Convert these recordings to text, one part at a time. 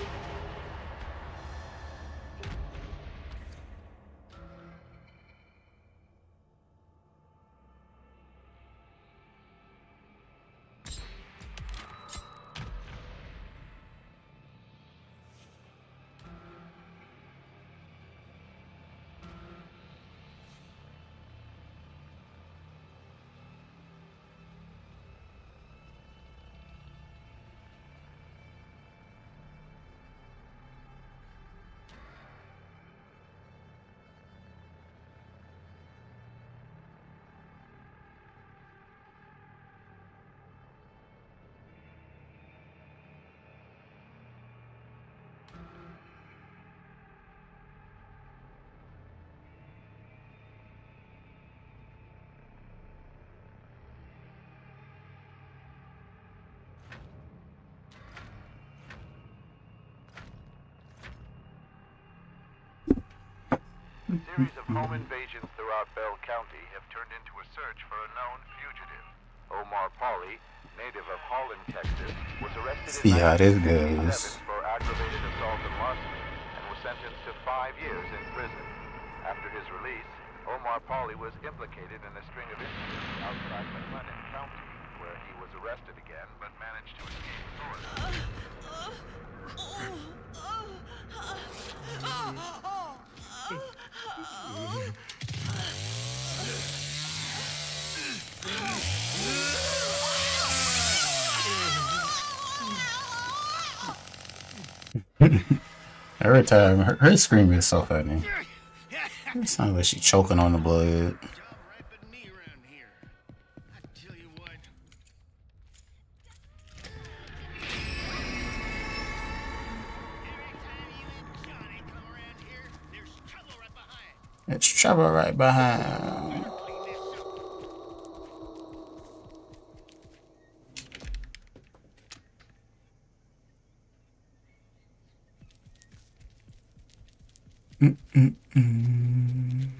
Thank you. Series of home invasions throughout Bell County have turned into a search for a known fugitive. Omar Pauly, native of Holland, Texas, was arrested See in how this 1967 goes. for aggravated assault and larceny and was sentenced to five years in prison. After his release, Omar Pauly was implicated in a string of incidents outside McLennan County, where he was arrested again but managed to escape authorities. Every time her, her scream is so funny. It sounds like she choking on the blood. Trouble right behind. Clean this up.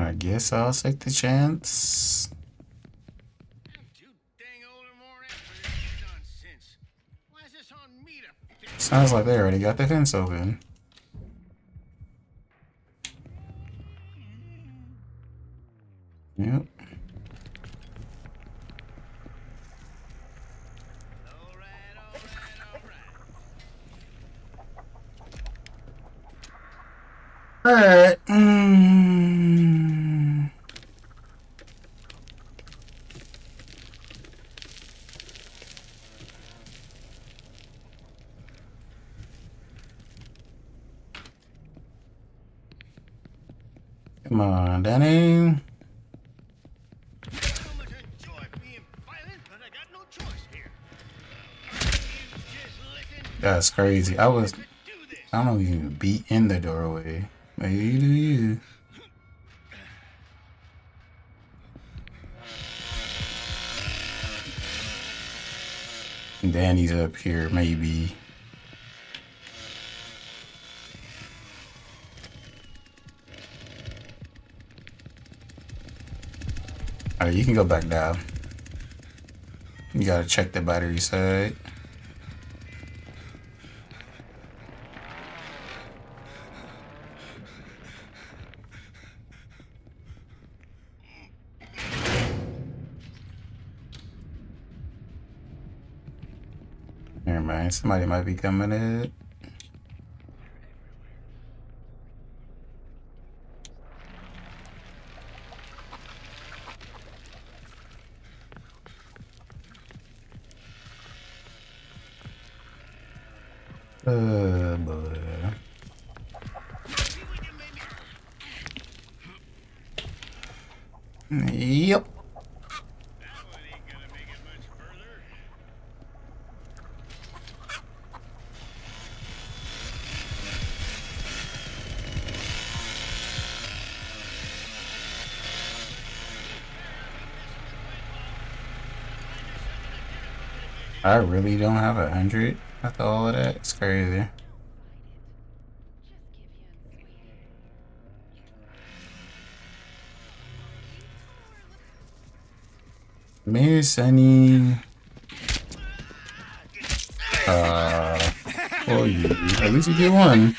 I guess I'll take the chance. Sounds like they already got the fence open. Yep. Alright. Mm. Come on, Danny. That's crazy. I was. I don't even be in the doorway. Maybe you. Danny's up here, maybe. Alright, you can go back down. You gotta check the battery side. Somebody might be coming in. I really don't have a hundred. After all of that, it's crazy. Miss any uh well you at least you get one.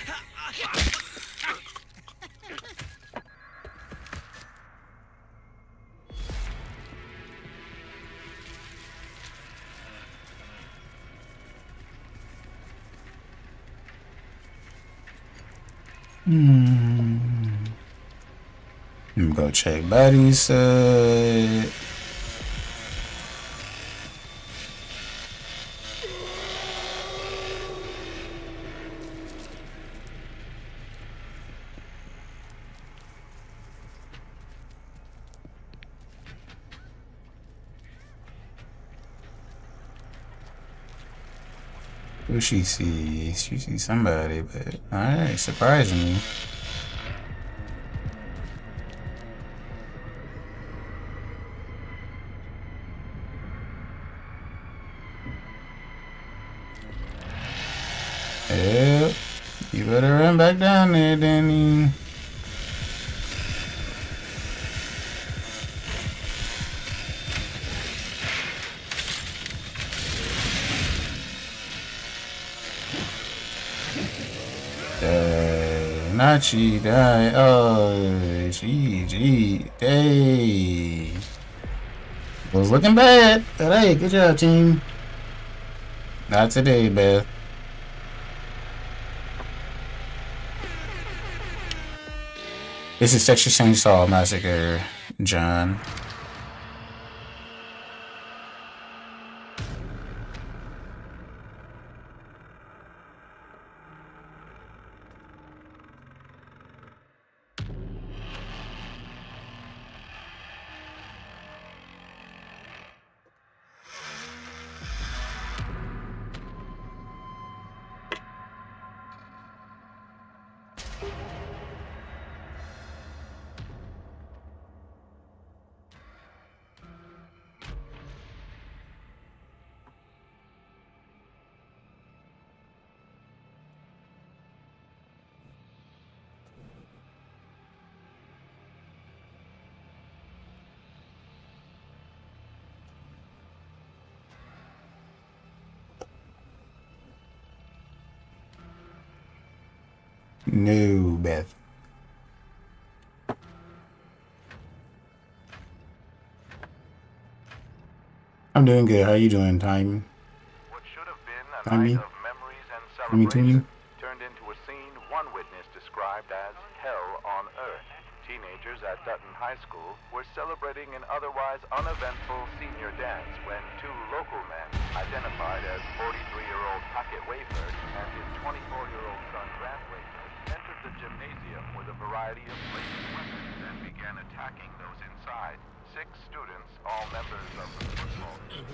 Go check body set. Uh, Who she see? She see somebody, but alright, surprising she die. Oh, gee, gee, hey. Was looking bad. But hey, good job, team. Not today, Beth. This is Texas Chainsaw Massacre, John. Doing good. How you doing, Time? What should have been a night of memories and celebration Tooney? turned into a scene one witness described as hell on earth. Teenagers at Dutton High School were celebrating an otherwise uneventful senior dance when two local men, identified as 43-year-old Pocket Wafer and his 24-year-old son Grant Wafer, entered the gymnasium with a variety of blazing weapons and began attacking those inside. Six students, all members of the football team,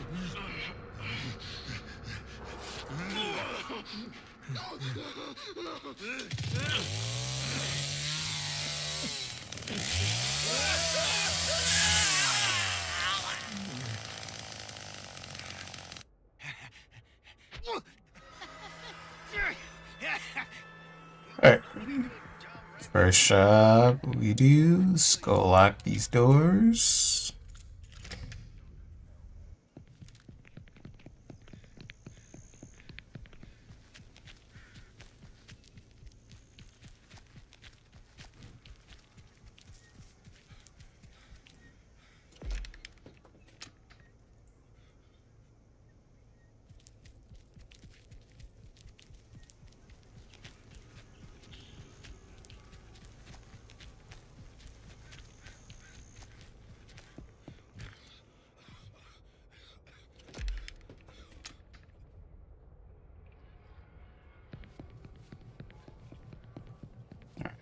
Alright. First we do go lock these doors.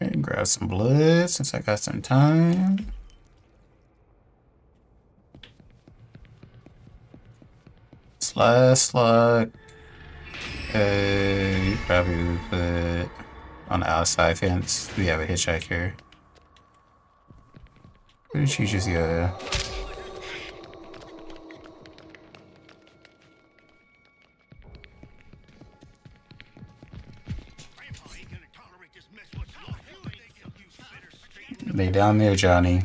Alright, grab some blood since I got some time. Slide. Uh, you probably put on the outside fence. We have a hitchhiker. Where did she just go? They down there, Johnny.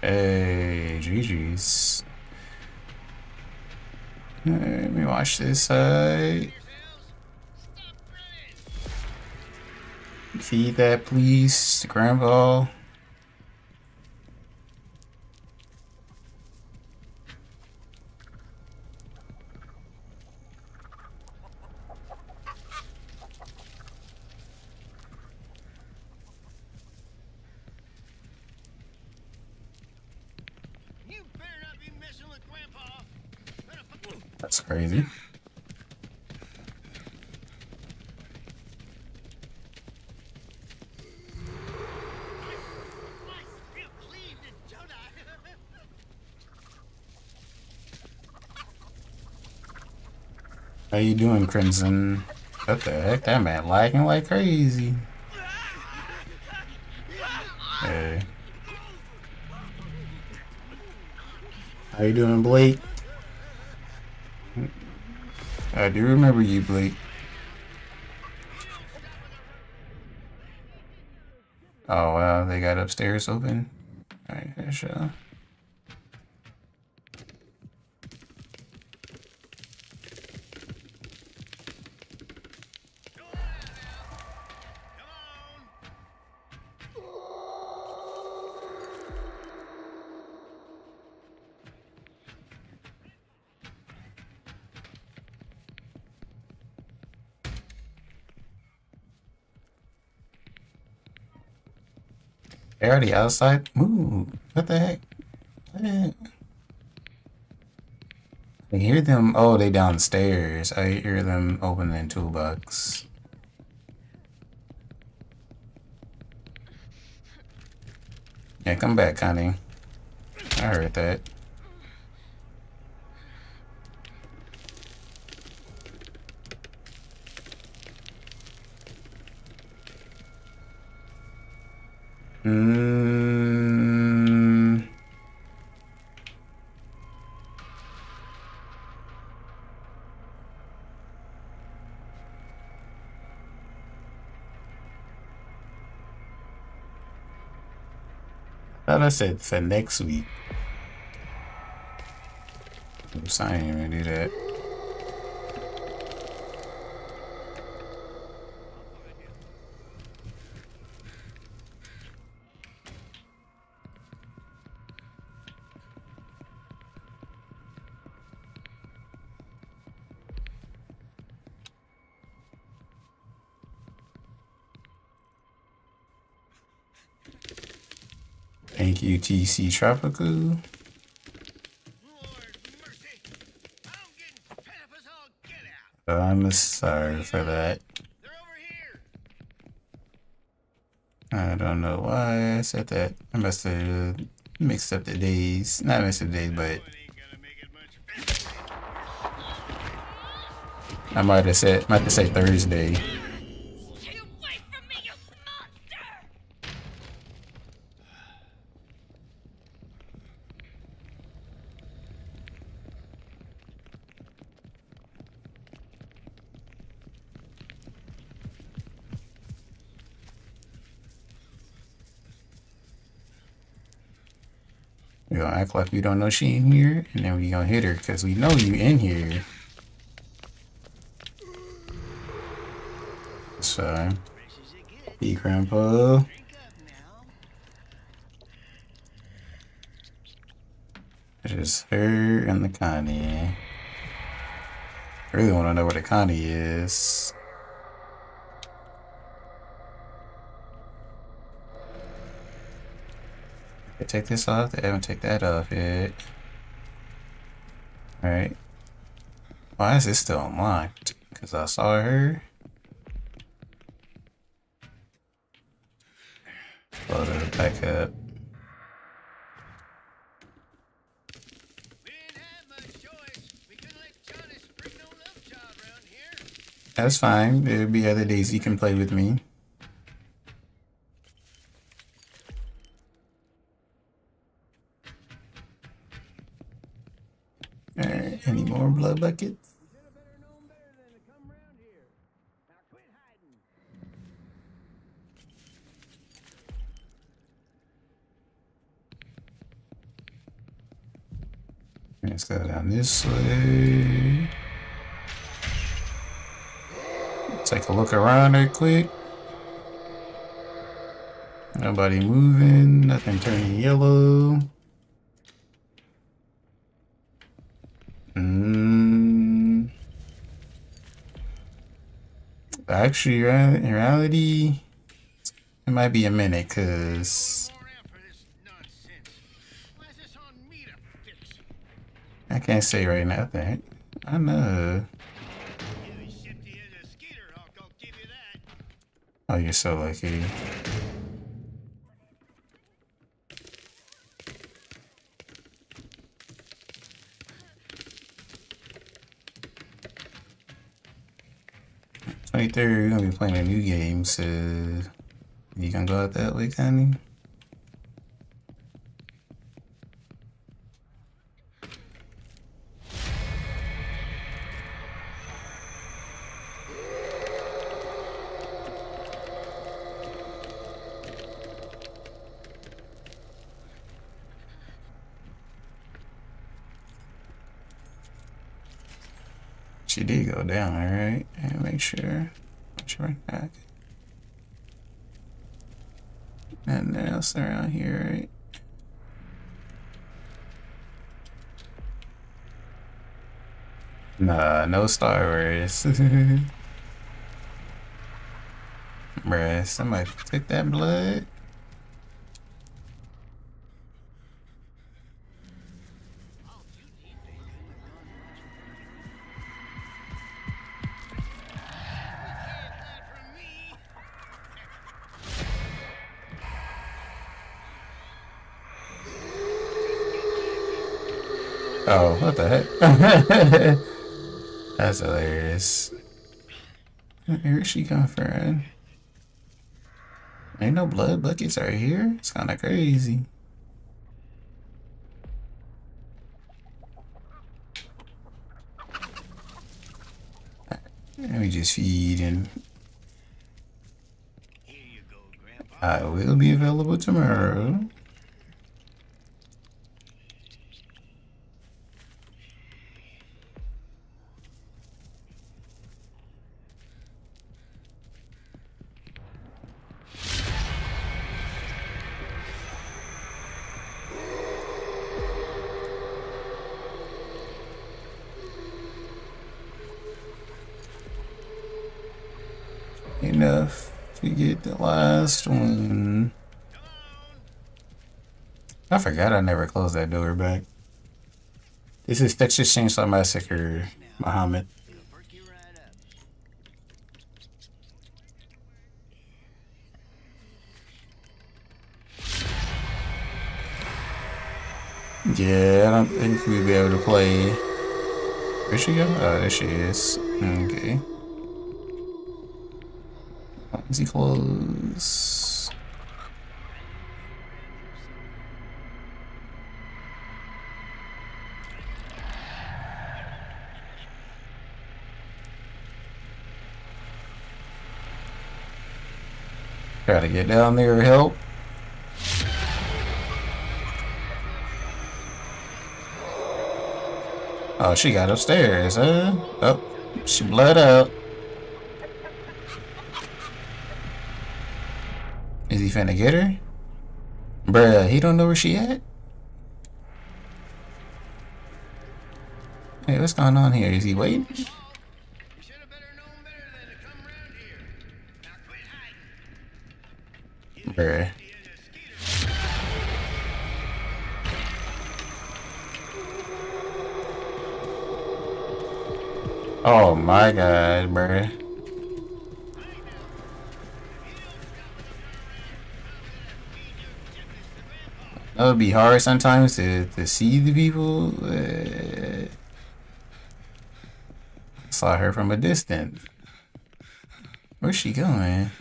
Hey, GG's. Let me watch this side. Feed that, please, Grandpa. You better not be messing with Grandpa. Better fu- That's crazy. I feel clean, don't I? How you doing, Crimson? What the heck? That man lagging like crazy. Hey. How you doing, Blake? I do remember you, Blake. Oh wow, they got upstairs open. Alright, sure. Already outside? Ooh, what the heck? What the heck? I hear them. Oh, they downstairs. I hear them opening toolbox. Yeah, come back, Connie. I heard that. Said for next week. Oops, I didn't even do that. Thank you, TC Tropical. I'm sorry for that. I don't know why I said that. I must have mixed up the days. Not mixed up the days, but. I might have said might have said Thursday. Stay away from me, you monster! We gonna act like we don't know she in here, and then we gonna hit her because we know you in here. So, hey, Grandpa. Just her and the Connie. I really want to know where the Connie is. Take this off. They haven't take that off yet. Alright. Why is this still unlocked? Because I saw her. Load it back up. That's fine. There'll be other days you can play with me. Alright, any blood? Let's go down this way. Take a look around real quick. Nobody moving, nothing turning yellow. Mm. Actually, in reality, it might be a minute, cause? I can't say right now. I know. Give you that. Oh, you're so lucky. Twenty third, we're gonna be playing a new game, so you gonna go out that way, Connie? Nah, no Star Wars. Bruh, somebody took that blood. That from me. Oh, what the heck? That's hilarious. Where's she come from? Ain't no blood buckets right here. It's kind of crazy. Let me just feed and. I will be available tomorrow. One. I forgot I never closed that door back. This is Texas Chainsaw Massacre, Muhammad. Yeah, I don't think we'll be able to play. Where'd she go? Oh, there she is. Okay. Easy close. Gotta get down there, help. Oh, she got upstairs, huh? Oh, she bled out. Is he finna get her? Bruh, he don't know where she at? Hey, what's going on here? Is he waiting? Bruh. Oh my god, bruh. Would be hard sometimes to, to see the people. Uh, saw her from a distance. Where's she going?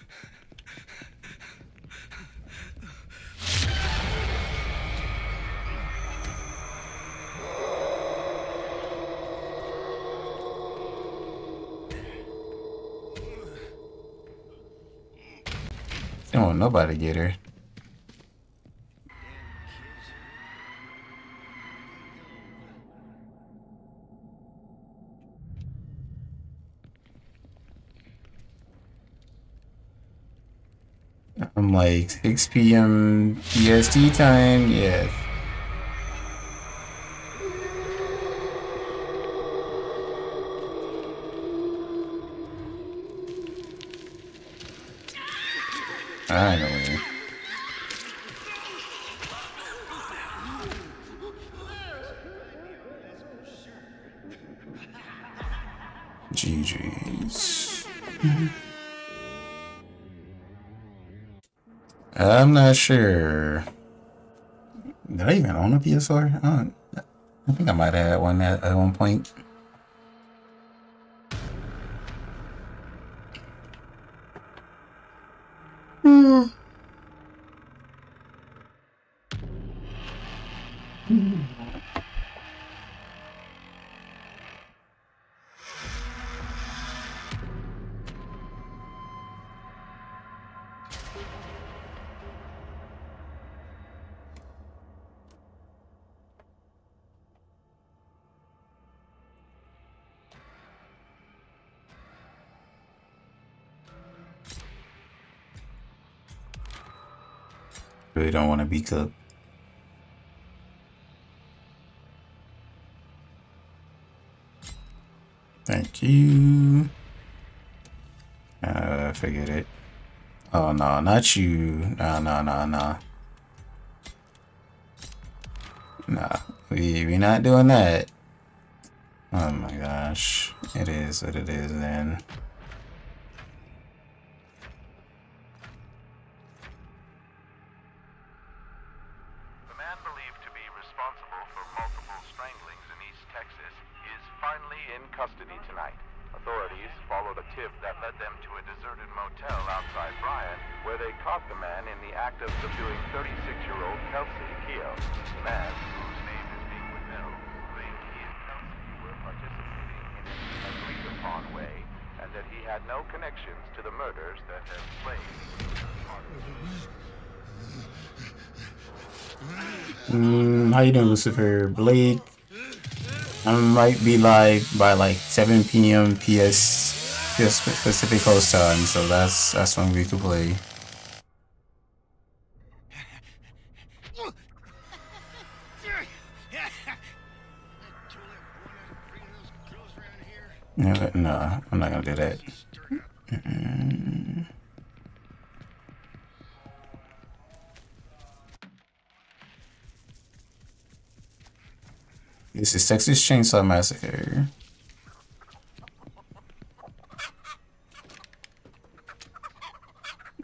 Don't want nobody get her. I'm like 6 p.m. PST time. Yeah. I know. GG's. I'm not sure. Did I even own a PS4? I, I think I might have had one at, at one point. Really don't want to be cooked. Thank you. Uh, forget it. Oh no, not you. No, no, no, no. Nah, we we not doing that. Oh my gosh, it is what it is then. Lucifer? Blade. I might be live by like 7 p.m. PS, PS Pacific Coast time, so that's that's when we could play. Texas Chainsaw Massacre.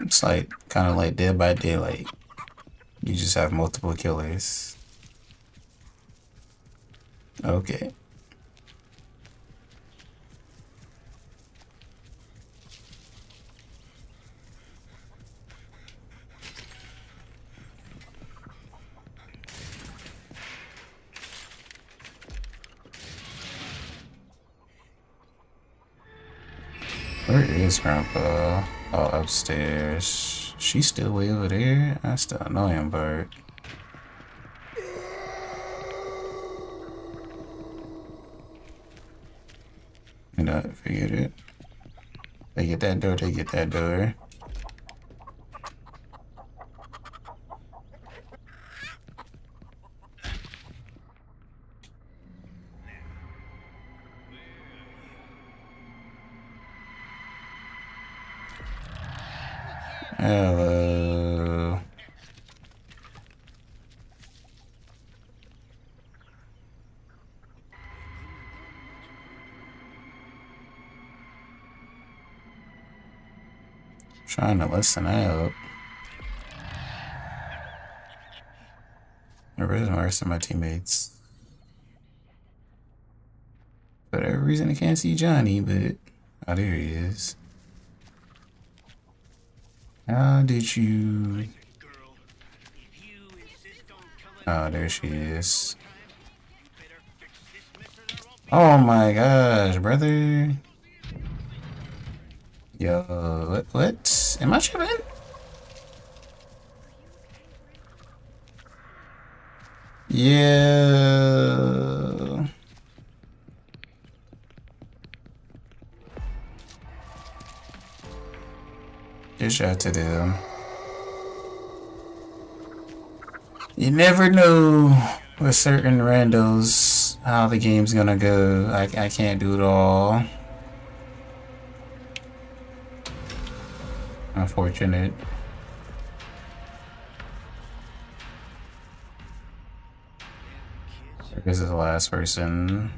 It's like kind of like Dead by Daylight. You just have multiple killers. Okay. Where is Grandpa? Oh, uh, upstairs. She's still way over there? That's the annoying bird. You know, forget it. They get that door, they get that door. Listen out. Where is the rest of my teammates? For whatever reason, I can't see Johnny, but oh, there he is. How did you? Oh, there she is. Oh my gosh, brother. Yo, what? What? Am I tripping? Yeah. Good shot to them. You never know with certain randos how the game's gonna go. I, I can't do it all. Unfortunate. This is the last person.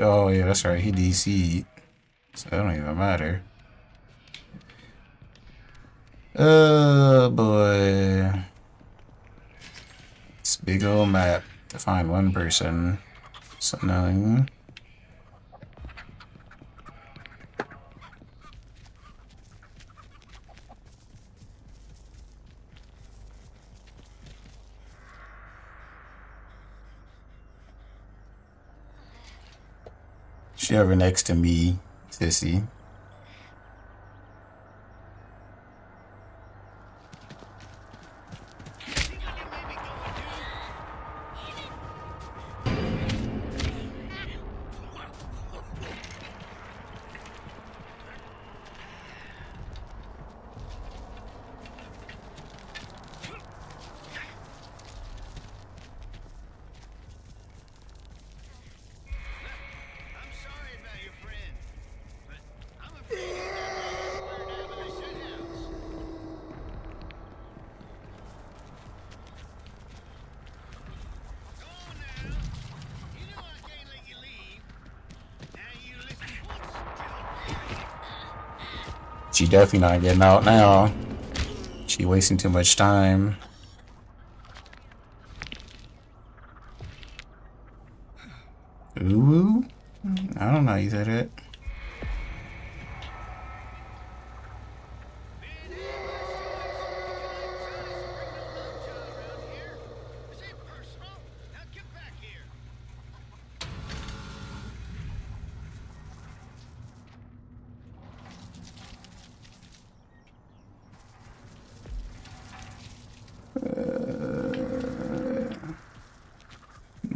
Oh. Yeah, that's right. He DC. So it don't even matter. Oh boy. It's big old map to find one person. It's over next to me, sissy. I'm sorry about your friend, but I'm afraid you're not ready to wear down to the shit house. Go on now. You know I can't let you leave. Now you listen once, Jill. She definitely not getting out now. She wasting too much time. Ooh, I don't know how you said it. This ain't personal. Now get back here.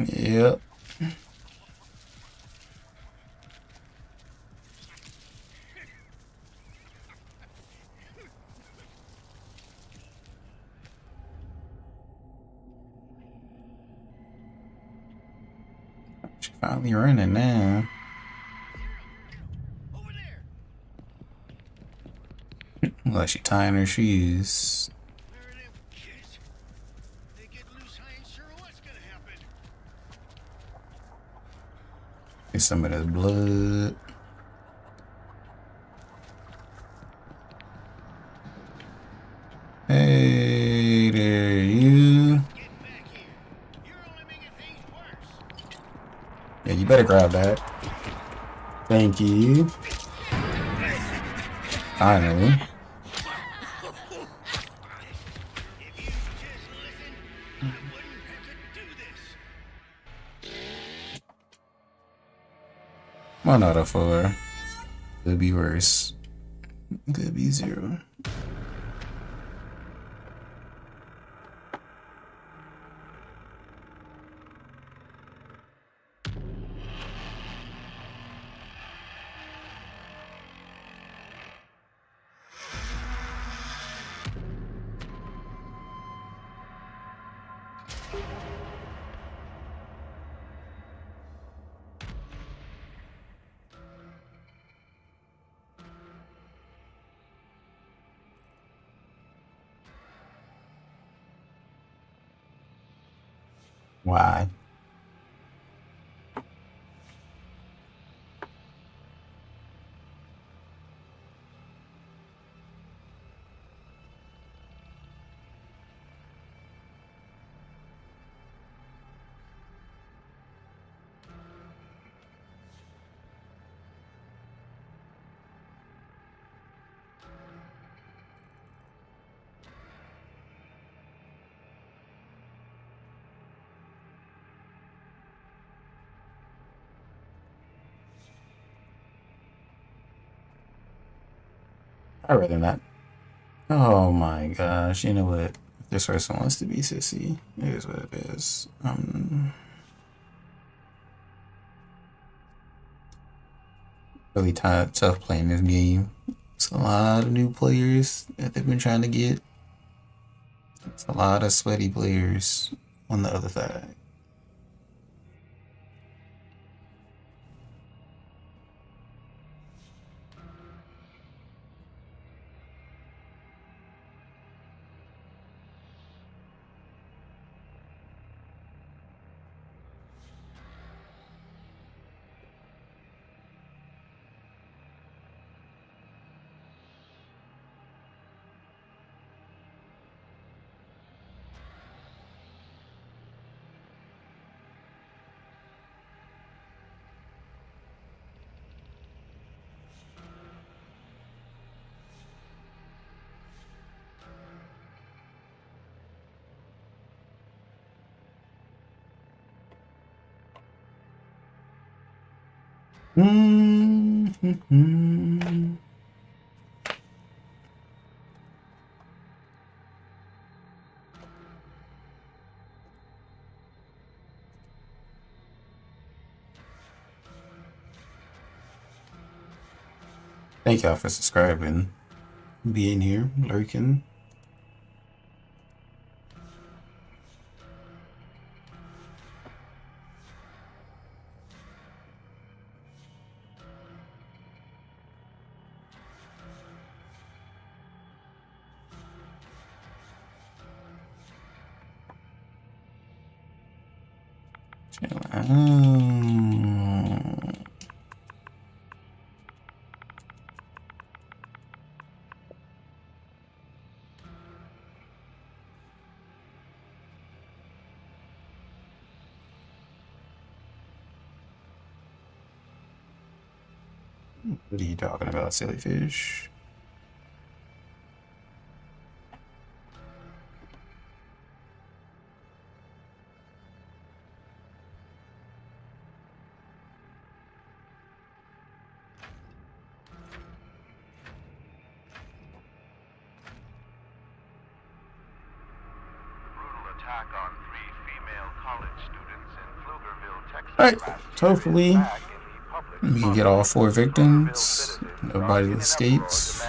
Yep. She finally running now. Over there. Look like she tying her shoes. Where are them kids? They get loose, I ain't sure what's gonna happen. Get some of this blood. Hey there, you. Get back here. You're only making things worse. Better grab that. Thank you. Finally. One out of four. Could be worse. Could be zero. I'd rather not. Oh my gosh, you know what? This person wants to be sissy. It is what it is. Um, really tough playing this game. It's a lot of new players that they've been trying to get. It's a lot of sweaty players on the other side. Thank y'all for subscribing, being here, lurking. Pflugerville, Texas. Alright, hopefully year, back in the public we can get all four victims. Nobody escapes.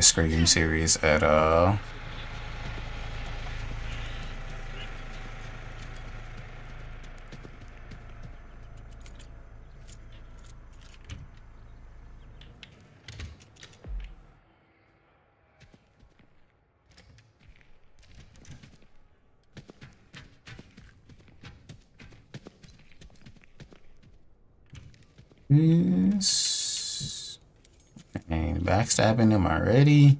Scream series at all. Yes. And backstabbing him already.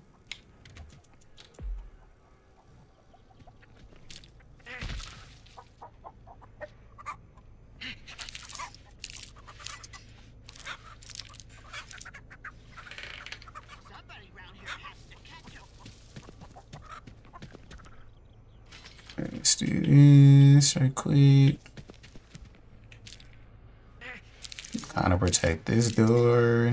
Let's do this right quick. Kind of protect this door.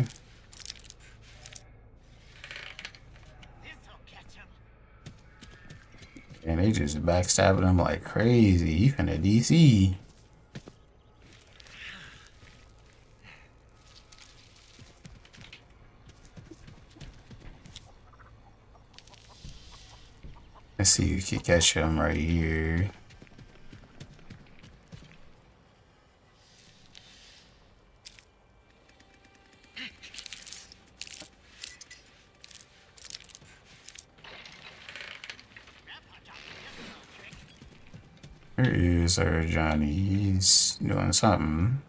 Just backstabbing him like crazy. He finna DC. Let's see if we can catch him right here. Our Johnny? He's doing something.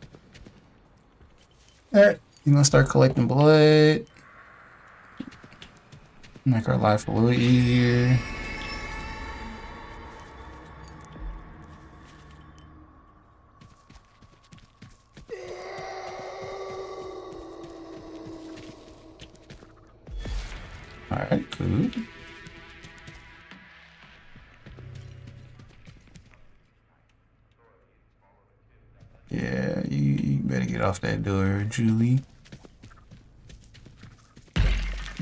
Alright, you gonna start collecting blood. Make our life a little easier. That door, Julie.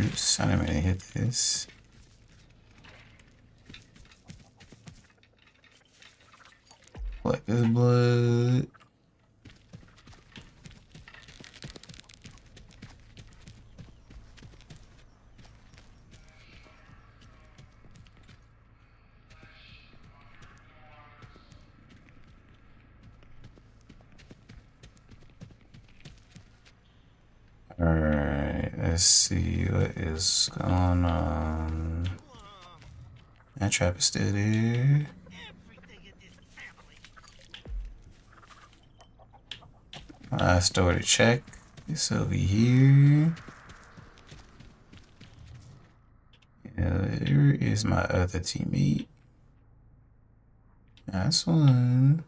Oops, I didn't mean to hit this. Collect this blood. Alright, let's see what is going on. Um, that trap is there. Last door to check. It's over here. There is my other teammate. That's one.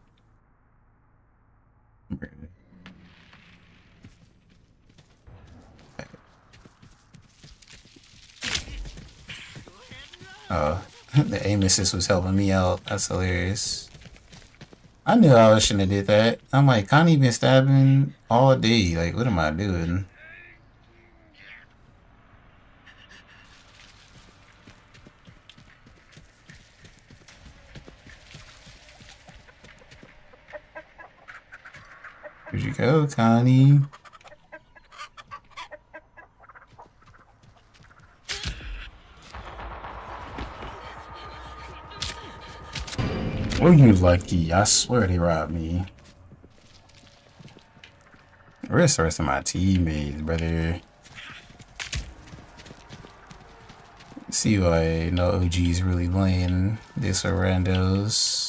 Oh, assist was helping me out. That's hilarious. I knew I shouldn't have did that. I'm like, Connie been stabbing all day. Like, what am I doing? Where'd you go, Connie? You lucky. I swear they robbed me. Where's the rest of my teammates, brother? See why no OG's really playing this or randos.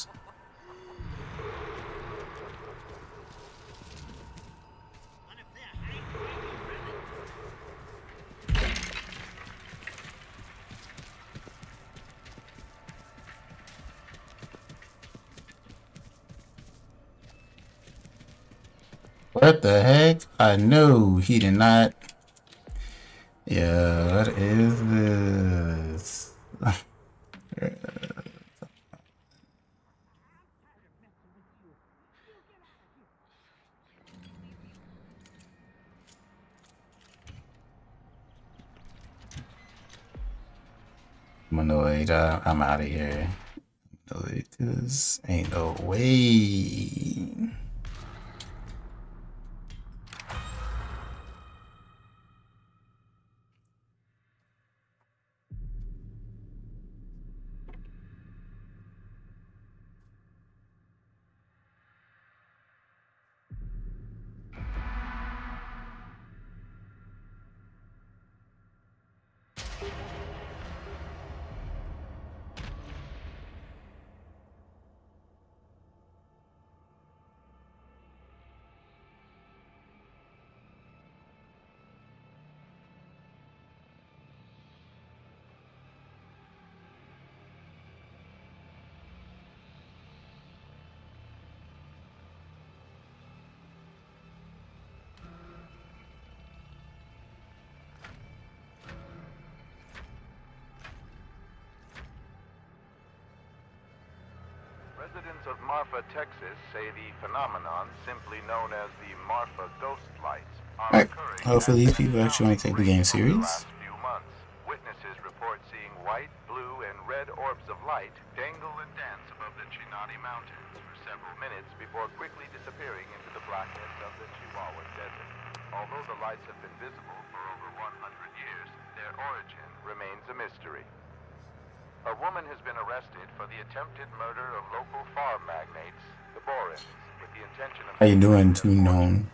Know he did not. Yeah, what is this? I'm annoyed. Uh, I'm out of here. Annoyed because ain't no Texas say the phenomenon, simply known as the Marfa ghost lights, are Alright, occurring hopefully these people actually want to take the game serious. been too known.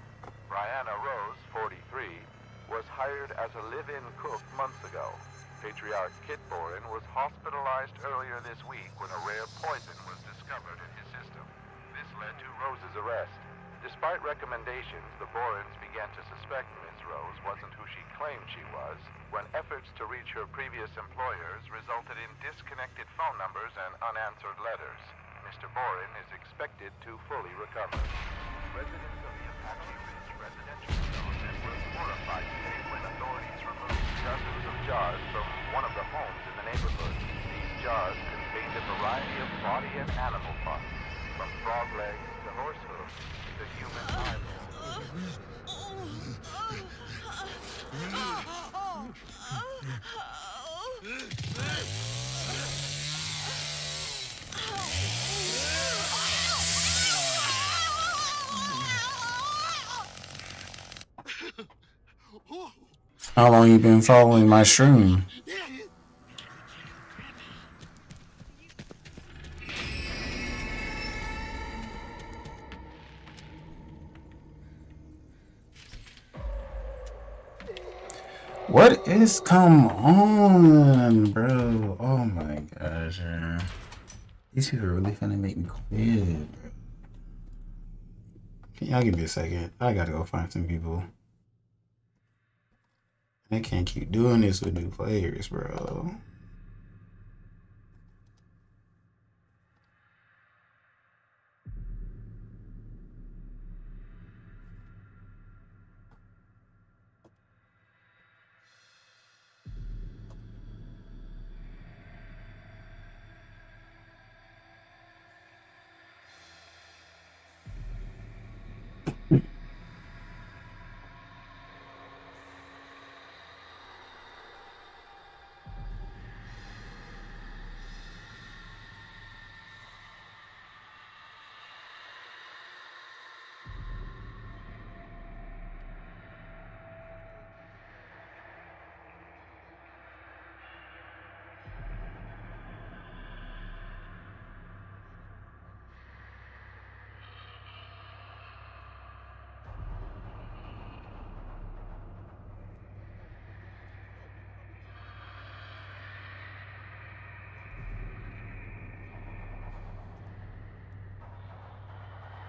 How long you been following my stream? What is come on, bro? Oh my gosh. These people are really finna make me quit. Y'all give me a second. I gotta go find some people. I can't keep doing this with new players, bro.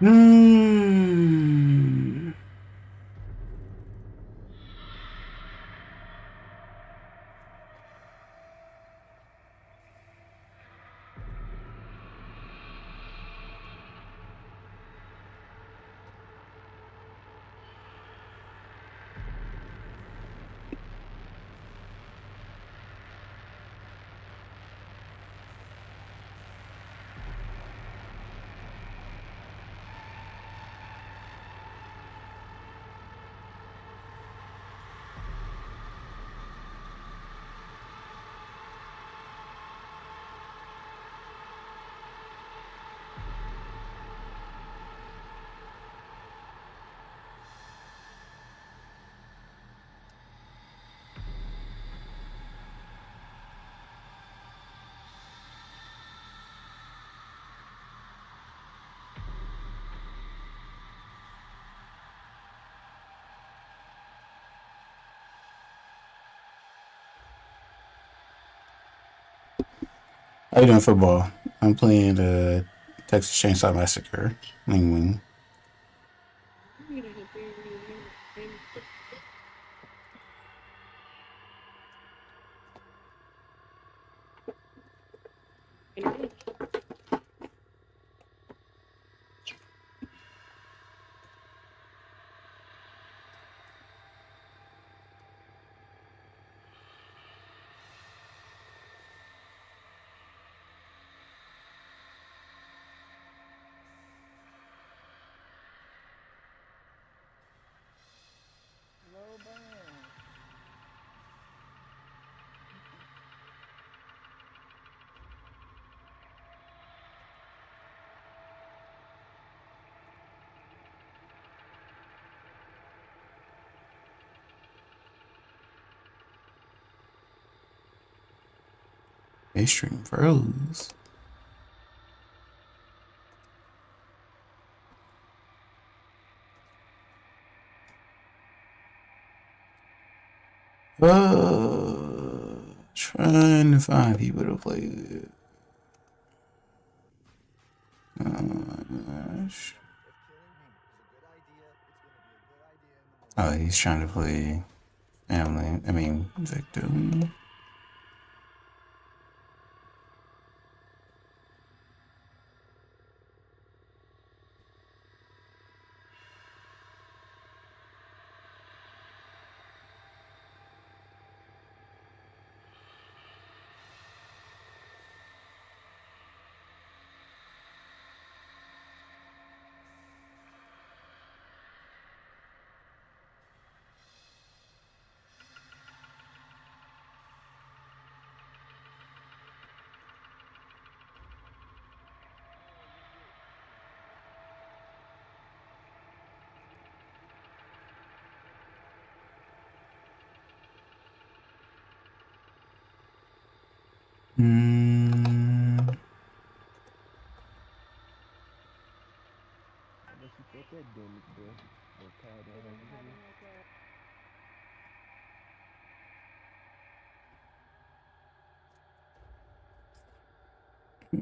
Mm. How you doing football? I'm playing the Texas Chainsaw Massacre. Wing wing. They stream froze. Uh, trying to find people to play with. Oh, gosh. Oh, he's trying to play family. I mean, victim. Hmm.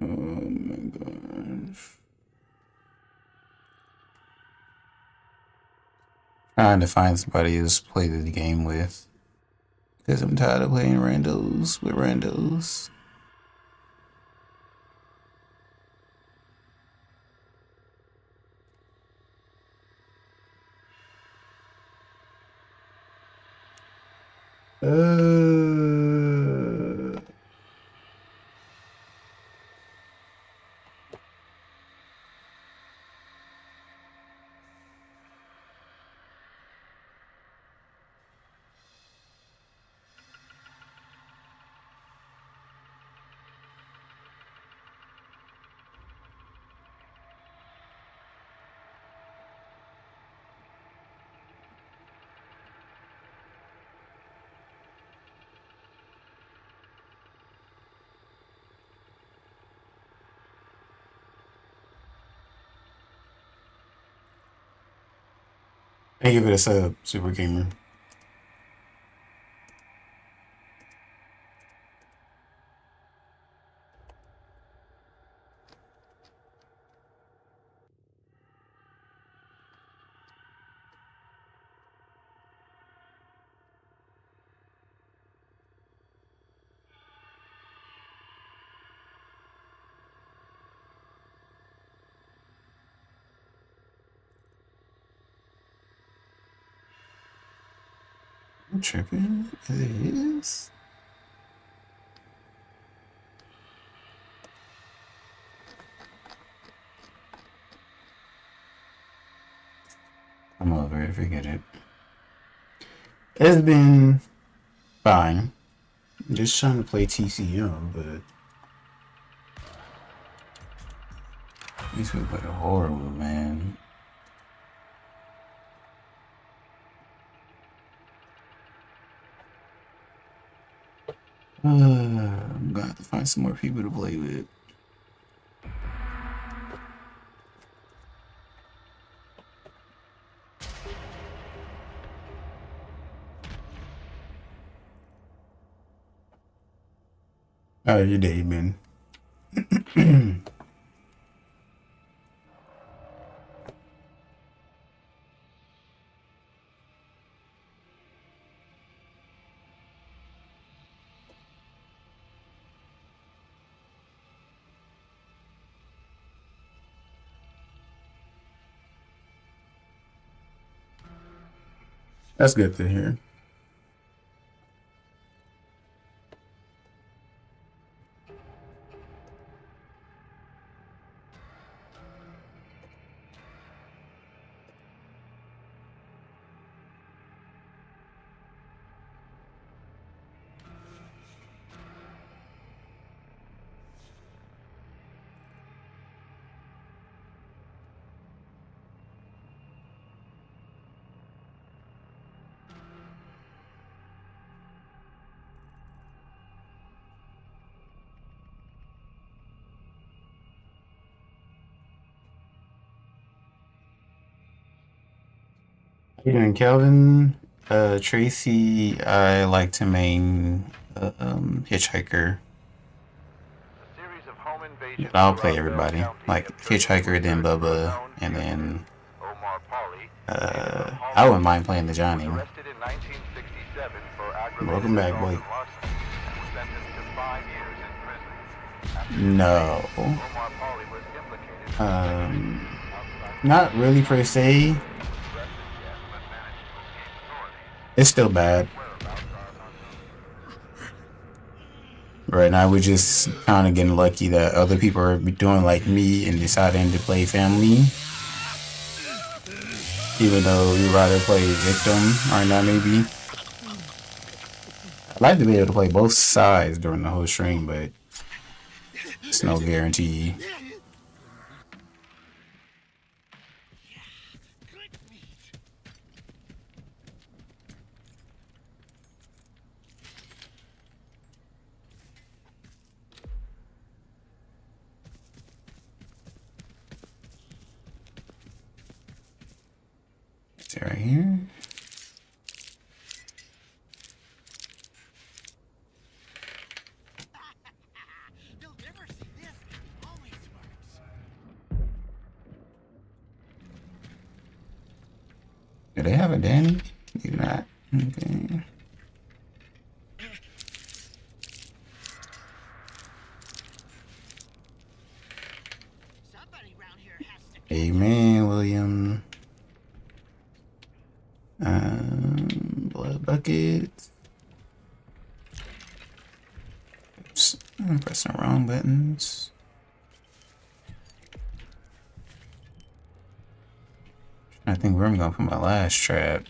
Oh my gosh. Trying to find somebody to play the game with. Because I'm tired of playing randos with randos. I give it a sub, Super Gamer. Tripping. It is. I'm over it. Forget it. It's been fine. I'm just trying to play TCM, but these people play horrible, man. Uh, I'm gonna have to find some more people to play with. How your day been? That's good to hear. You doing, Kelvin? Uh, Tracy, I like to main uh, um, Hitchhiker. A series of home invasions I'll play everybody. Like Hitchhiker, then Bubba, and then uh, I wouldn't mind playing the Johnny. arrested in 1967 for aggravated Welcome back, boy. and larceny and was sentenced to five years in prison. After No. Omar Pauly was implicated Um, not really per se. arrested yet, but managed to escape authorities. It's still bad. Right now, we're just kind of getting lucky that other people are doing like me and deciding to play family. Even though we rather play victim right now, maybe. I'd like to be able to play both sides during the whole stream, but it's no guarantee. Right here? They'll never see this. It always works. Do they have a Danny? Do not. Okay. Somebody around here has to. Amen, William. Um, blood buckets. Oops, I'm pressing the wrong buttons. I think where I'm going for my last trap.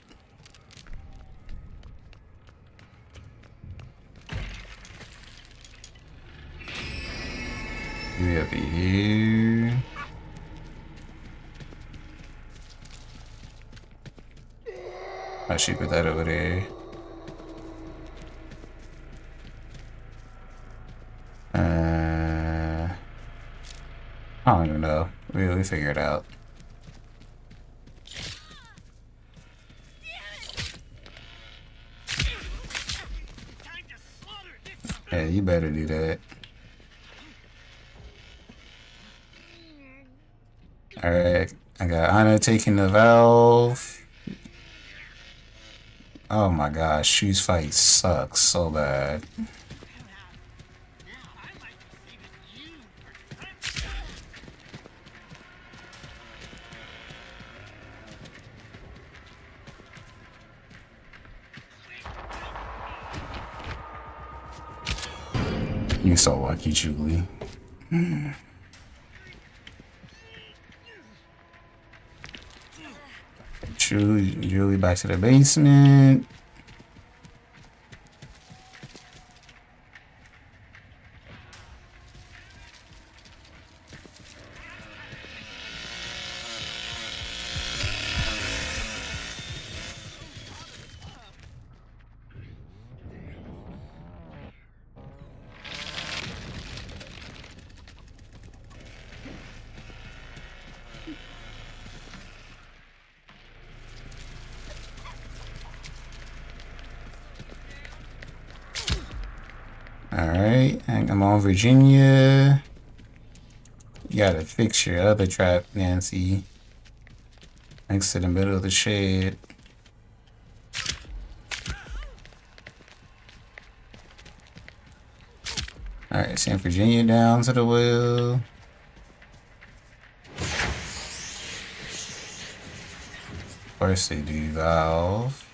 We up here. I should put that over there. Uh, I don't even know. We we figure it out. Yeah, you better do that. Alright, I got Ana taking the valve. Oh my gosh, Shoes fight sucks so bad. Now I might be saving you for time. So lucky, Julie. Mm. Julie, Julie back to the basement. Virginia. You gotta fix your other trap, Nancy. Next to the middle of the shed. Alright, send Virginia down to the well. Of course they valve.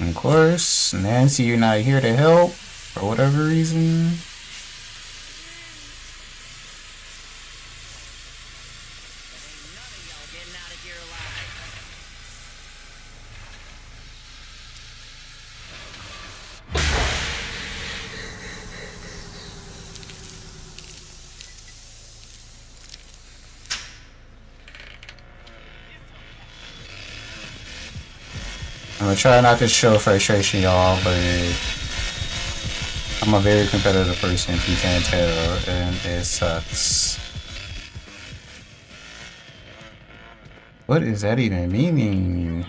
Of course, Nancy, you're not here to help for whatever reason. Ain't none of y'all getting out of here alive. I'm gonna try not to show frustration, y'all, but I'm a very competitive person, if you can't tell, and it sucks. What is that even meaning?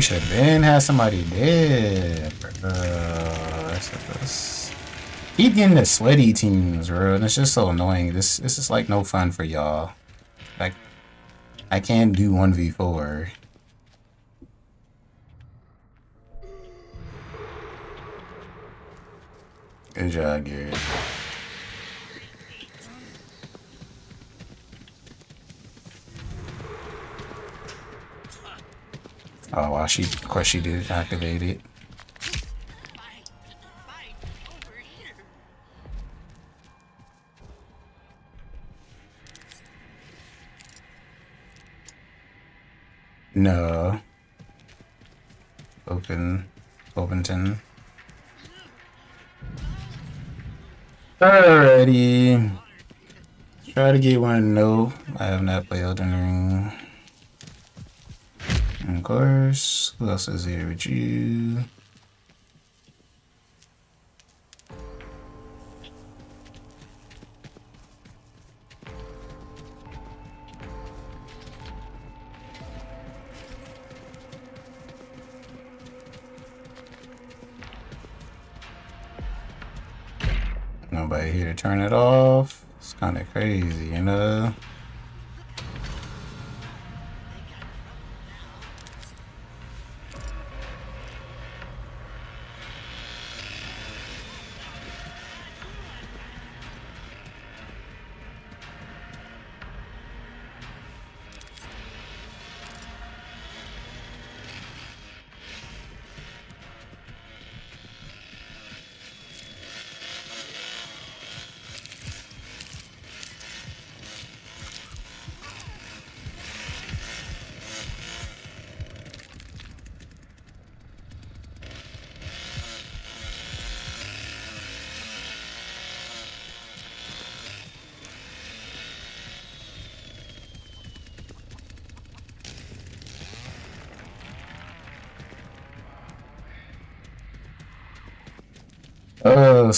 We should have been had somebody dead. Uh, keep getting the sweaty teams, bro, and it's just so annoying. This this is like no fun for y'all. Like, I can't do one v four. Good job, Gary. Uh, oh wow, she of course she did activate it. No. Open. Openton. Alrighty. Try to get one. No, I have not played Elden Ring. Course, who else is here with you? Nobody here to turn it off. It's kind of crazy, you know?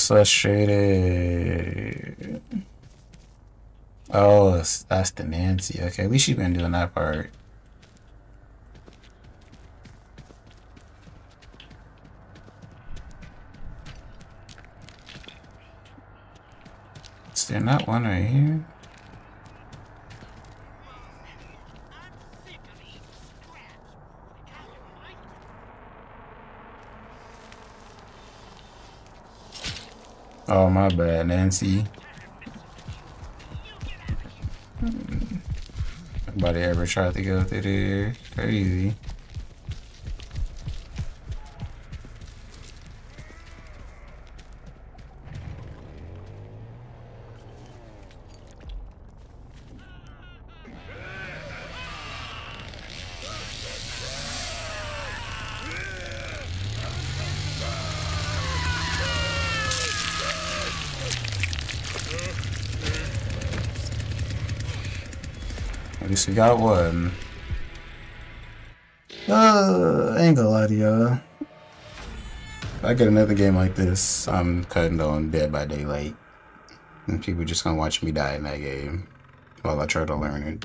Frustrated. Oh, that's the Nancy. Okay, at least you've been doing that part. Is there not one right here? I'm sick of eating scraps. Out of my Oh, my bad, Nancy. Hmm. Nobody ever tried to go through there. Crazy. Least we got one. Uh, I ain't gonna lie to y'all. If I get another game like this, I'm cutting on Dead by Daylight. And people just gonna watch me die in that game while I try to learn it.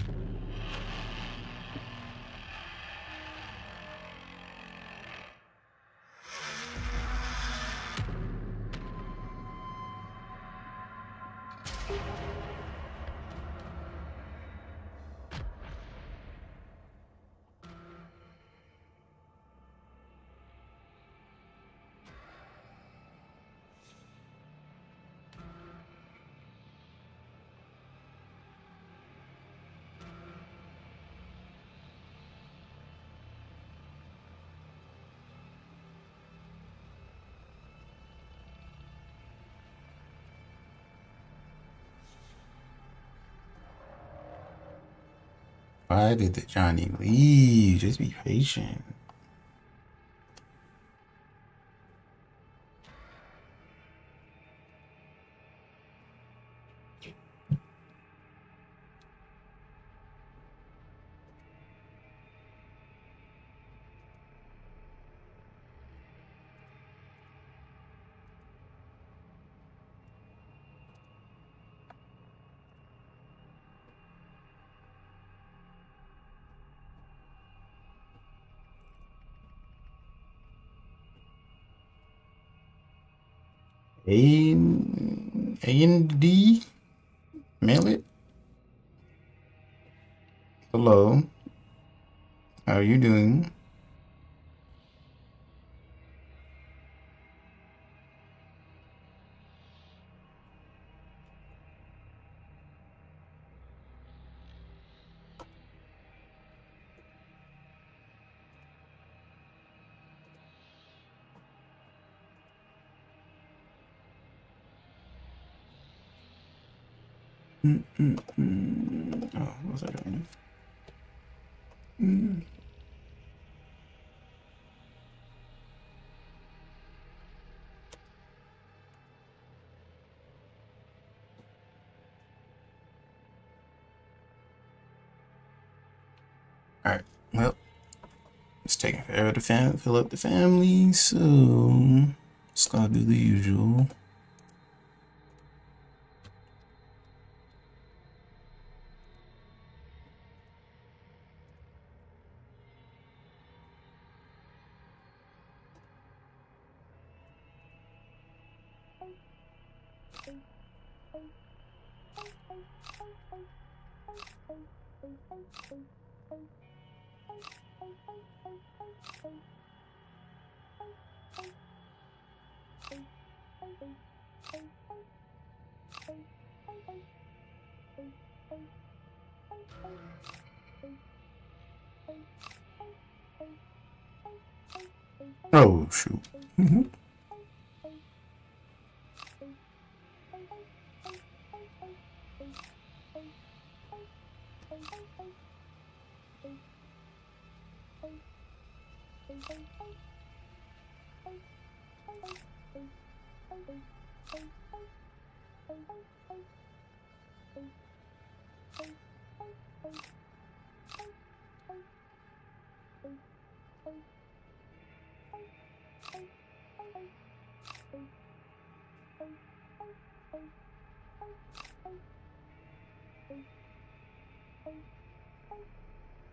Johnny leave? Just be patient. A and D. Mail it. Hello. How are you doing? Oh, what was I doing? Mm. All right. Well, it's taking forever to fill up the family, so just gotta do the usual.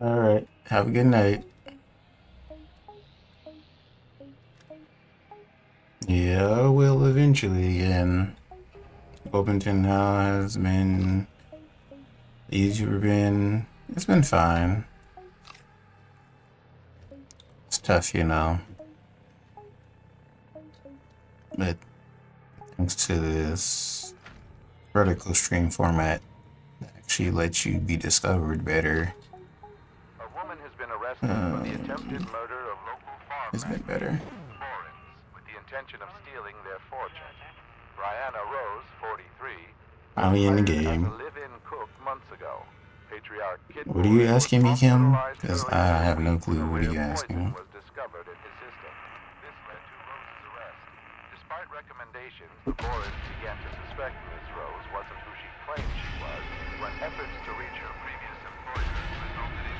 All right. Have a good night. Yeah, I will eventually. And Wilmington now has been easier. Been it's been fine. It's tough, you know. But thanks to this vertical stream format, actually lets you be discovered better. Um, local It's been better. Florence with the intention of stealing their fortune. Brianna Rose, 43, Finally in the game. live-in cook months ago. Patriarch Kid What are you asking me, Kim? hospitalized 'Cause early I have no clue. What are you asking? was discovered in his system. This led to Rose's arrest. Despite recommendations, the Boris began to suspect Miss Rose wasn't who she claimed she was when efforts to reach her previous employers resulted in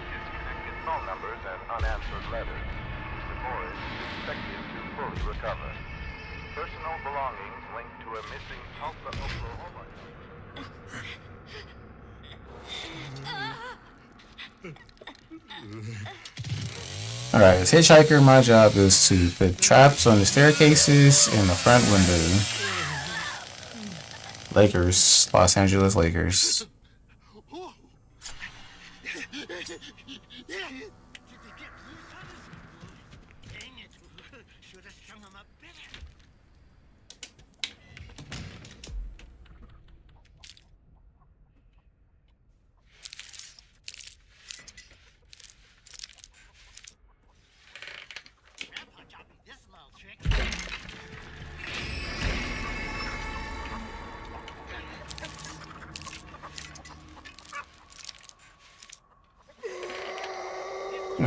phone numbers and unanswered letters. Mr. Boris is expected to fully recover. Personal belongings linked to a missing Tulsa, Oklahoma. Alright, as hitchhiker, my job is to put traps on the staircases and the front window. Lakers, Los Angeles Lakers. Dang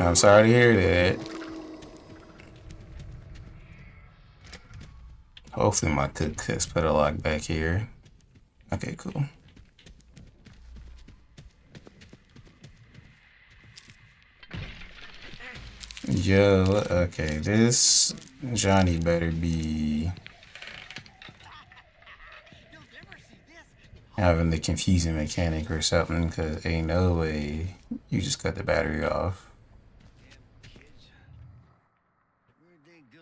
I'm sorry to hear that. Hopefully my cook has put a lock back here. Okay, cool. Yo, okay, this Johnny better be having the confusing mechanic or something, because ain't no way you just cut the battery off. Kids. Where'd they go?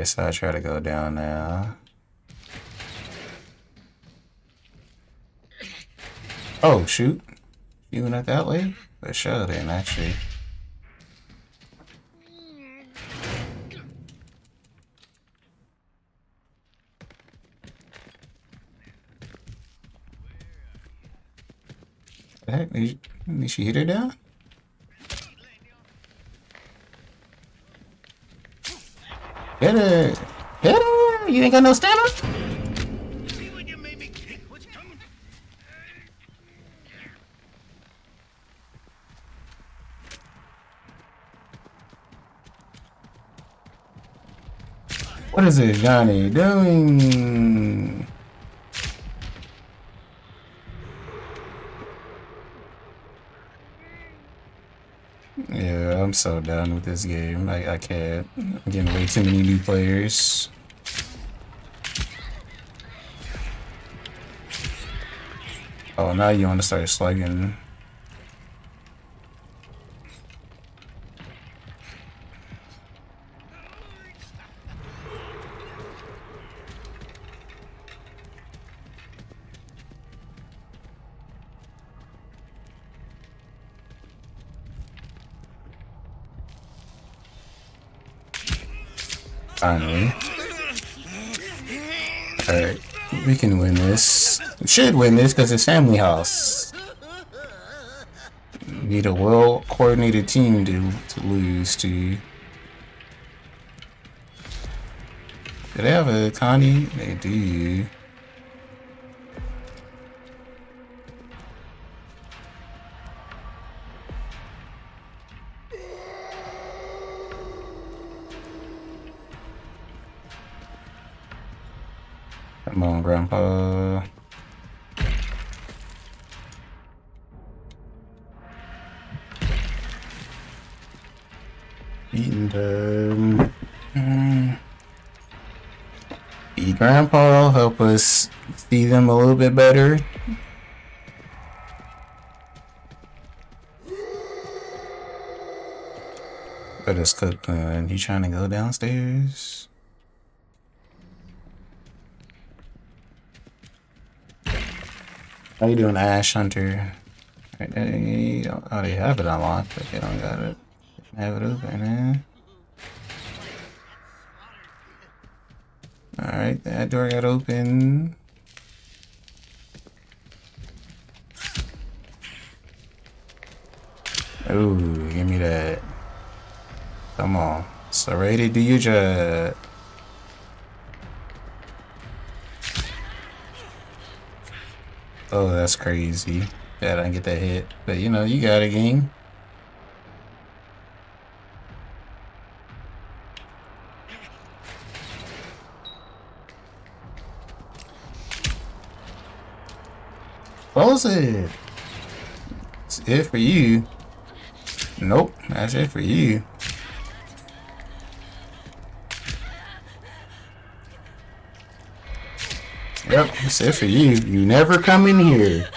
Guess I'll try to go down now. Oh, shoot. You went that way? But sure then, actually. The heck? Did, you, did she hit her down? Hit her! Hit her! You ain't got no stamina? What is it, Johnny doing? Yeah, I'm so done with this game. I, I can't. I'm getting way too many new players. Oh, now you want to start slugging. Alright, we can win this. We should win this because it's family house. Need a well coordinated team to, to lose to. Do they have a Connie? They do. A little bit better. Let us cook. Uh, you trying to go downstairs? How you doing, Ash Hunter? Right, They oh, they have it unlocked, but they don't got it. Have it open, man. Alright, that door got open. Ooh, give me that. Come on. To do you job. Oh, that's crazy. Yeah, I didn't get that hit. But you know, you got a game. Close it. It's it for you. Nope, that's it for you. Yep, that's it for you. You never come in here.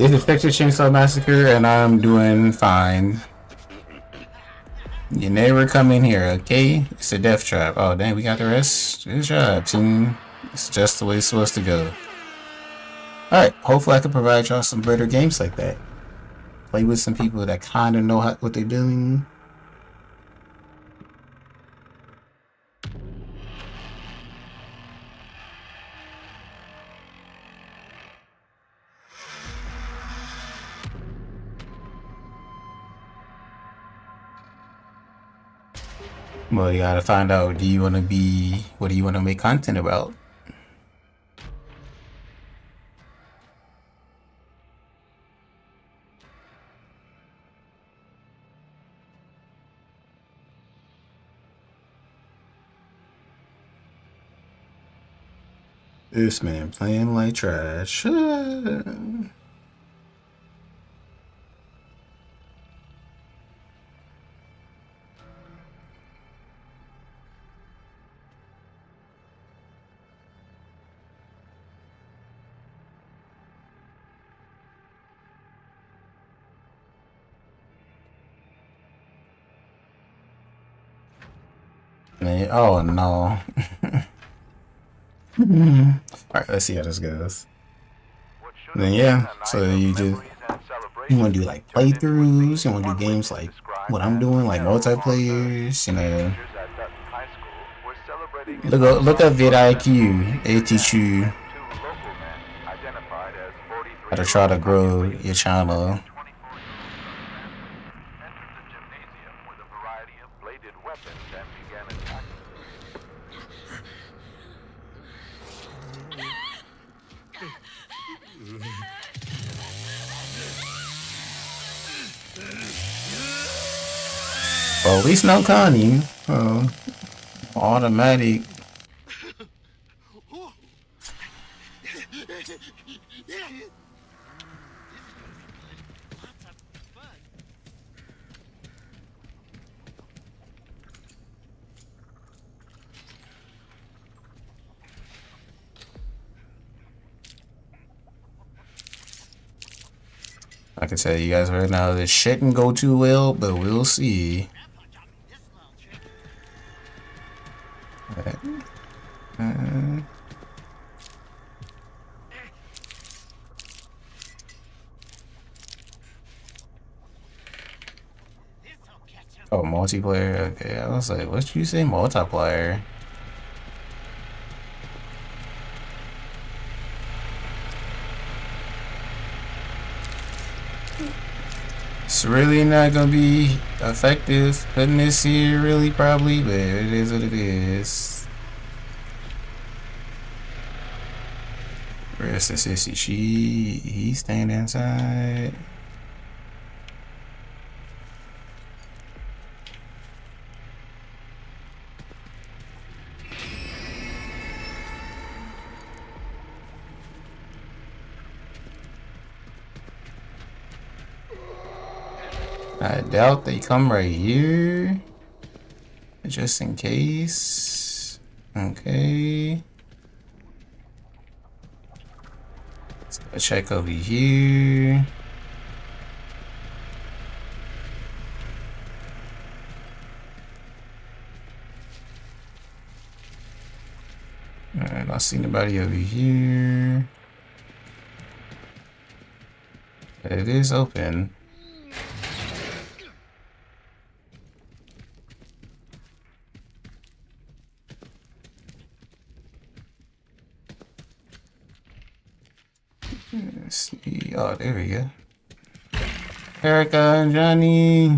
It's Effective Chainsaw Massacre, and I'm doing fine. You never come in here, okay? It's a death trap. Oh, dang, we got the rest. Good job, team. It's just the way it's supposed to go. Alright, hopefully I can provide y'all some better games like that. Play with some people that kind of know how, what they're doing. Well, you gotta find out. Do you want to be? What do you want to make content about? This man playing like trash. Oh no. Alright, let's see how this goes. Then yeah, so you just you want to do like playthroughs, you want to do games like what I'm doing, like multiplayers, you know. Look up, look up Vidiq. They teach you Two local men identified as 43 how to try to grow your channel. Well, at least no Connie. Oh, automatic. I can tell you guys right now, this shouldn't go too well, but we'll see. Uh, oh, multiplayer. Okay, I was like, what you say, multiplayer? Really not gonna be effective putting this here, really, probably, but it is what it is. The sissy? She, he's staying inside. Doubt they come right here. Just in case. Okay. Let's check over here. Alright, I see nobody over here. It is open. Let's see. Oh, there we go. Erica and Johnny.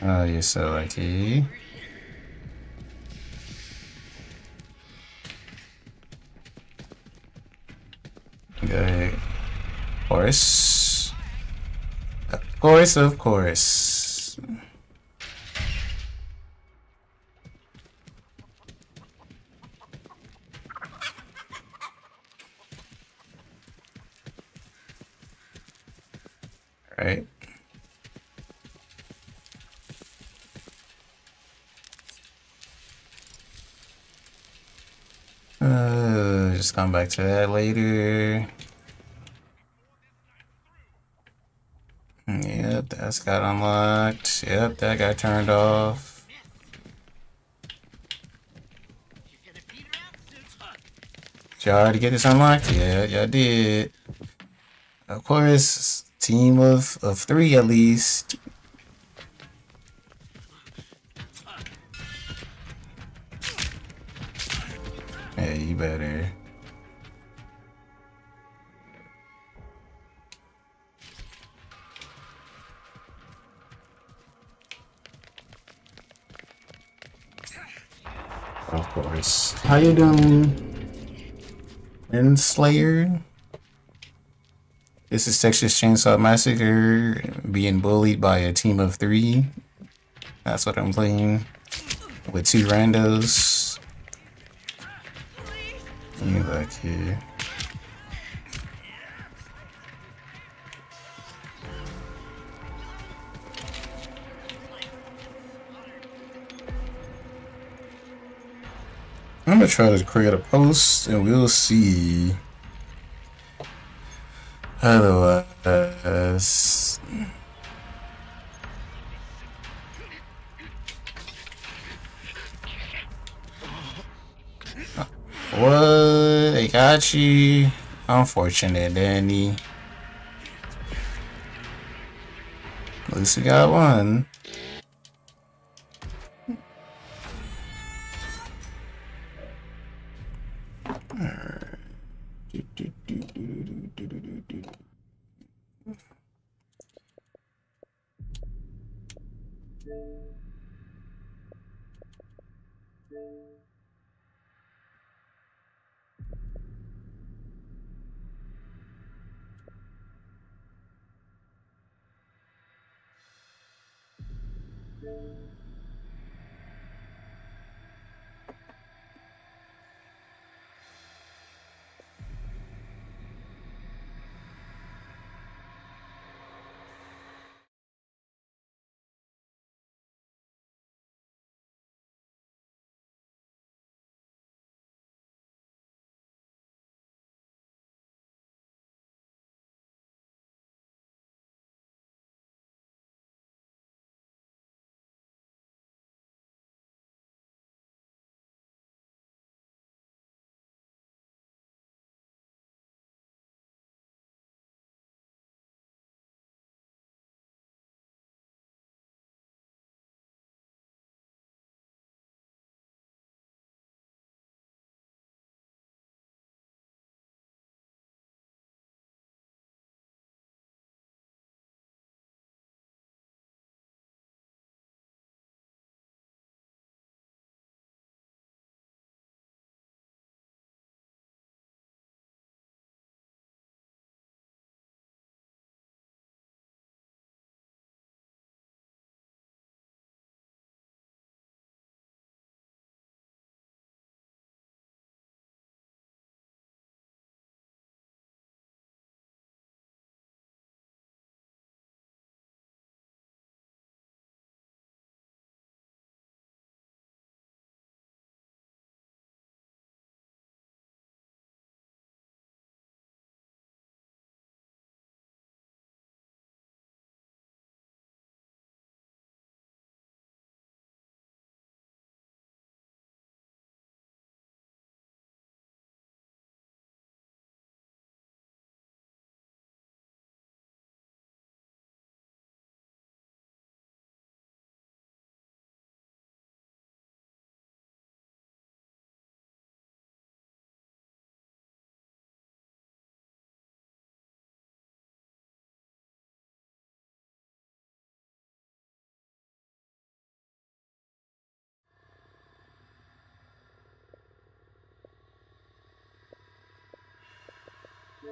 Oh, you're so lucky. Good. Uh, of course. Of course, of course. Right. gonna that later. Yep, that's got unlocked. Yep, that got turned off. Did y'all already get this unlocked? Yeah, y'all did. Of course, team of, of three at least. How you doing? And Slayer? This is Texas Chainsaw Massacre being bullied by a team of three. That's what I'm playing. With two randos. You back here. Try to create a post and we'll see. Otherwise, what? They got you. Unfortunate, Danny. At least we got one.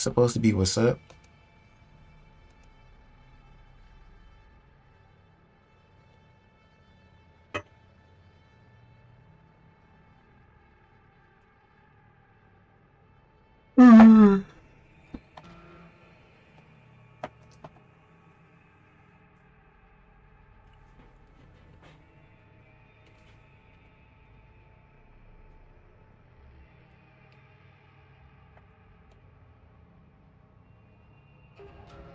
supposed to be what's up. The search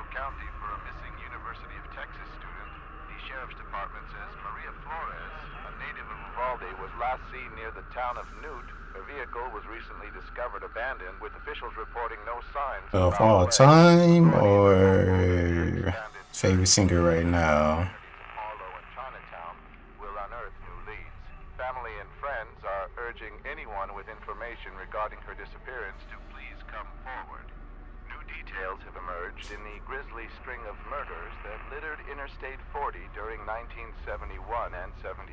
continues County for a missing University of Texas student. The sheriff's department says Maria Flores, a native of Uvalde, was last seen near the town of Newt. Her vehicle was recently discovered abandoned, with officials reporting no signs Of all time or favorite singer right now? Harlow and Chinatown will unearth new leads. Family and friends are urging anyone with information regarding her disappearance to please come forward. Details have emerged in the grisly string of murders that littered Interstate 40 during 1971 and 72.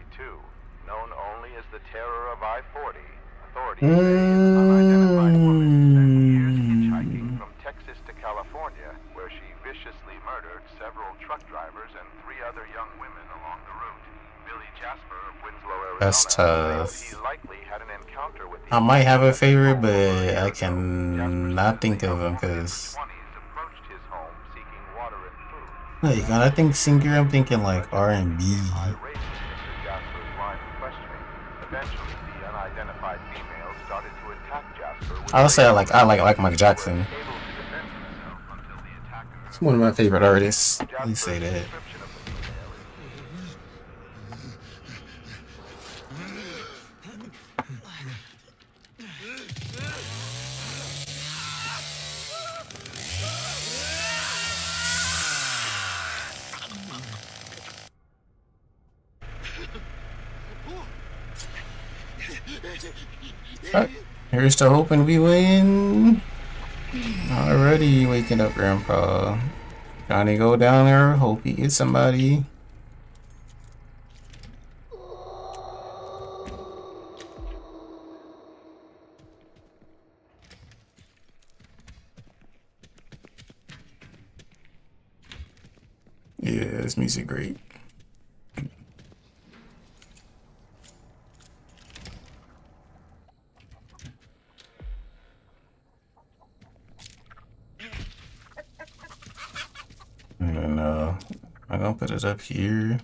Known only as the terror of I-40, authorities say an unidentified woman spent years hitchhiking from Texas to California, where she viciously murdered several truck drivers and three other young women along the route. Billy Jasper of Winslow, Arizona, That's tough. he likely had an encounter with the I might have a favorite, but I cannot think of him because 20s approached his home seeking water and food. like when I think singer, I'm thinking like R and B. Irate with Mr. Jasper's line of questioning. Eventually, the unidentified female started to attack Jasper with I'll say I like I like like Mike Jackson. able to defend himself until the attacker He's one of my favorite artists. You Jasper's say that. description of the female is Alright, Here's to hoping we win. Already waking up, Grandpa. Trying to go down there. Hope he gets somebody. Yeah, this music great. And uh, I'm gonna put it up here.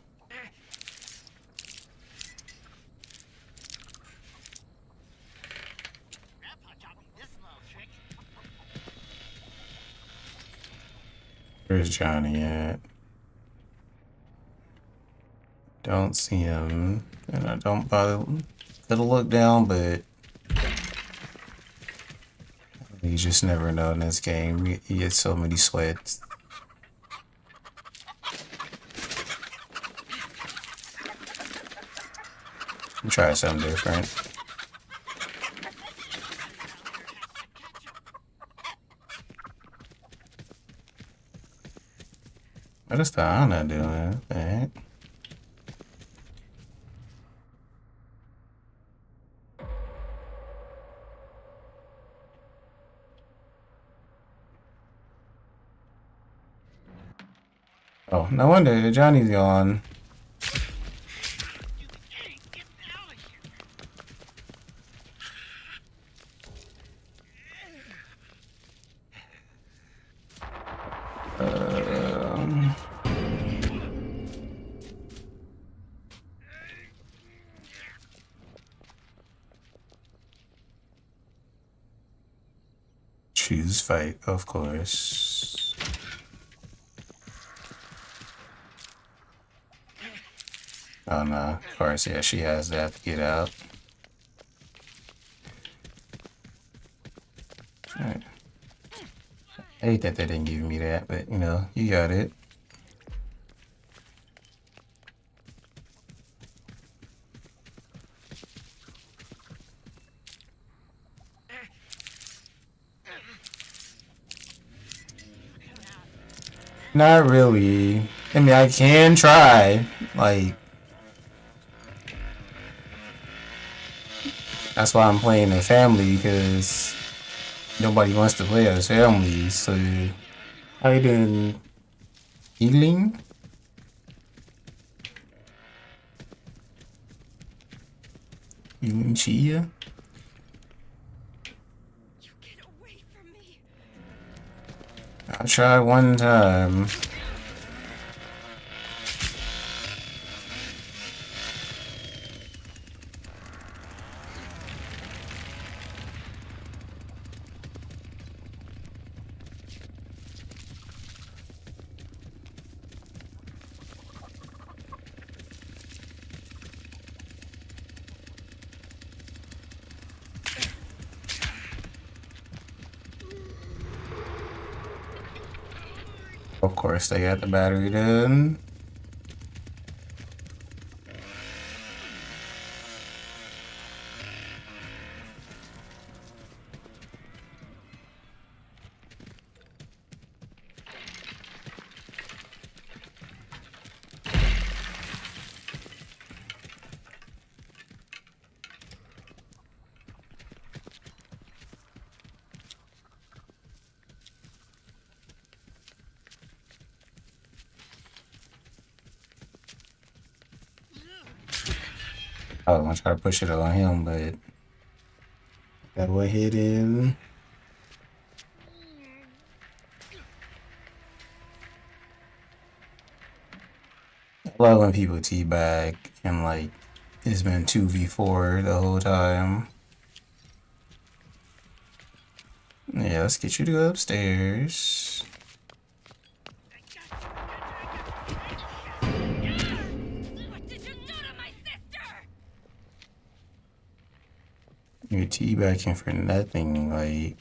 Where's Johnny at? Don't see him. And I don't bother to look down, but you just never know in this game. You get so many sweats. Try something different. What is the doing? Oh, no wonder Johnny's gone. of course. Oh uh, no, of course, yeah, she has that to get out. Alright. I hate that they didn't give me that, but you know, you got it. Not really. I mean, I can try. Like, that's why I'm playing a family because nobody wants to play as family. So, you doing, healing? Healing Chia? You get away from me. I'll try one time. Of course, try to push it on him, but got what hit him. I love when people teabag and like it's been two v four the whole time. Yeah, let's get you to go upstairs. You're teabagging for nothing, like.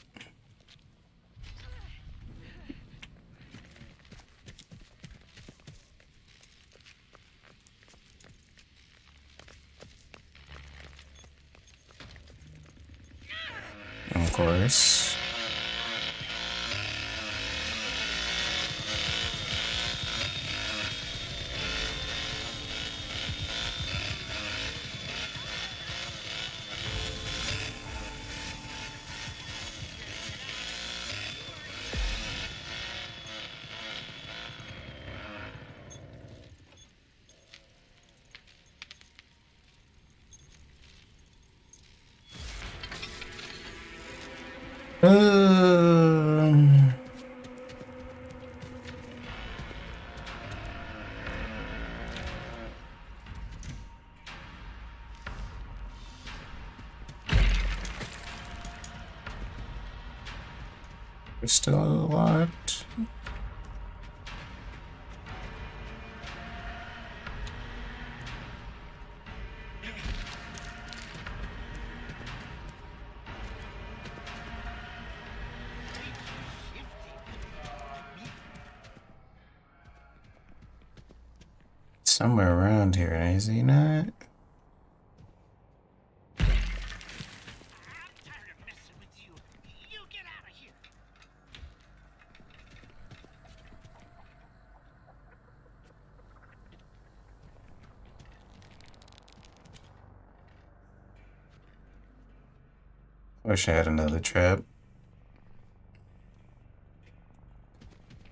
Wish I had another trap.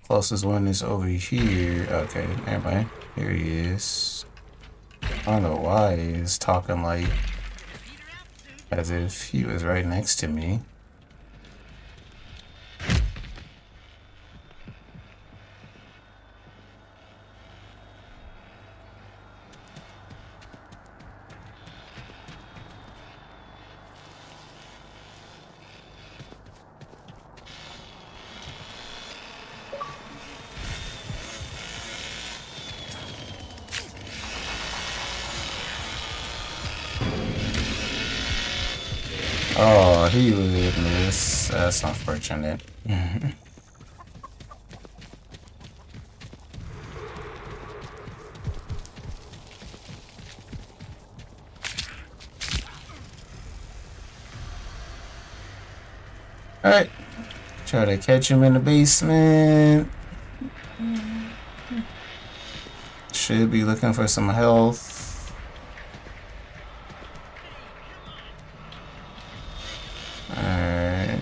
Closest one is over here. Okay, never. Here he is. I don't know why he's talking like as if he was right next to me. That's unfortunate. Alright. Try to catch him in the basement. Should be looking for some health. Alright.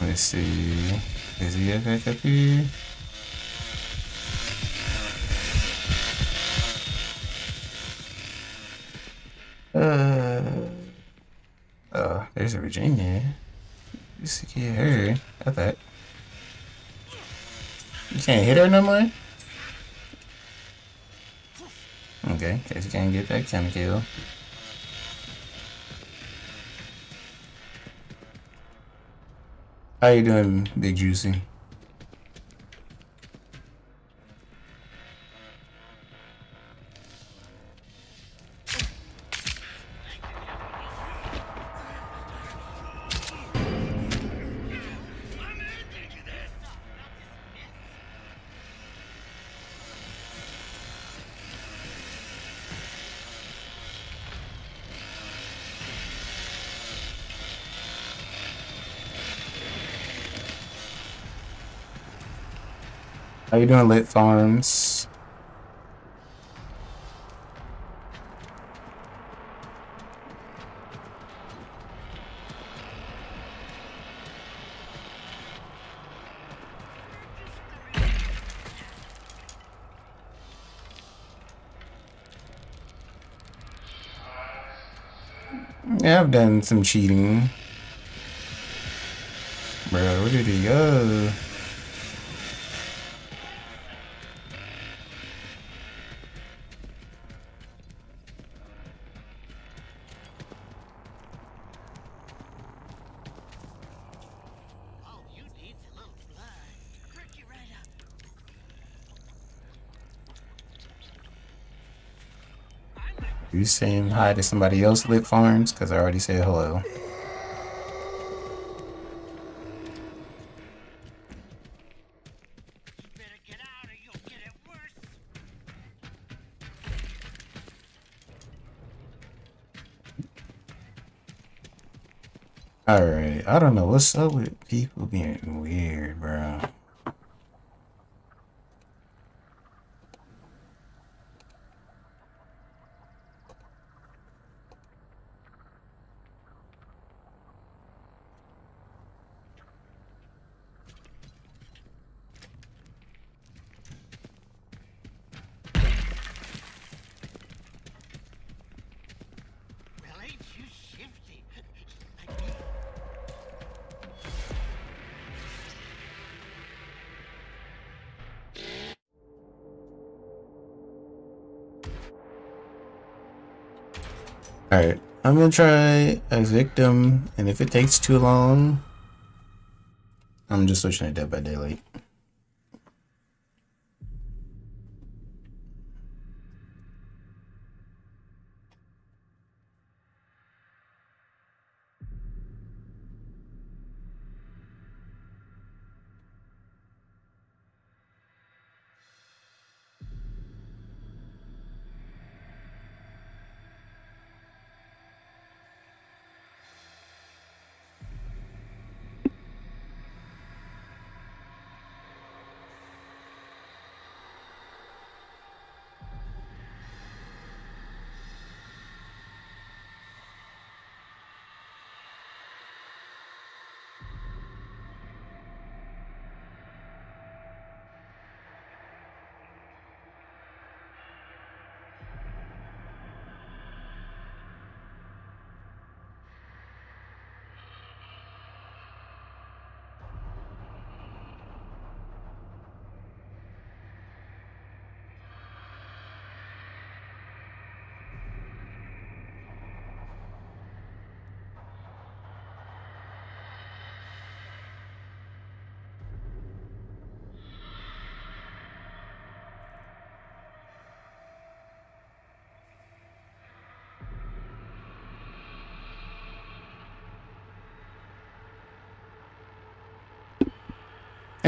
Let me see. Is he back up here? Uh, oh, there's a Virginia. You see her. I thought. You can't hit her no more? Okay, guess you can't get that kind of kill. How you doing, Big Juicy? How you doing, Lit Farms? Yeah, I've done some cheating. Bro, where did he go? You saying hi to somebody else, Lit Farms? Because I already said hello. Alright, I don't know what's up with people being weird, bro. Gonna try a victim, and if it takes too long, I'm just switching to Dead by Daylight.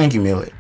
Thank you, Millet.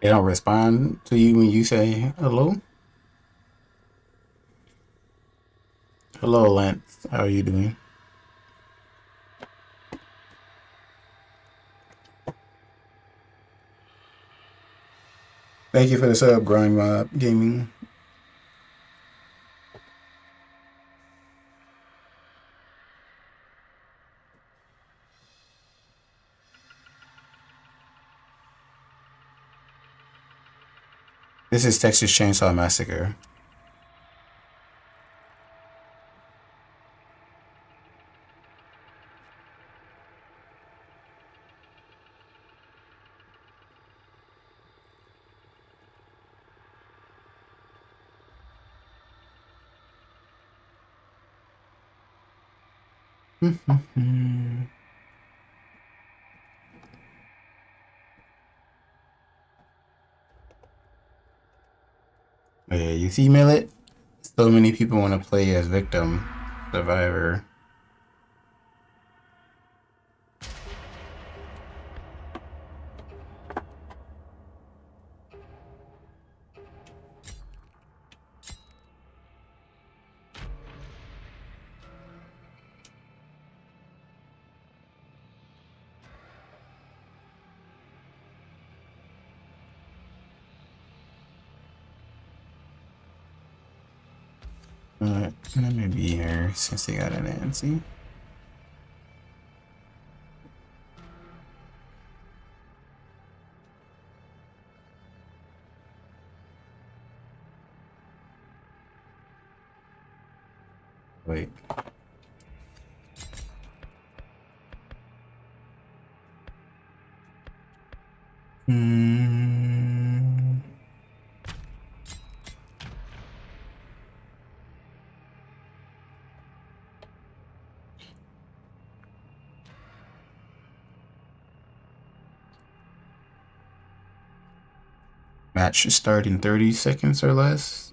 They don't respond to you when you say hello. Hello, Lance. How are you doing? Thank you for the sub, Grind Mob Gaming. This is Texas Chainsaw Massacre. Yeah, see, Millet? So many people want to play as victim, survivor. Since they got an Nancy. Wait. Match should start in 30 seconds or less.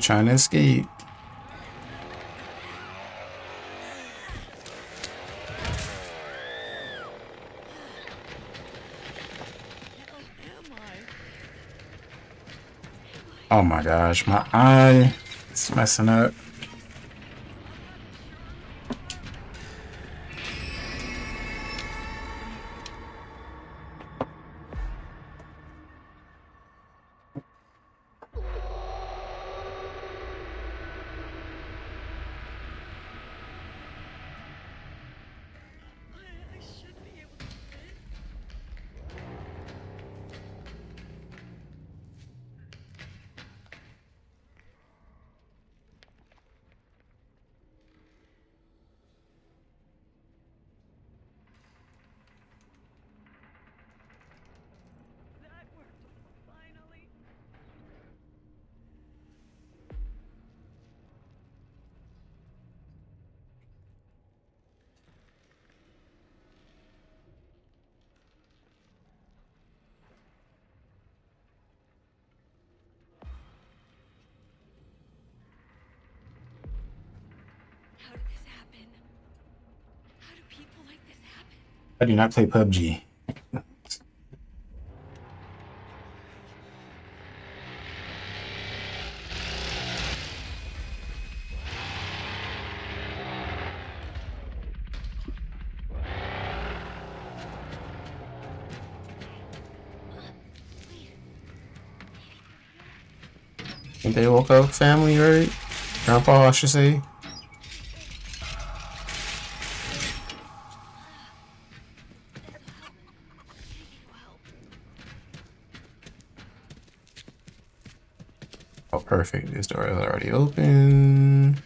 Trying to escape. Oh my gosh, my eye is messing up. Do not play PUBG. they woke up family, right? Grandpa, I should say. Oh, perfect. This door is already open.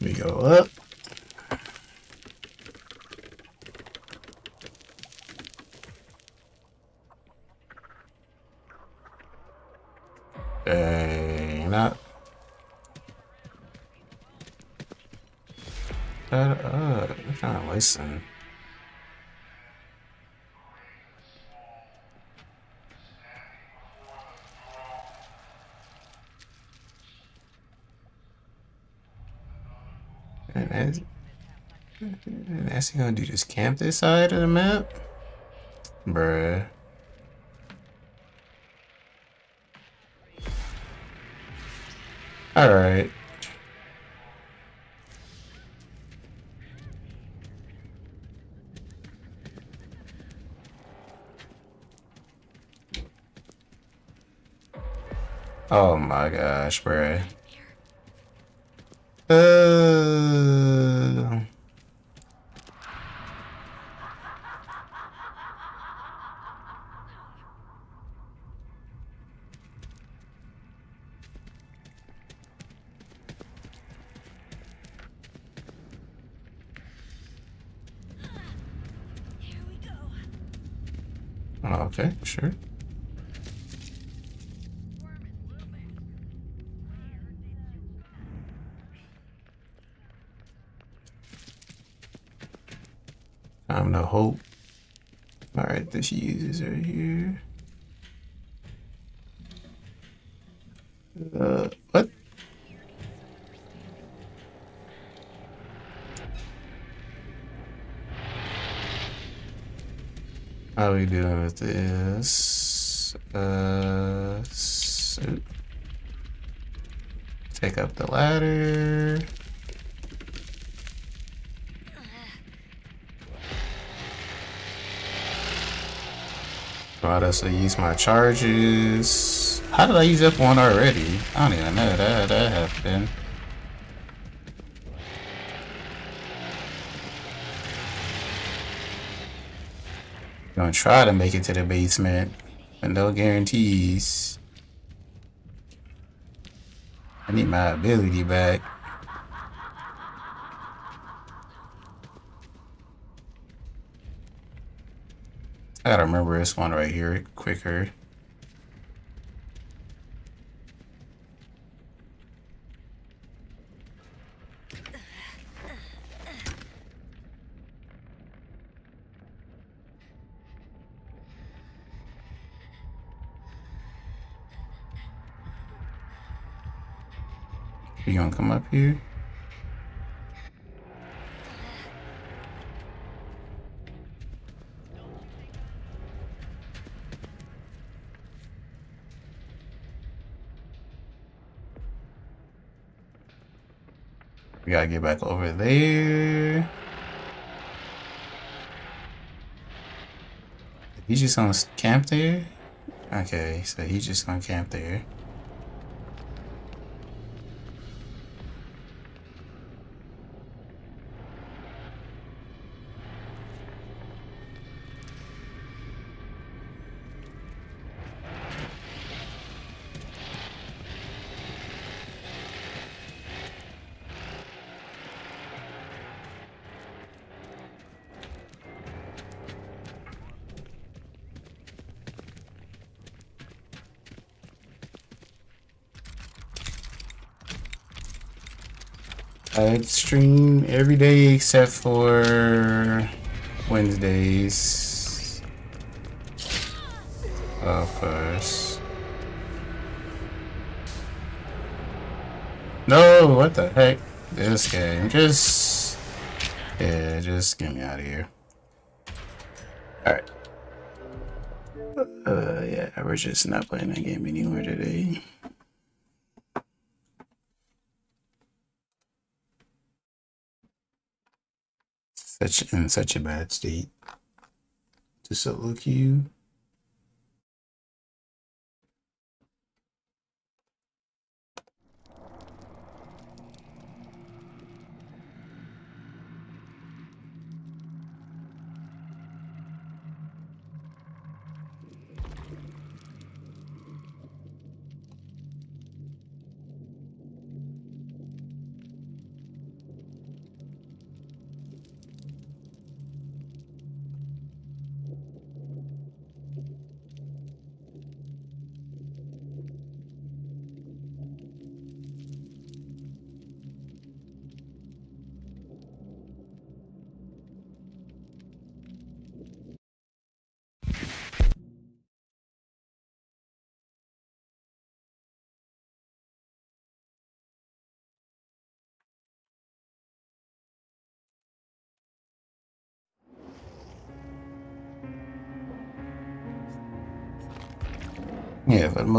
We go up. Not. Up. Listen. And that's, and that's he gonna do just camp this side of the map? Bruh. Alright. Oh my gosh, bruh. Uh, Here we go. oh, okay, sure. Time to hope. Alright, right here. Uh, what? How are we doing with this? Uh, take up the ladder. Right, so use my charges. How did I use up one already? I don't even know that that happened. Gonna try to make it to the basement, but no guarantees. I need my ability back. I this one right here quicker. You gonna come up here? Get back over there. He's just gonna camp there? Okay, so he's just gonna camp there. I stream every day except for Wednesdays. Of course. No, what the heck? This game just yeah, just get me out of here. All right. Uh, yeah, we're just not playing that game anymore today. Such in such a bad state. To solo look Yeah,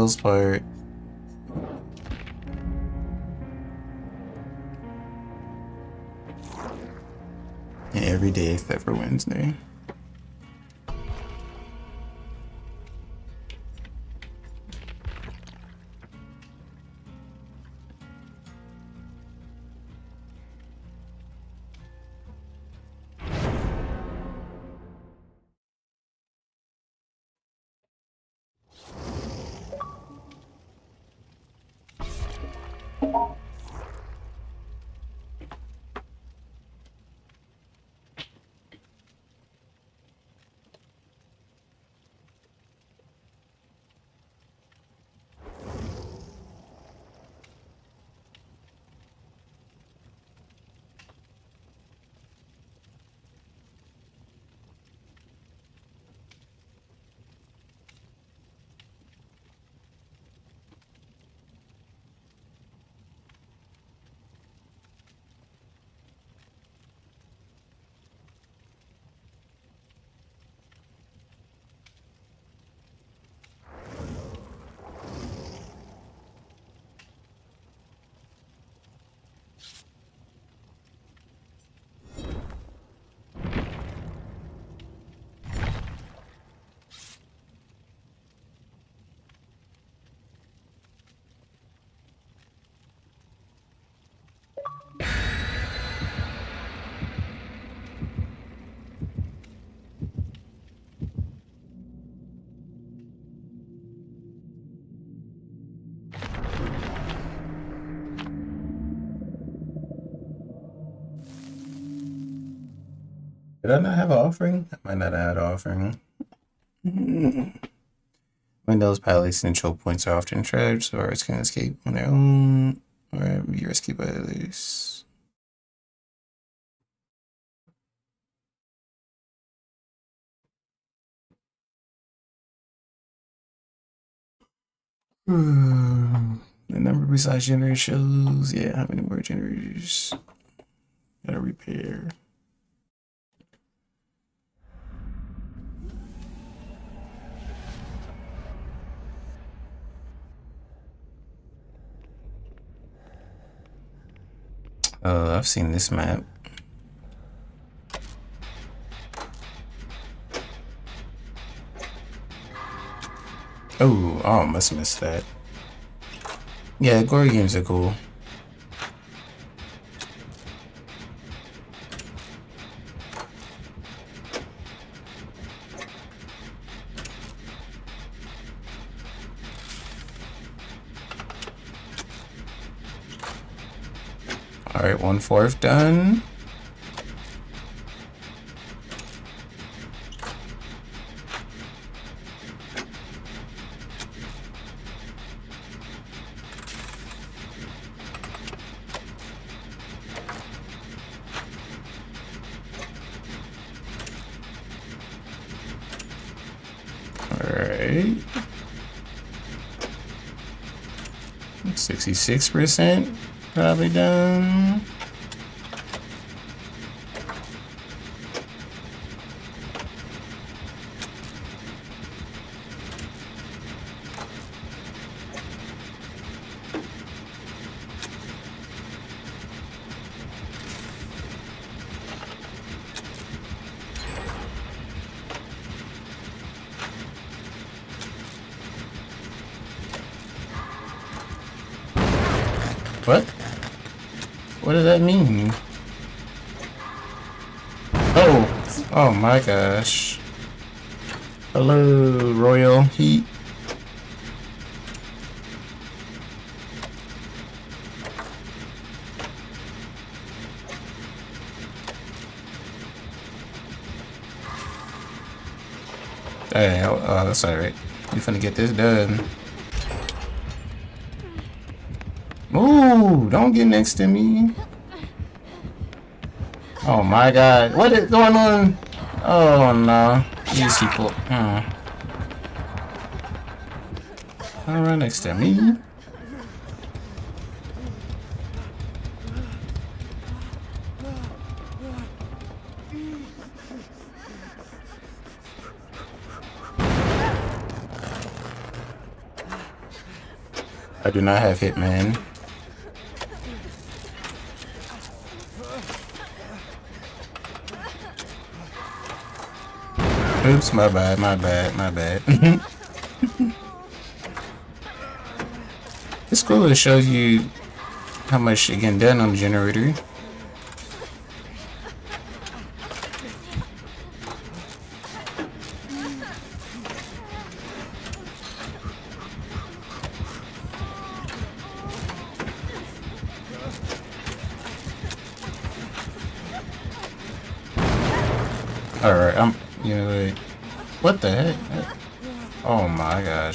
most part. Every day except for Wednesday. I not have an offering? I might not have an offering. Windows pallets and choke points are often trapped, so ours can escape on their own or be rescued by others. The number besides generators shows, yeah, how many more generators gotta repair. Oh, I've seen this map. Oh, oh I almost missed that. Yeah, gory games are cool. Fourth done. All right. 66%. Probably done. What? What does that mean? Oh! Oh my gosh. Hello, Royal Heat. Hey, oh, oh, alright. You finna get this done. Ooh, don't get next to me. Oh my god. What is going on? Oh no. These people. Hmm. Don't run next to me. Do not have Hitman. Oops, my bad, my bad, my bad. it's cool. It shows you how much you getting done on the generator.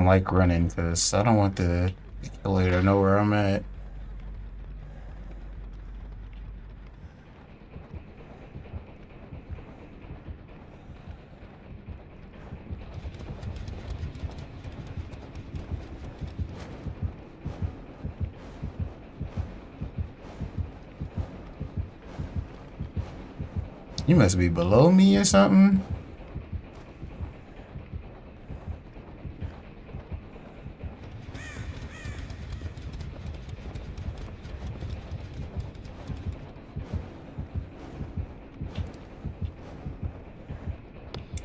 don't like running because I don't want the killer to know where I'm at. You must be below me or something.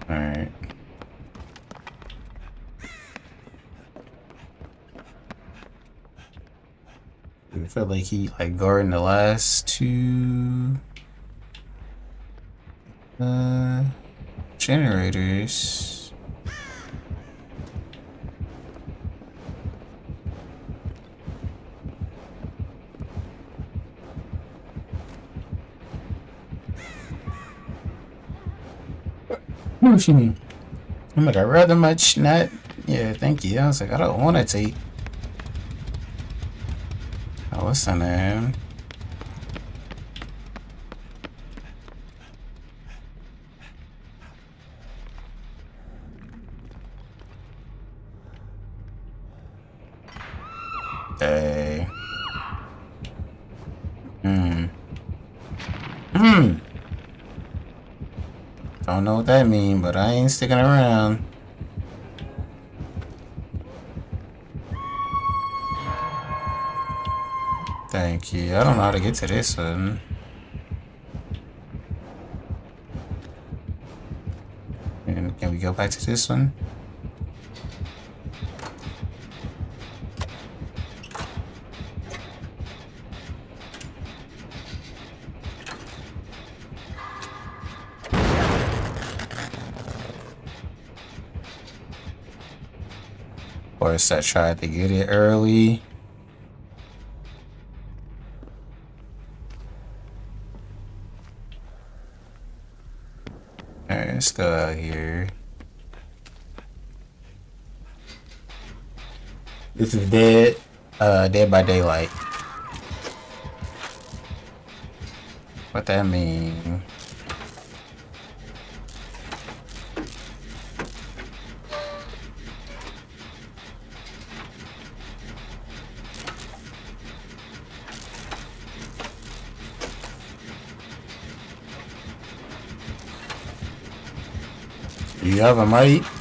Alright. Like he like guarding the last two uh generators. What does she mean? I'm like, I'd rather much not. Yeah, thank you. I was like, I don't want to take. Name? Hey. Hmm. Hmm. Don't know what that mean, but I ain't sticking around. key. I don't know how to get to this one. And can we go back to this one? Of course, I tried to get it early. This is Dead, uh, Dead by Daylight. What that mean? You have a mic?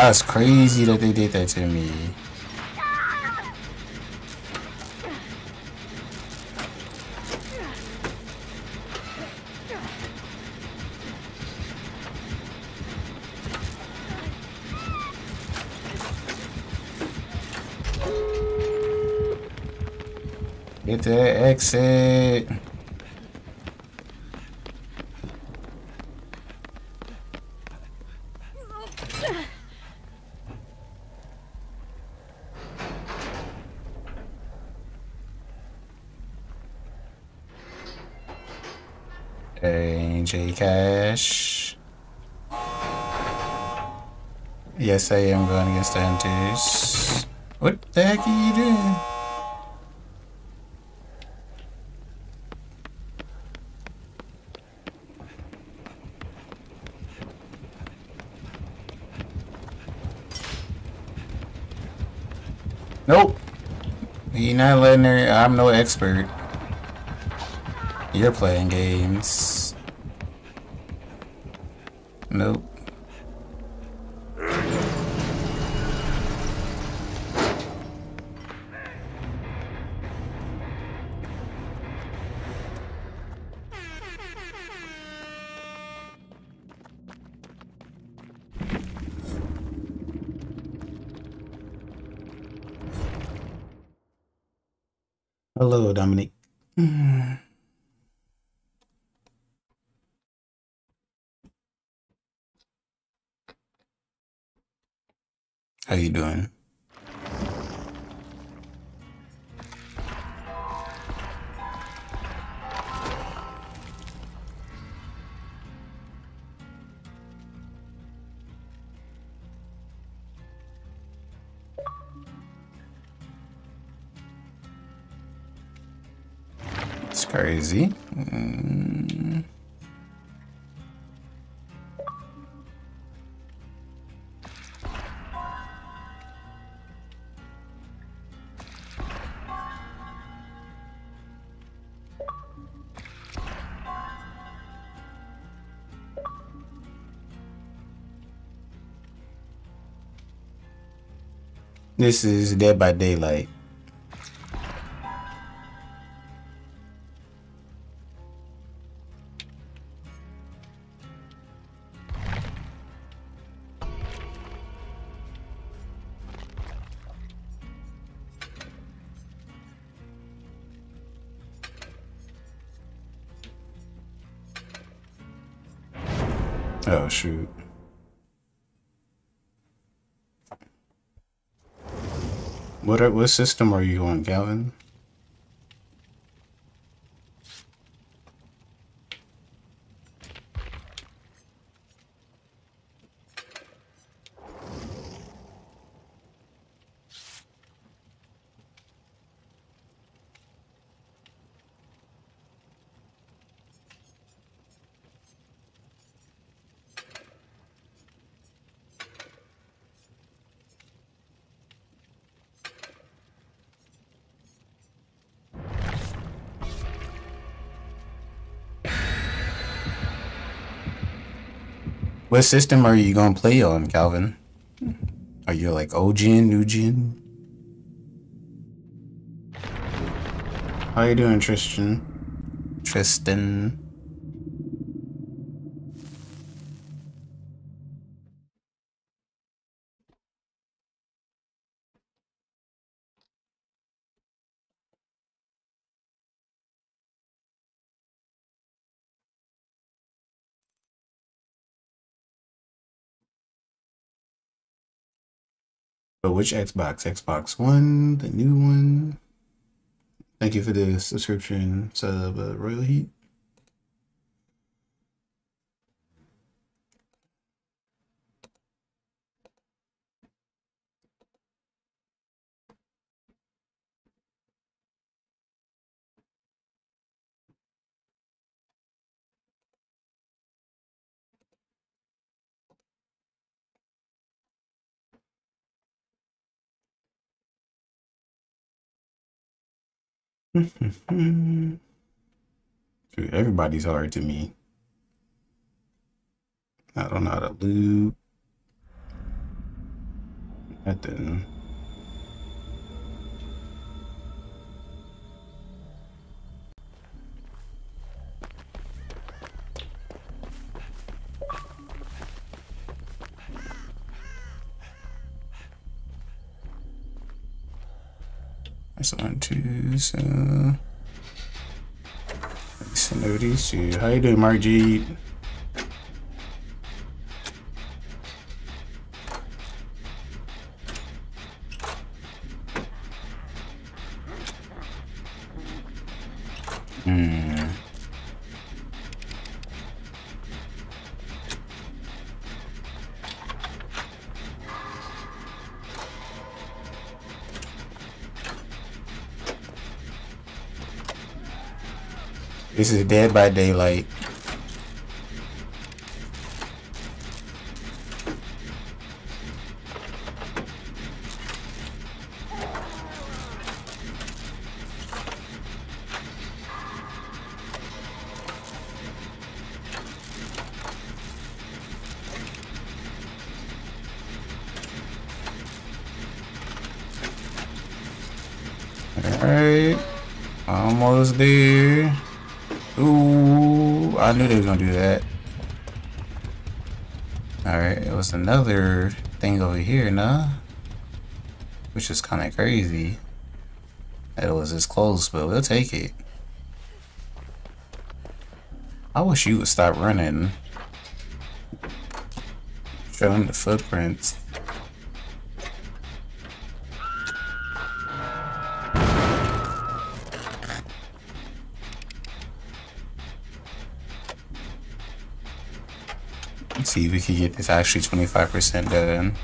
That's crazy that they did that to me. Get that exit. Hey, J Cash. Yes, I am going against the. What the heck are you doing? Nope. You're not letting her. I'm no expert. You're playing games. Nope. This is Dead by Daylight. What what system are you on, Calvin? What system are you gonna play on, Calvin? Are you like old gen, new gen? How you doing, Tristan? Tristan. But which Xbox? Xbox One, the new one. Thank you for the subscription sub, uh, Royal Heat. Dude, everybody's hard to me. I don't know how to loot. Nothing. That's one, two, so. Send over these. How you doing, Margie? Is Dead by Daylight. Knew they was gonna do that. Alright, it was another thing over here, nah? Which is kind of crazy. It was this close, but we'll take it. I wish you would stop running. Showing the footprints. We can get this actually 25% done.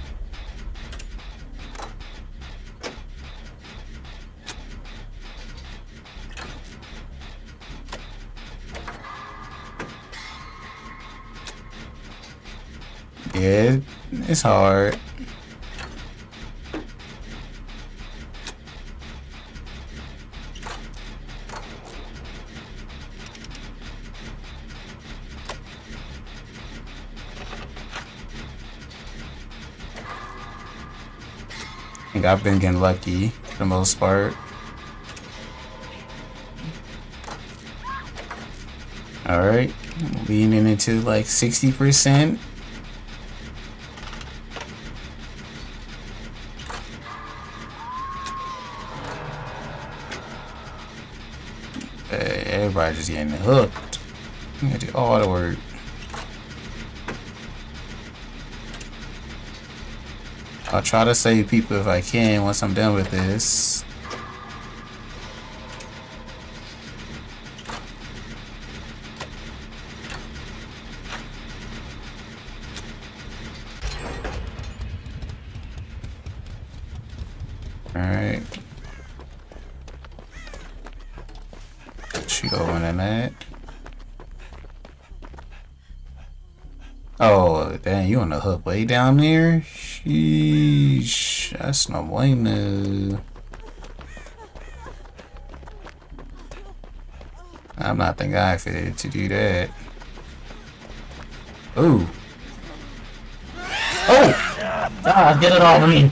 Yeah, it's hard. I've been getting lucky for the most part. Alright, leaning into like 60%. Hey, eh, everybody just getting hooked. I'm gonna do all the work. I'll try to save people if I can once I'm done with this. Alright. She opening that. Oh, damn, you on the hook way down there? Sheesh, that's no bueno. I'm not the guy for it to do that. Ooh. Oh! Ah, get it off of me.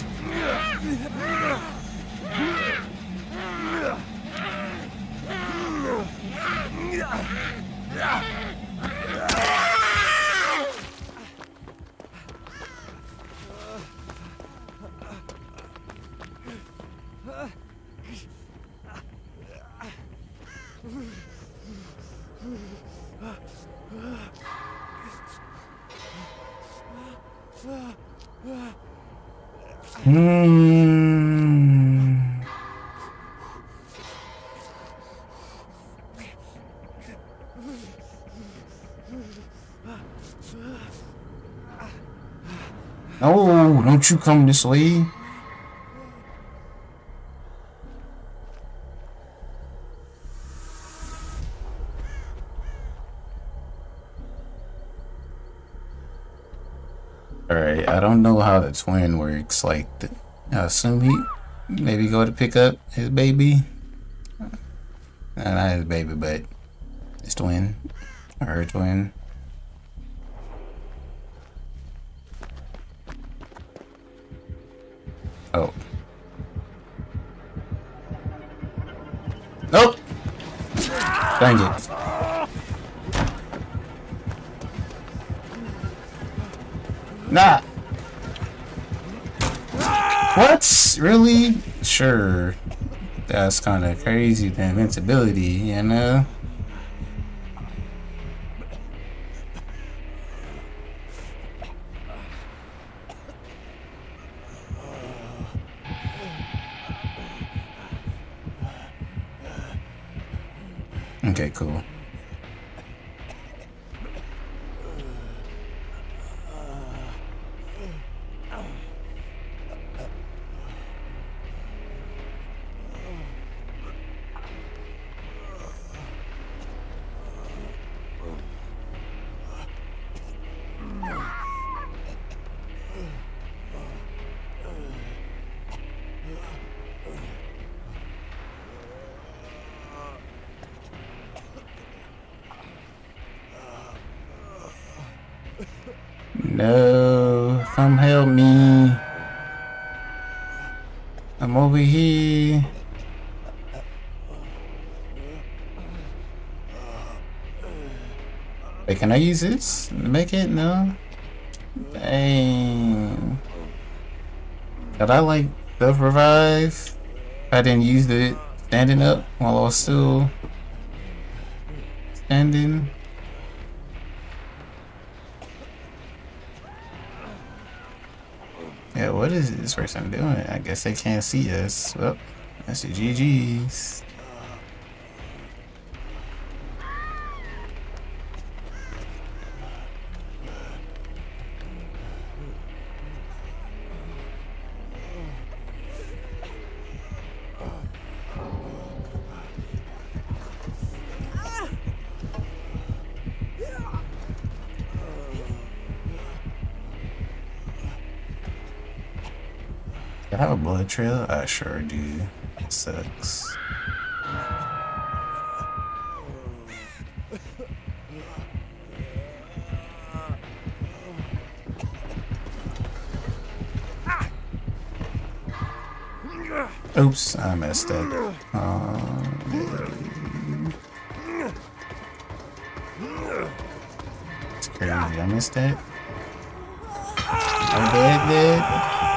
You come this way. Alright, I don't know how the twin works. Like, I assume he maybe go to pick up his baby. Uh, not his baby, but his twin. Or her twin. Sure. That's kind of crazy, the invincibility, you know? Okay, cool. No, come help me. I'm over here. Wait, can I use this? Make it? No? Dang. Could I like self revive? I didn't use it standing up while I was still standing. Yeah, what is this person doing? I guess they can't see us. Well, that's the GG's. Have a blood trail? I sure do. It sucks. Oops, I messed up. Um, it's. I missed that. I'm dead, dead.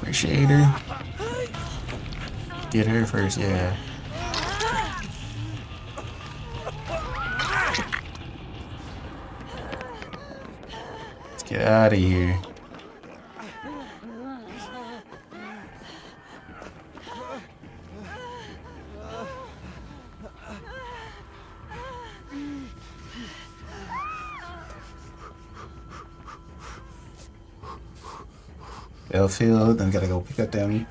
Appreciate her. Get her first, yeah. Let's get out of here. Belfield, then gotta go pick up them.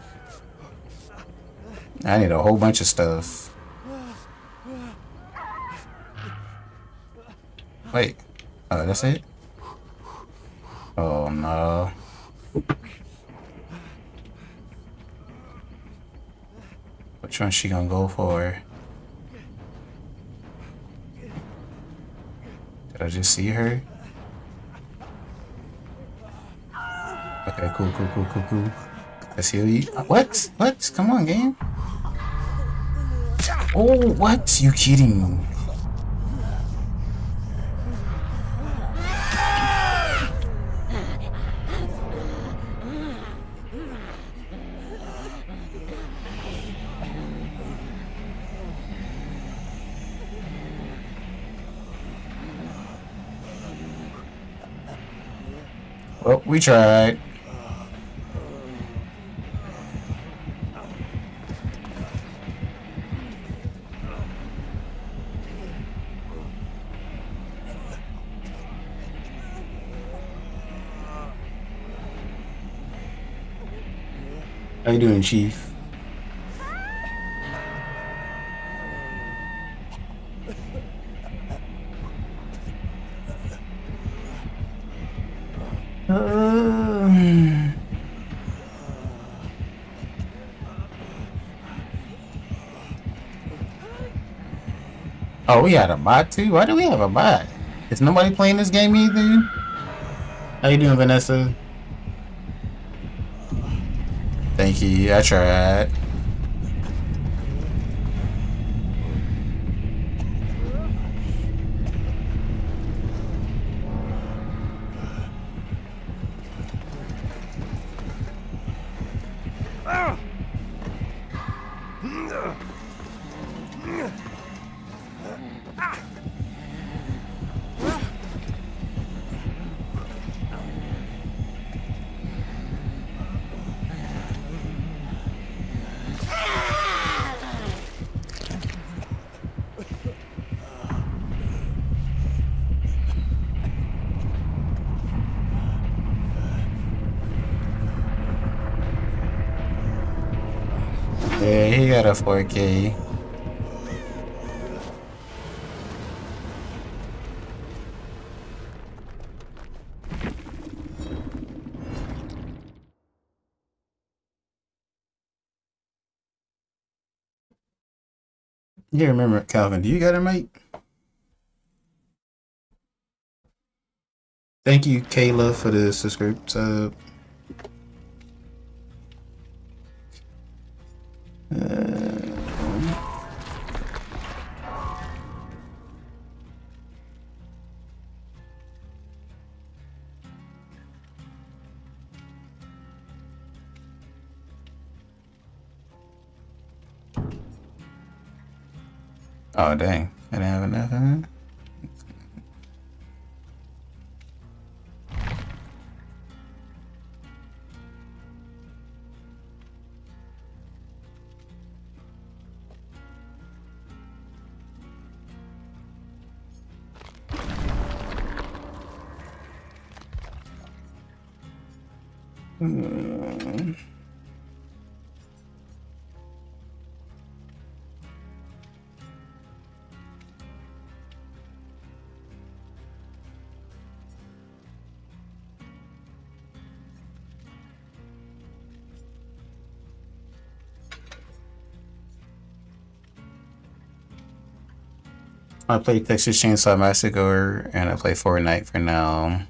I need a whole bunch of stuff. Wait. Oh, that's it? Oh no. Which one she gonna go for? Did I just see her? Okay, cool, cool, cool, cool, cool. I see you. Uh, what? What? Come on, game. Oh, what? You kidding? me? Well, we tried. How you doing, Chief? Oh, we had a bot too? Why do we have a bot? Is nobody playing this game either? How you doing, Vanessa? Thank you. I tried. Yeah, he a 4K. You remember, Calvin, do you got a mate? Thank you, Kayla, for the subscribe sub. Oh I play Texas Chainsaw Massacre and I play Fortnite for now.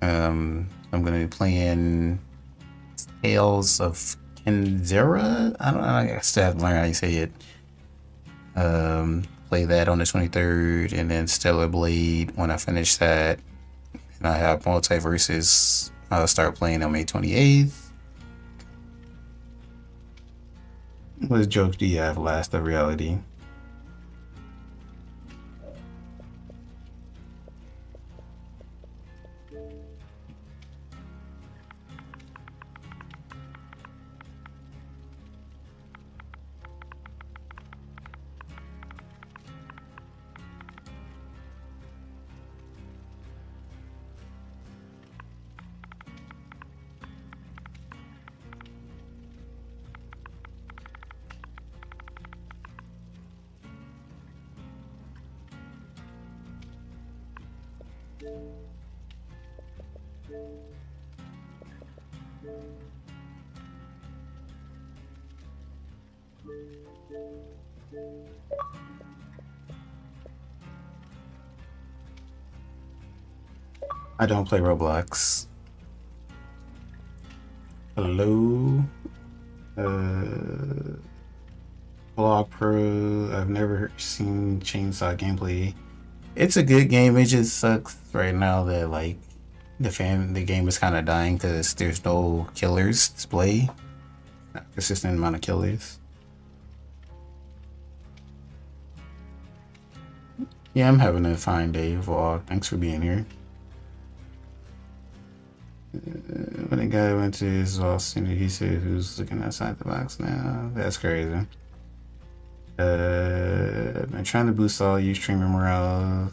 Um, I'm gonna be playing Tales of Kenzera. I don't know. I still have to learn how you say it. Um, play that on the 23rd, and then Stellar Blade when I finish that. And I have MultiVersus. I'll start playing on May 28th. What jokes do you have last of reality? Don't play Roblox. Hello? Uh, Block Pro. I've never seen Chainsaw gameplay. It's a good game. It just sucks right now that like the fan the game is kind of dying because there's no killers to play. Not consistent amount of killers. Yeah, I'm having a fine day, Vlog. Thanks for being here. Guy went to his Austin, he said, "Who's looking outside the box now?" That's crazy. Uh, been trying to boost all you streamer morale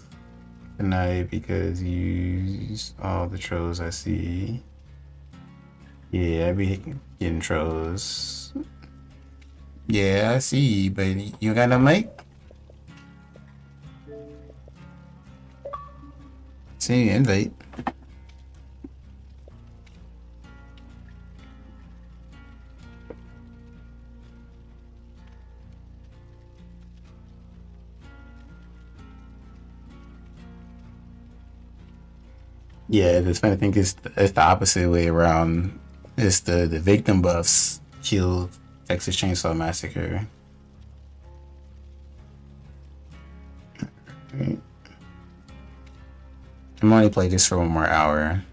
tonight because you use all the trolls I see. Yeah, I be getting trolls. Yeah, I see, but you got no mic? See, invite. Yeah, the funny thing is, it's the opposite way around. It's the, the victim buffs killed Texas Chainsaw Massacre. I'm only play this for one more hour.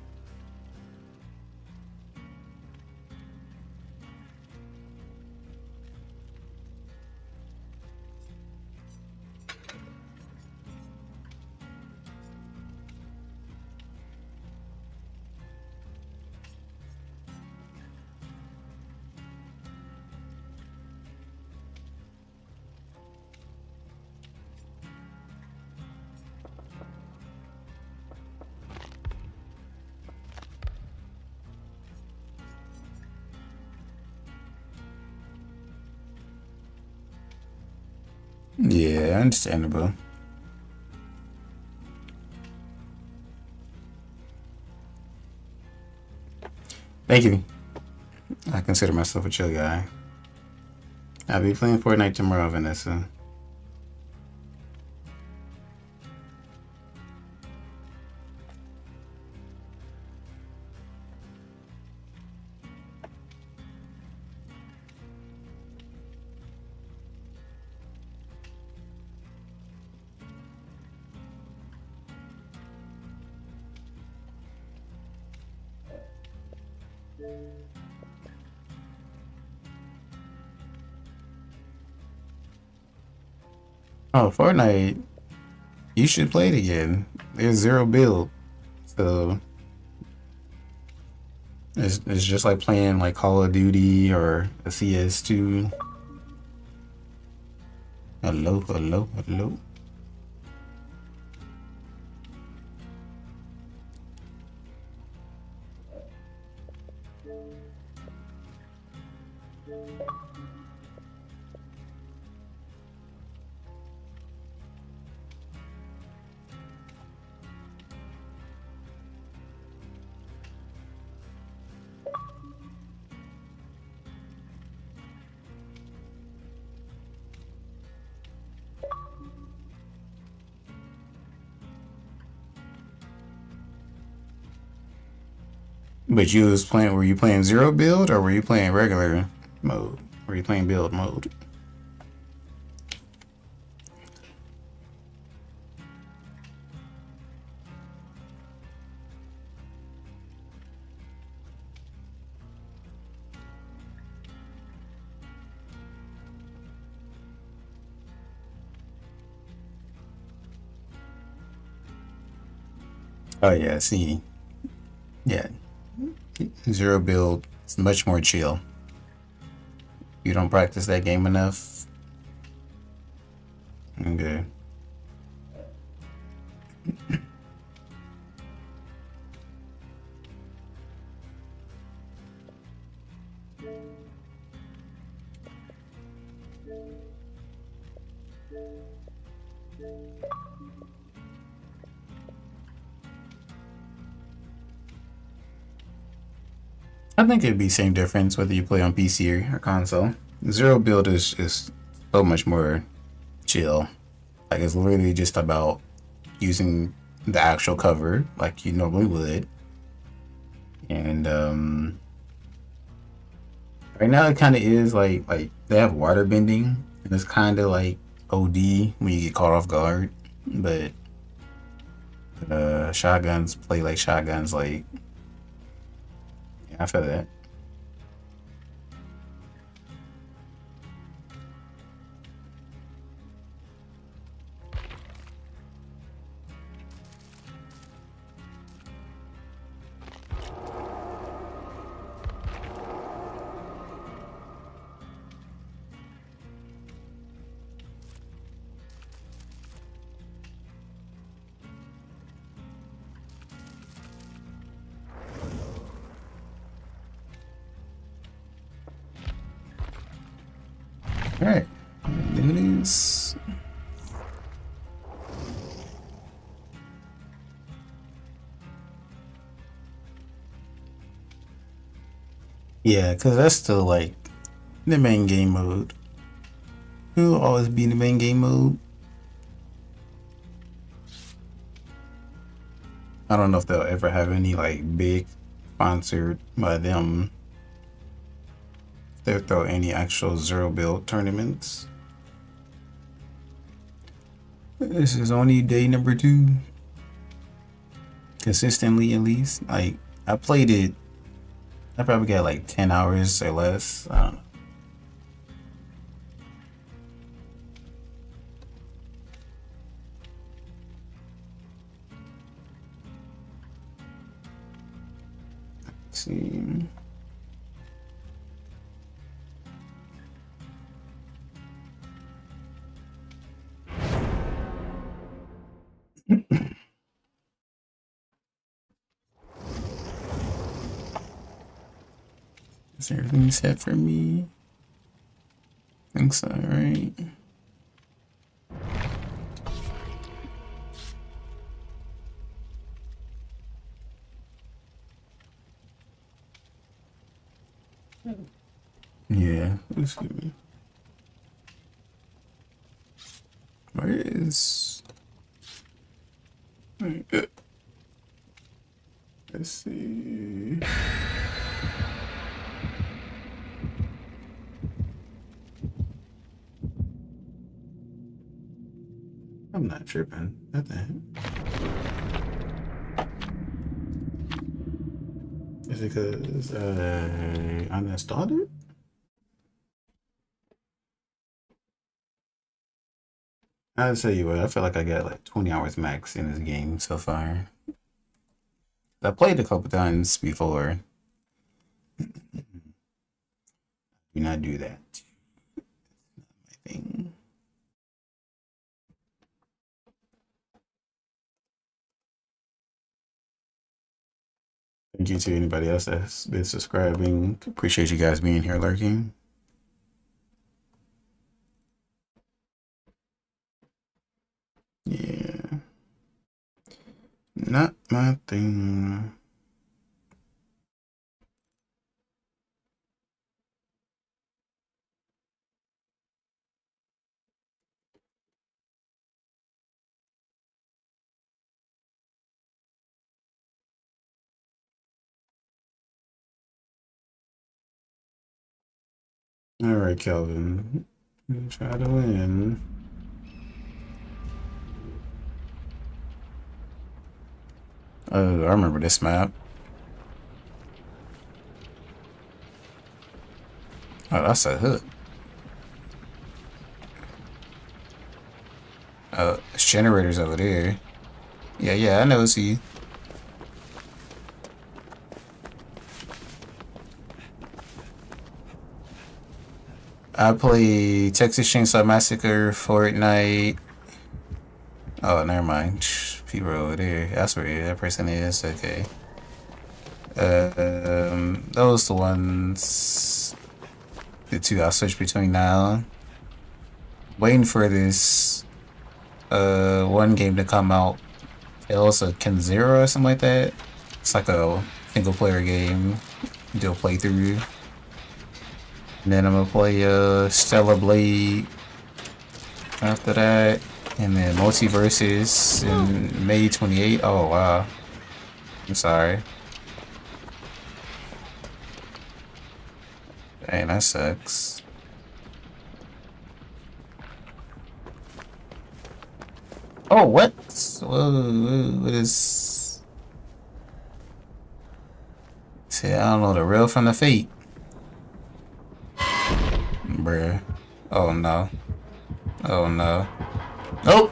Understandable. Thank you. I consider myself a chill guy. I'll be playing Fortnite tomorrow, Vanessa. Fortnite. You should play it again. There's zero build. So it's, it's just like playing like Call of Duty or a CS2. Hello, hello, hello. But you was playing, were you playing zero build or were you playing regular mode? Were you playing build mode? Oh yeah, see. Zero build it's much more chill. You don't practice that game enough. I think it'd be same difference whether you play on PC or, console. Zero build is is so much more chill. Like it's literally just about using the actual cover like you normally would. And um Right now, it kind of is like like they have water bending, and it's kind of like OD when you get caught off guard. But uh, shotguns play like shotguns. Like I that. Right, Loonies. Yeah, cause that's still like the main game mode. It'll always be in the main game mode. I don't know if they'll ever have any like big sponsored by them. Throw any actual zero build tournaments. This is only day number two. Consistently, at least. Like, I played it. I probably got like 10 hours or less. I don't know. Is everything set for me? think so, right? Yeah, let's see. Where is? Uh, Let's see. I'm not tripping. What the heck? Is it because uh, I uninstalled it? I'll tell you what, I feel like I got like 20 hours max in this game so far. I played a couple times before. Do not do that. That's not My thing. Thank you to anybody else that's been subscribing. Appreciate you guys being here lurking. Yeah. Not my thing. All right, Kelvin. Try to win. Oh, I remember this map. Oh, that's a hook. Oh, uh, it's generators over there. Yeah, yeah, I know. See. I play Texas Chainsaw Massacre, Fortnite. Oh, never mind. People over there. That's where that person is. Okay. Um, those the ones. The two I switch between now. Waiting for this. Uh, one game to come out. Tales of Kenzera or something like that. It's like a single player game. Do a playthrough. And then I'm gonna play uh Stellar Blade after that. And then MultiVersus in May 28. Oh wow. I'm sorry. Dang, that sucks. Oh, what? Whoa, what is... See, I don't know the real from the fake. Bruh. Oh, no. Oh, no. Nope!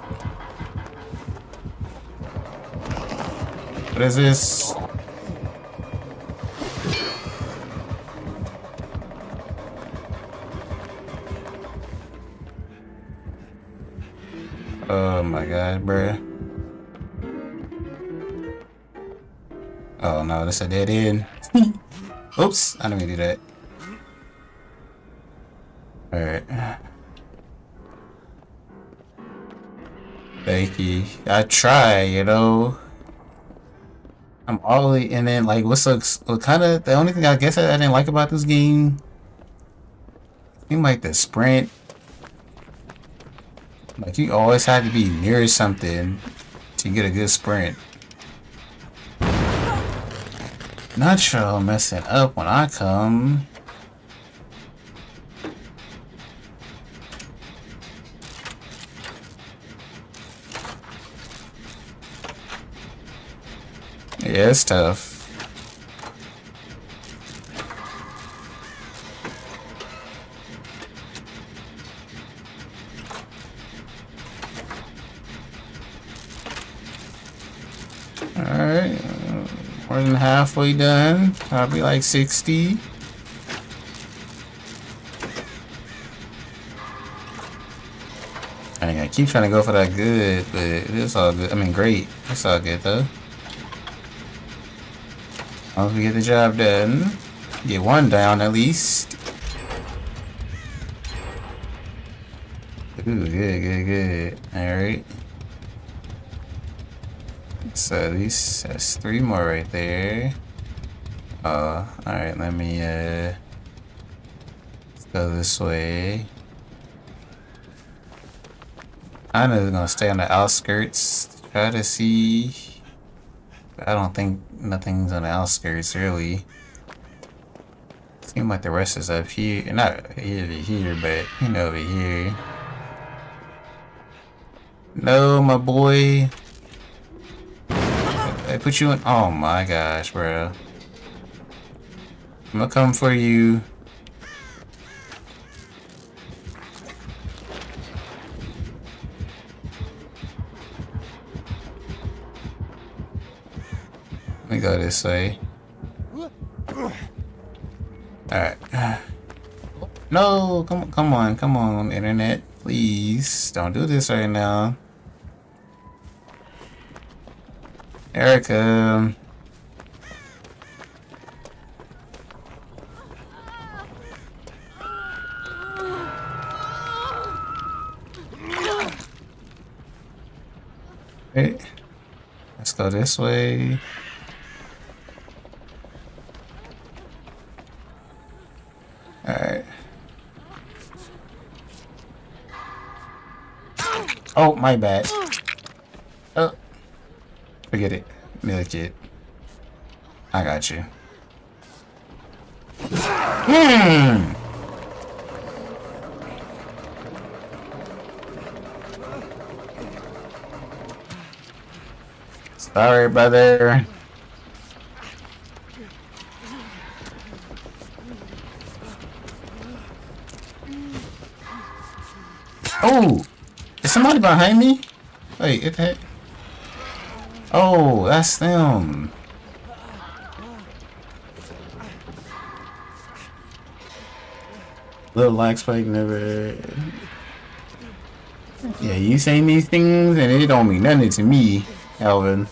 What is this? Oh my god, bruh. Oh no, this a dead end. Oops, I didn't mean to do that. Alright. Thank you. I try, you know. I'm all and then like what's looks what kind of the only thing I guess I, I didn't like about this game seemed like the sprint like you always had to be near something to get a good sprint. Not sure messing up when I come. Yeah, it's tough. Alright, more than halfway done. Probably like 60. I keep trying to go for that good, but it's all good. I mean, great. It's all good though. We get the job done, get one down at least. Ooh, good, good, good. Alright. So at least that's three more right there. Oh, alright, let me uh let's go this way. I'm just gonna stay on the outskirts, try to see. I don't think nothing's on the outskirts really. Seems like the rest is up here. Not over here, but you know over here. No, my boy. They put you in. Oh my gosh, bro. I'm gonna come for you. Go this way. Alright. No, come come on, come on, internet. Please. Don't do this right now. Erica. Hey, let's go this way. My bad. Oh. Forget it. Milk it. I got you. Hmm. Sorry, brother. Oh, is somebody behind me? Wait, it that? Oh, that's them. Little Black Spike never. Yeah, you saying these things and it don't mean nothing to me, Alvin.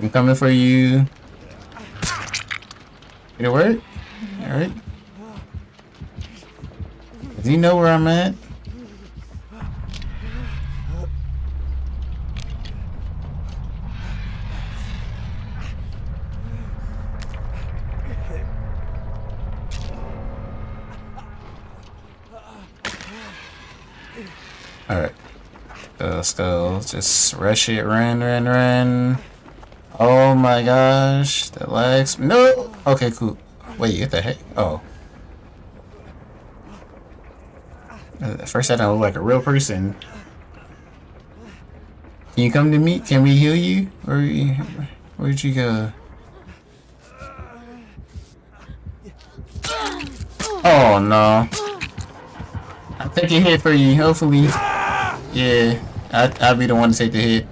I'm coming for you. Did it work? Alright. Does he know where I'm at? Alright. Let's go. Just rush it, run, run, run. Oh my gosh, That legs. No. Okay, cool. Wait, what the heck? Oh. Uh, at first, I don't look like a real person. Can you come to me? Can we heal you? Where where'd you go? Oh no. I'll take a hit for you, hopefully. Yeah, I, I'll be the one to take the hit.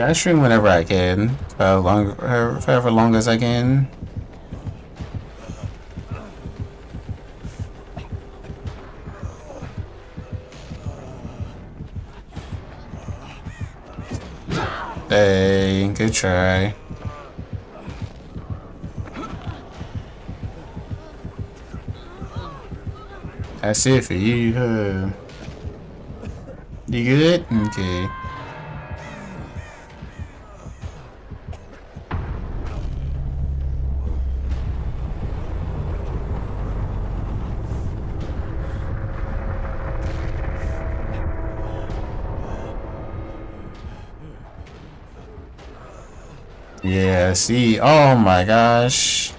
I stream whenever I can, uh, long, for however long as I can. Hey, good try. That's it for you, huh? You good? Okay. See, oh my gosh.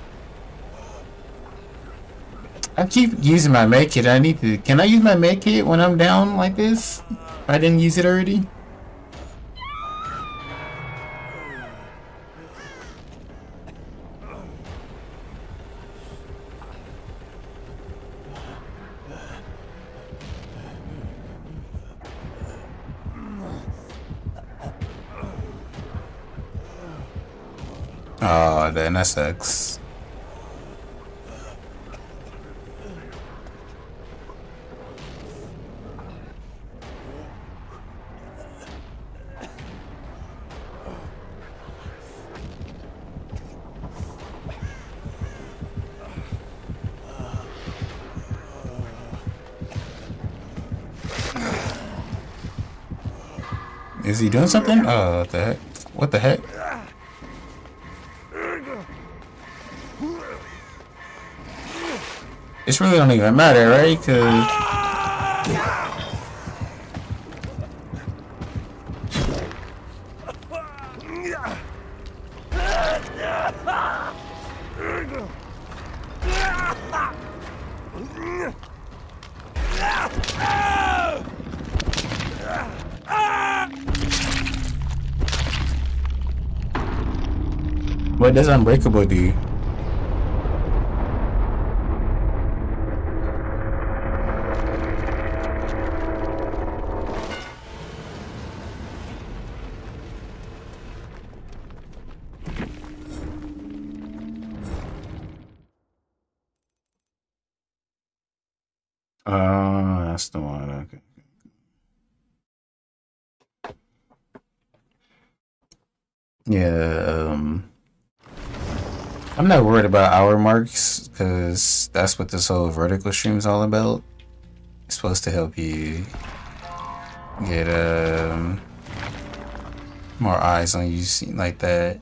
I keep using my med kit. I need to. Can I use my med kit when I'm down like this? I didn't use it already? That. Is he doing something? Oh, what the heck? What the heck? Really don't even matter, right? Cause what does Unbreakable do? Oh, that's the one. Okay. Yeah, um, I'm not worried about hour marks because that's what this whole vertical stream is all about. It's supposed to help you get um more eyes on you like that.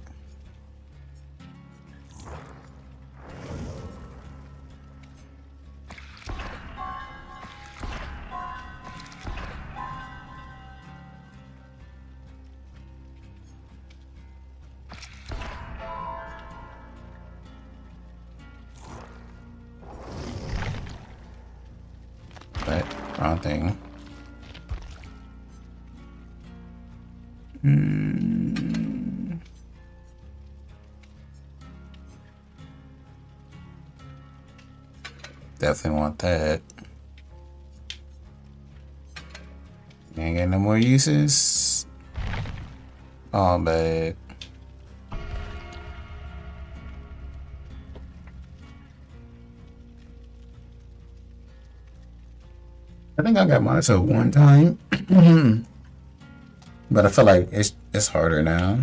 Definitely want that. Ain't got no more uses. Oh, but I think I got mine at one time, but I feel like it's it's harder now.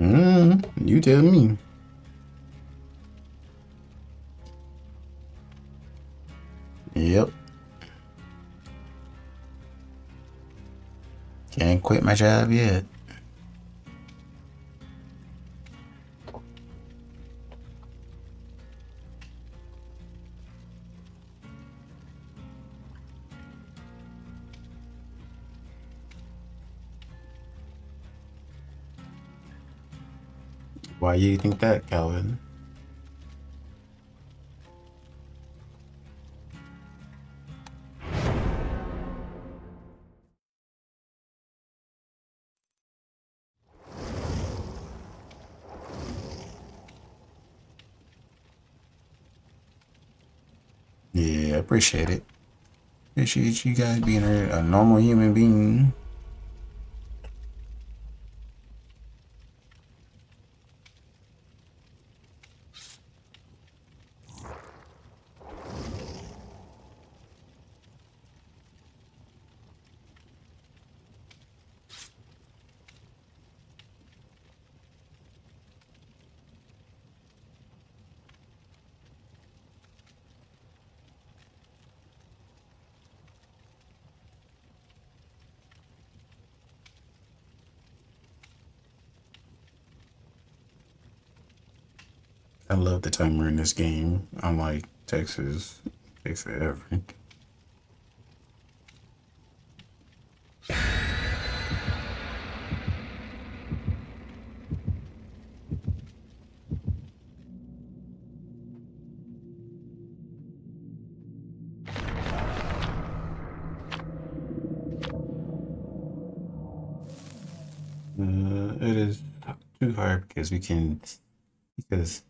Mm, you tell me. Yep. Can't quit my job yet. You think that, Calvin? Yeah, I appreciate it. Appreciate you guys being a normal human being. Love the timer in this game. Unlike Texas, takes forever. Uh, it is too hard because we can because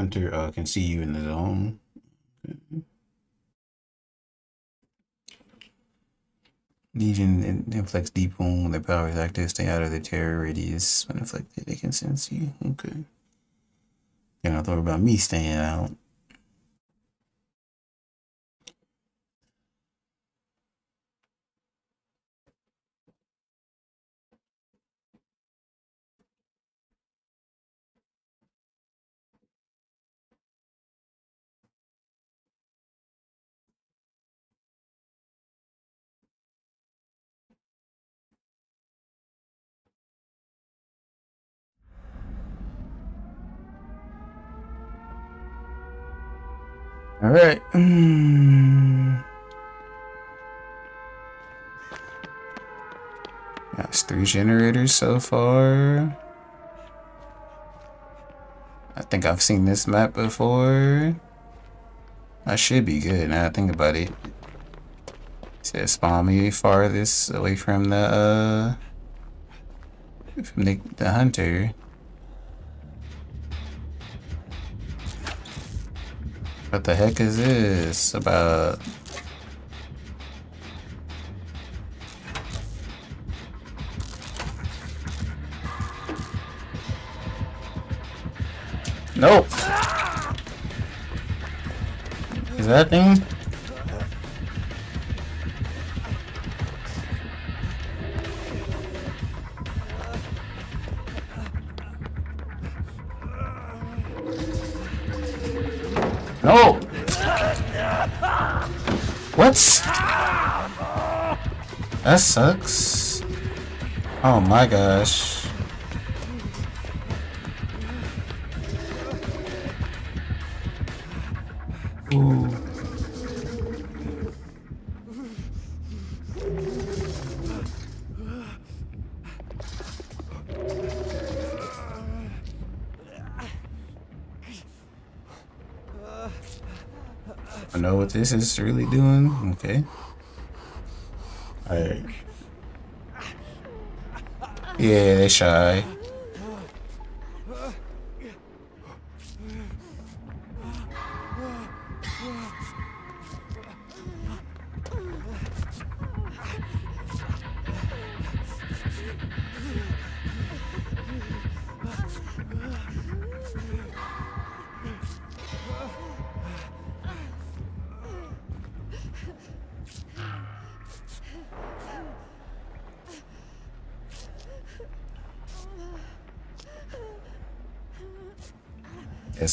Hunter uh, can see you in the zone. Legion in- inflicts deep wound when their power is active. Stay out of the terror radius. When inflicted, they can sense you. Okay. You're not worry about me staying out. All right. Mm. That's three generators so far. I think I've seen this map before. I should be good now I think about it. It spawn me farthest away from the uh from the, the hunter. What the heck is this about? Nope. Is that thing? No. What? That sucks. Oh my gosh. This is really doing. Okay. Alright. Yeah, they shy.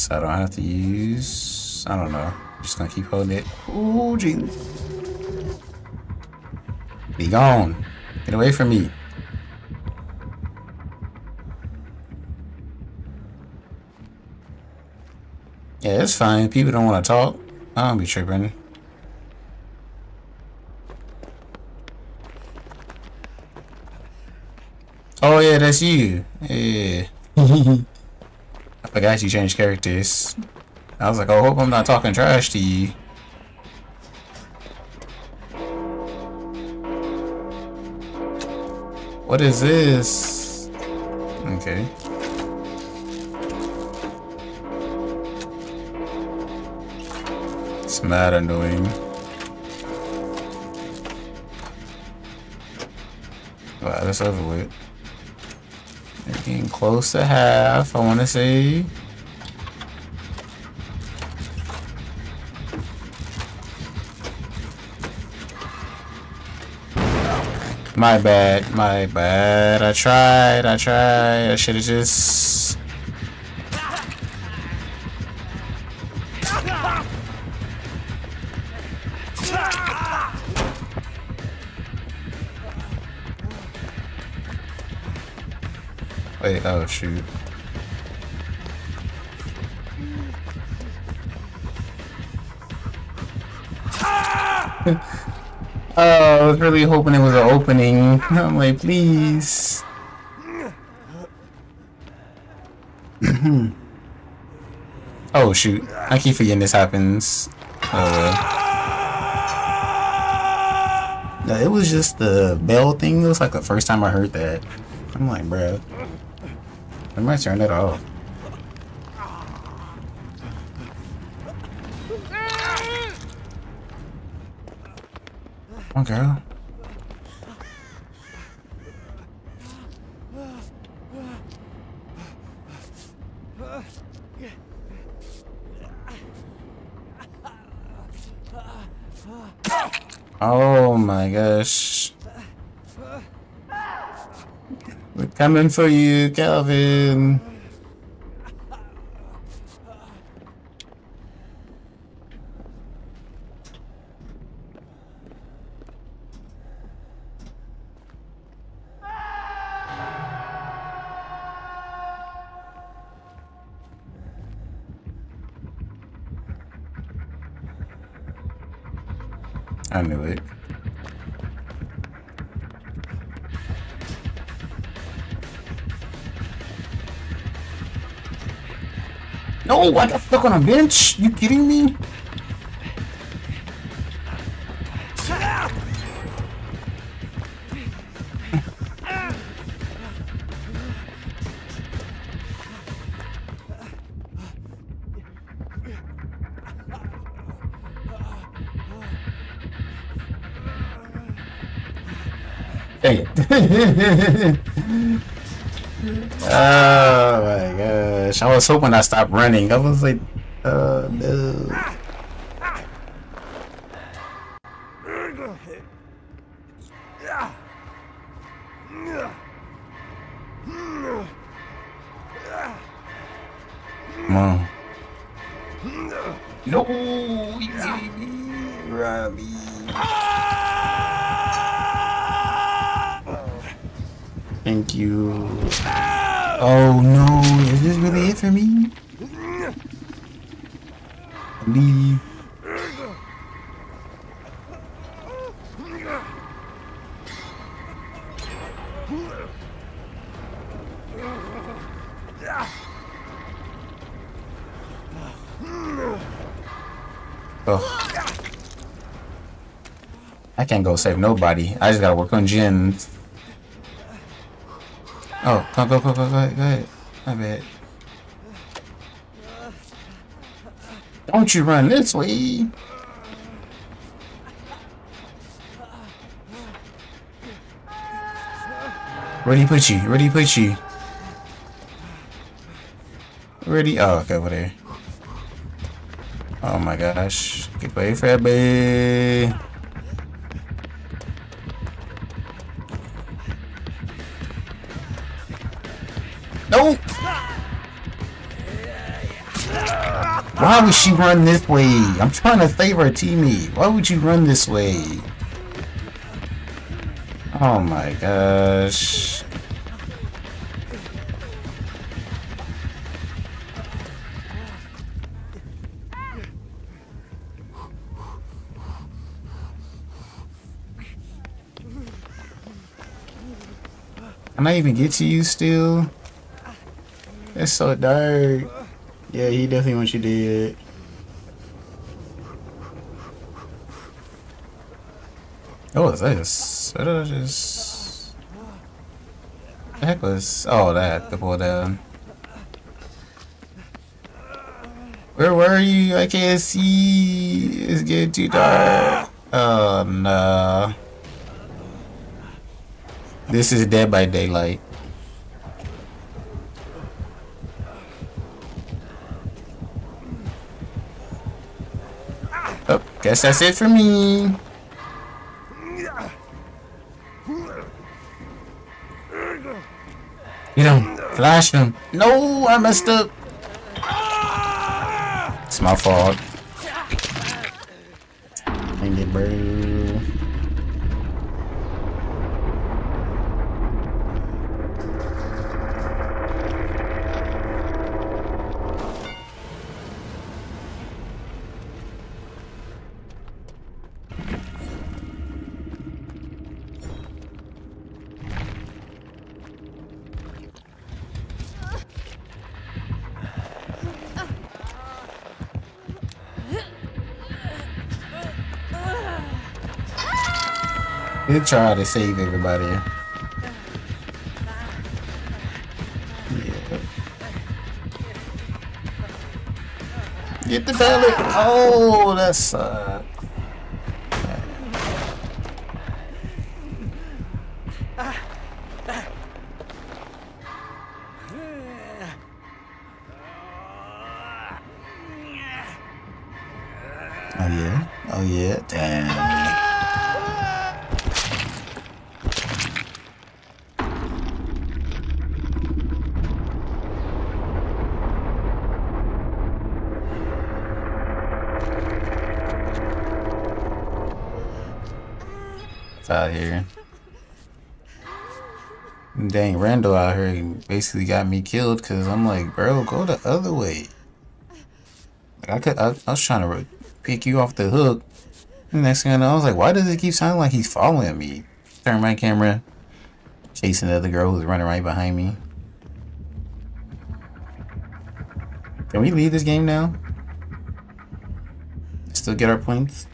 Guess I don't have to use. I don't know. Just gonna keep holding it. Ooh, Jesus. Be gone. Get away from me. Yeah, it's fine. People don't want to talk. I don't be tripping. Oh yeah, that's you. Yeah. I forgot you changed characters. I was like, oh, I hope I'm not talking trash to you. What is this? Okay. It's mad annoying. Wow, that's over with. They're getting close to half, I want to say. My bad, my bad. I tried, I tried. I should have just. Oh shoot. Oh, I was really hoping it was an opening. I'm like, please. oh shoot! I keep forgetting this happens. Uh. Well. No, it was just the bell thing. It was like the first time I heard that. I'm like, bruh. I might turn that off. Come on, girl. Oh my gosh. We're coming for you, Calvin. Stuck on a bench. You kidding me? Dang it. oh gosh. I was hoping I stopped running. I was like, I can't save nobody. I just gotta work on gens. Oh, go, go, go, go, go, go ahead. My bad. Don't you run this way. Where do you put you? Where do you put you? Where do you? Oh, okay, over there. Oh my gosh. Get away from me. Why would she run this way? I'm trying to favor our teammate. Why would you run this way? Oh my gosh. Can I even get to you still? It's so dark. Yeah, he definitely wants you dead. Oh, what was this? What did I just... The heck was... Oh, that. The pull down. Where were you? I can't see. It's getting too dark. Oh, no. This is Dead by Daylight. Guess that's it for me. You don't flash him. No, I messed up. It's my fault. Dang it, bro. He'll try to save everybody. Get the belly. Oh, that sucks. Randall out here and basically got me killed because I'm like, bro, go the other way. Like I could, I, I was trying to pick you off the hook. And next thing I know, I was like, why does it keep sounding like he's following me? Turn my camera, chasing the other girl who's running right behind me. Can we leave this game now? Still get our points?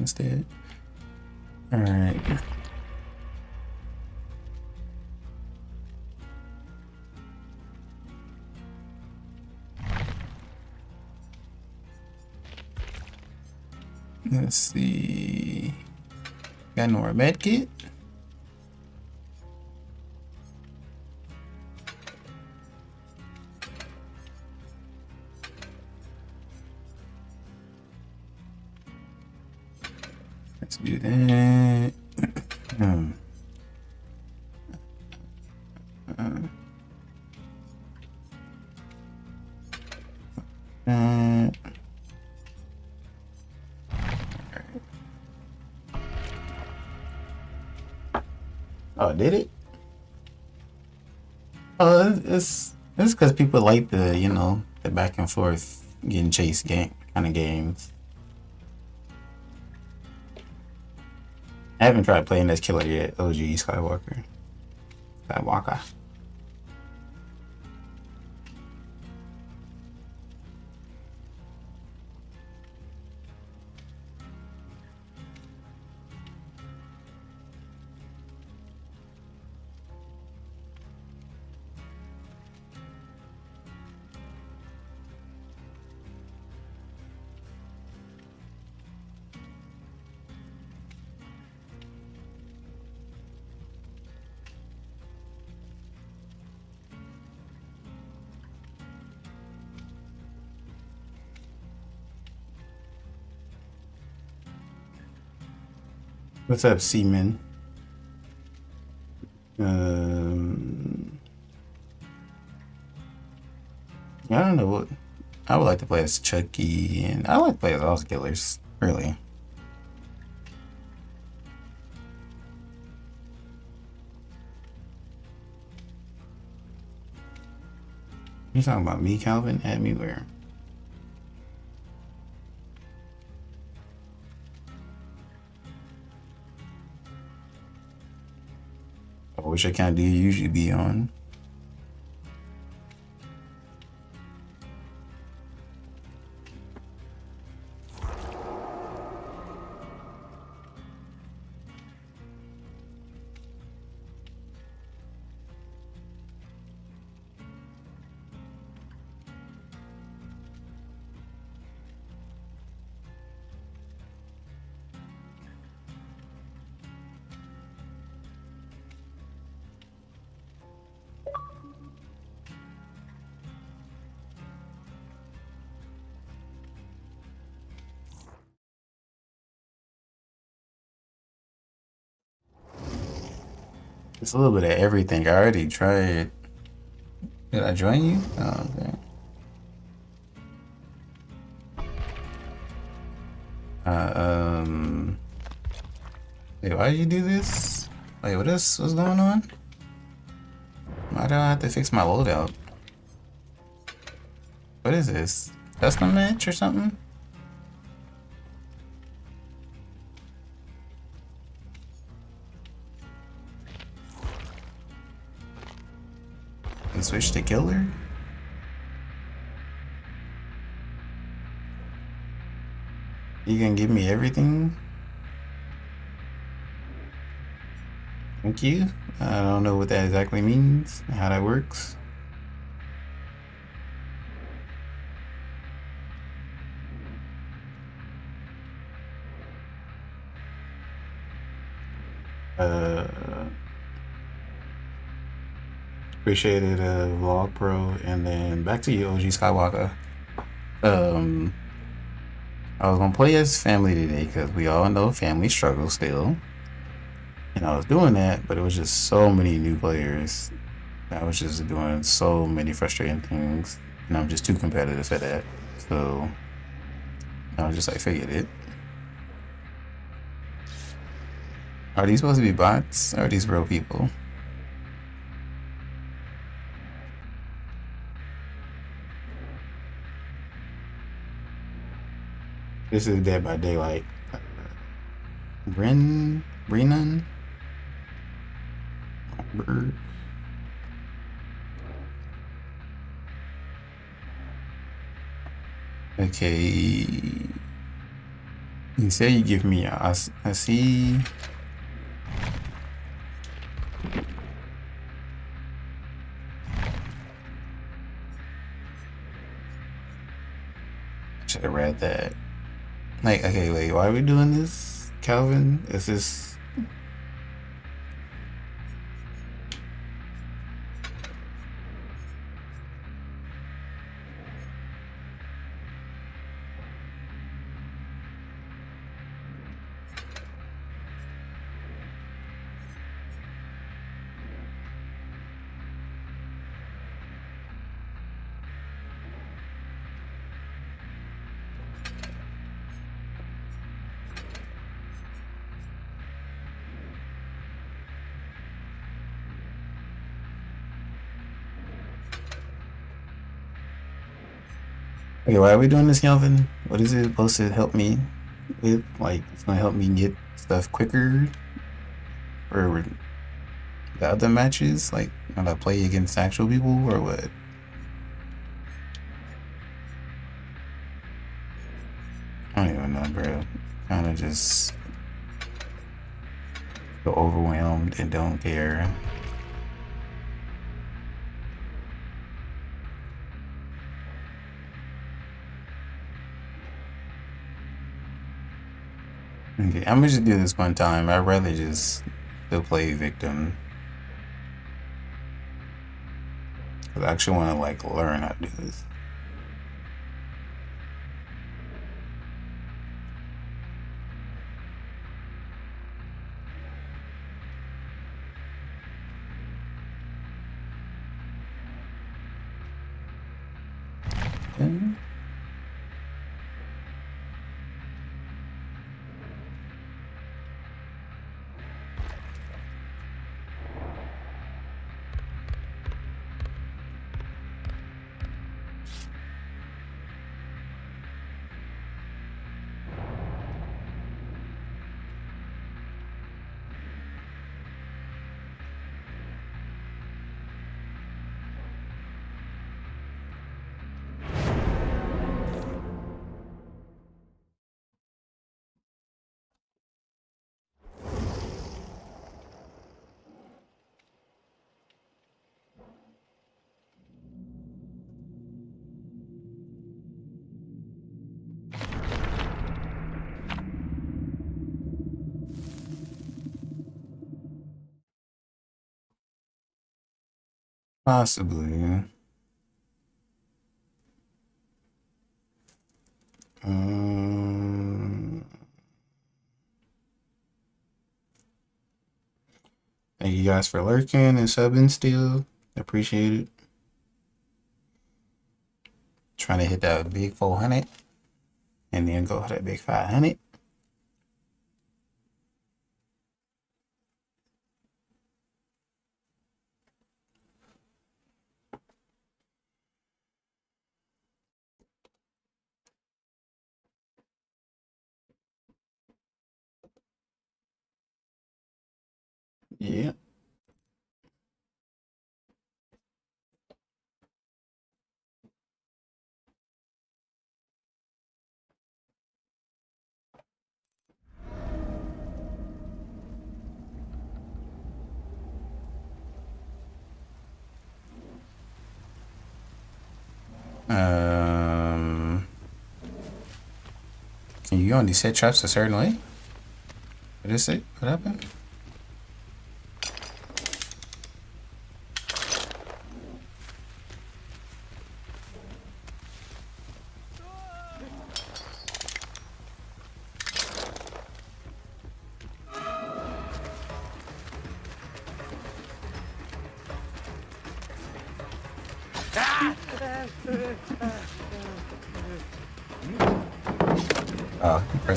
Instead. Alright. Let's see. Got no med kit. Did it? Oh, it's it's because people like the you know the back and forth getting chased game kind of games. I haven't tried playing this killer yet. OG Skywalker. Skywalker. What's up, Seaman? Um, I don't know what. I would like to play as Chucky, and I like to play as all the killers. Really. You talking about me, Calvin? At me where? Kind of do usually be on. It's a little bit of everything. I already tried. Did I join you? Oh, okay. Uh, um. Wait, why did you do this? Wait, what is what's going on? Why do I have to fix my loadout? What is this? Custom match or something? Gonna give me everything? Thank you. I don't know what that exactly means, how that works. Uh, appreciated uh, Vlog Pro, and then back to you, OG Skywalker. Um, I was gonna play as family today because we all know family struggles still, and I was doing that, but it was just so many new players. I was just doing so many frustrating things, and I'm just too competitive for that. So I was just like, forget it. Are these supposed to be bots? Or are these real people? This is Dead by Daylight. Bren, Brennan? Bird. Okay. You say you give me a, I see. Should have read that. Like, okay, wait, why are we doing this, Calvin? Is this. Why are we doing this, Calvin? What is it supposed to help me with? Like, it's gonna help me get stuff quicker? Or the other matches? Like, when I play against actual people, or what? I don't even know, bro. Kind of just feel overwhelmed and don't care. Okay, I'm gonna just do this one time. I'd rather just still play victim. I actually want to like learn how to do this. Possibly. Um, thank you guys for lurking and subbing still. Appreciate it. Trying to hit that big 400 and then go for that big 500. Yeah. Um, can you only set traps a certain way? What is it? What happened?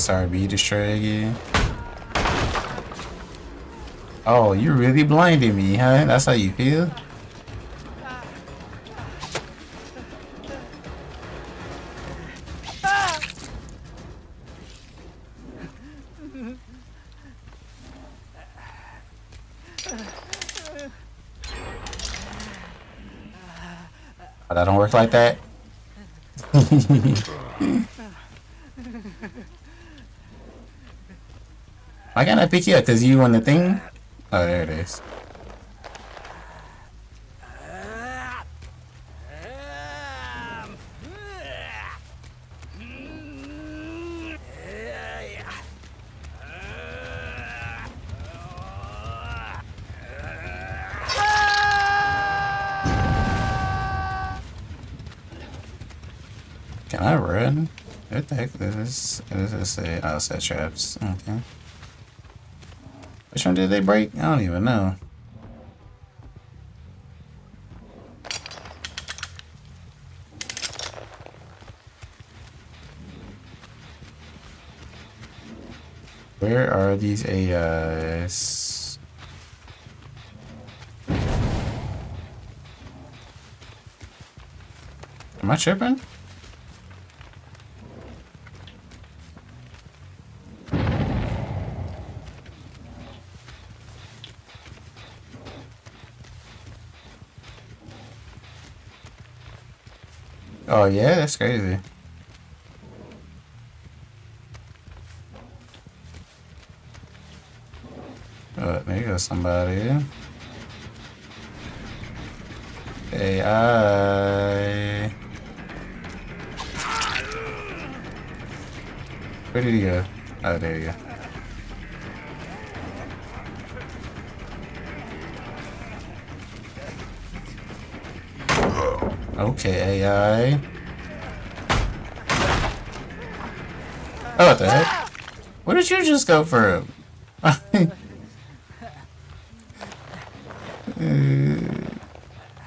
Press RB to try again. Oh, you really blinded me, huh? That's how you feel? Oh, that don't work like that? I pick you up? Cause you on the thing? Oh, there it is. Can I run? What the heck is this? Does this say? Oh, set traps. Okay. Which one did they break? I don't even know. Where are these AIs? Am I tripping? Oh yeah, that's crazy. Oh, there goes somebody. AI. Where did he go? Oh, there you go. Okay, AI. Oh, what the heck? Where did you just go for? uh,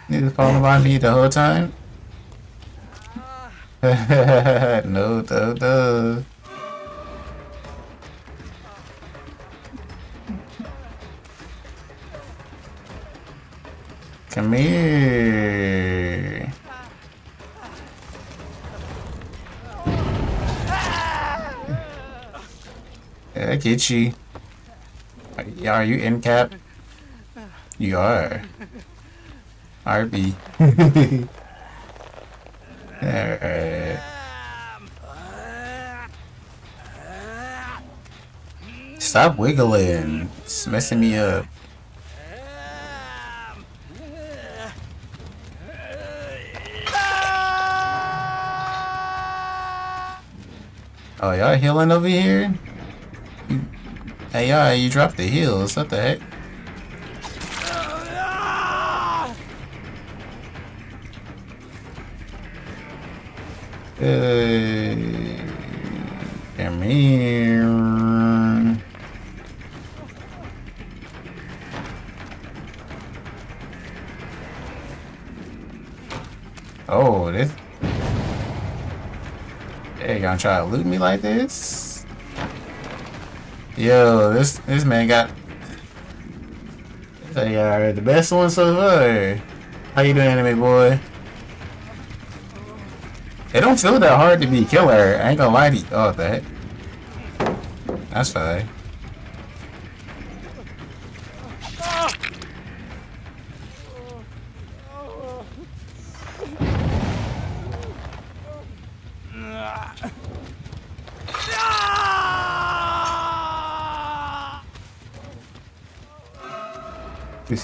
you was following by me the whole time? no, no, no. Come here. Yeah, I. Are, you in cap? You are. RB. Stop wiggling. It's messing me up. Oh, y'all healing over here? Hey, y'all, you dropped the heals. What the heck? Uh, come here. Oh, this. They gonna try to loot me like this? Yo, this this man got. Are the best one so far. How you doing, anime boy? It don't feel that hard to be killer. I ain't gonna lie to you. Oh,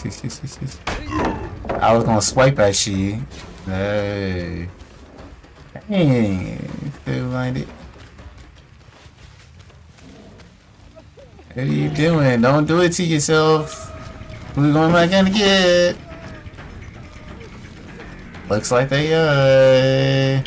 I was gonna swipe at you. Hey. Dang. Like it. What are you doing? Don't do it to yourself. We're going back in. Looks like they uh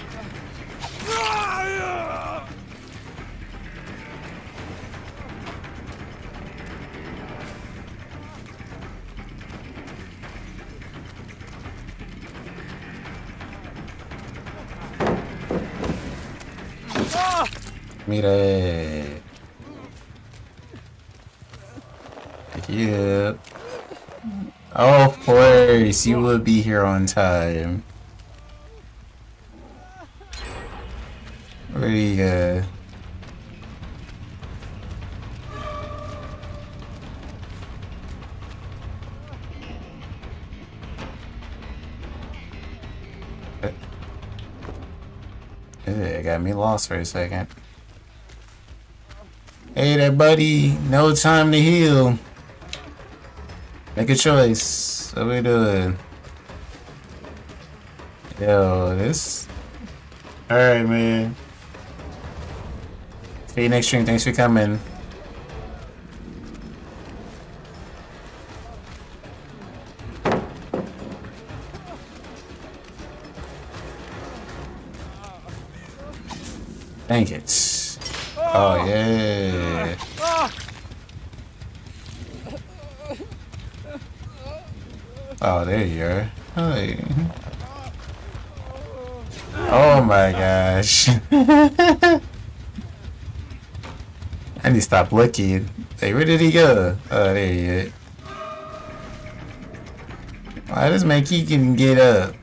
you will be here on time. Where do you go? It got me lost for a second. Hey there, buddy. No time to heal. Make a choice. What we doing? Yo, this. Alright, man. Phoenix Stream, thanks for coming. Dang it. Oh, yeah. Oh, there you are. Hi. Oh my gosh. I need to stop looking. Hey, where did he go? Oh, there he is. Why does man keep can get up?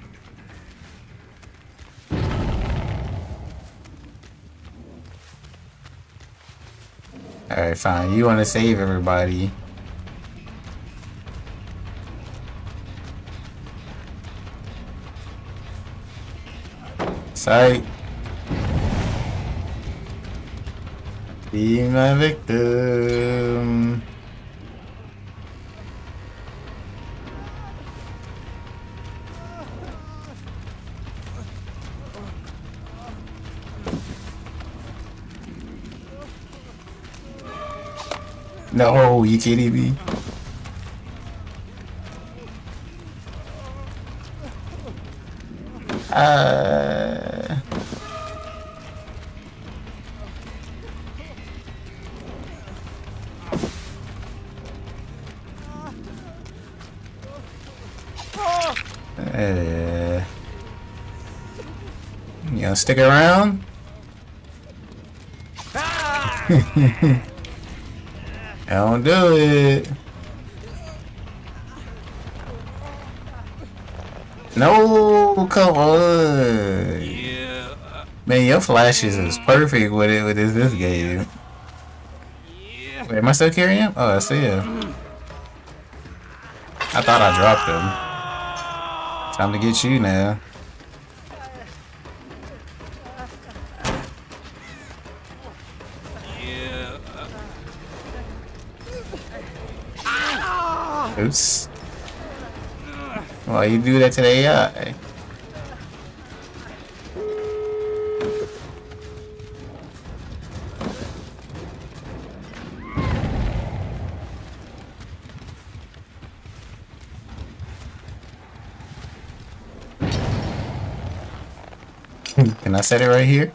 Alright, fine. You want to save everybody. Sorry. Be my victim. No, you kidding me? Uh, stick around? Don't do it. No, come on. Man, your flashes is perfect with it with this, this game. Wait, am I still carrying him? Oh, I see him. I thought I dropped him. Time to get you now. Oops. Why you do that to the AI? Can I set it right here?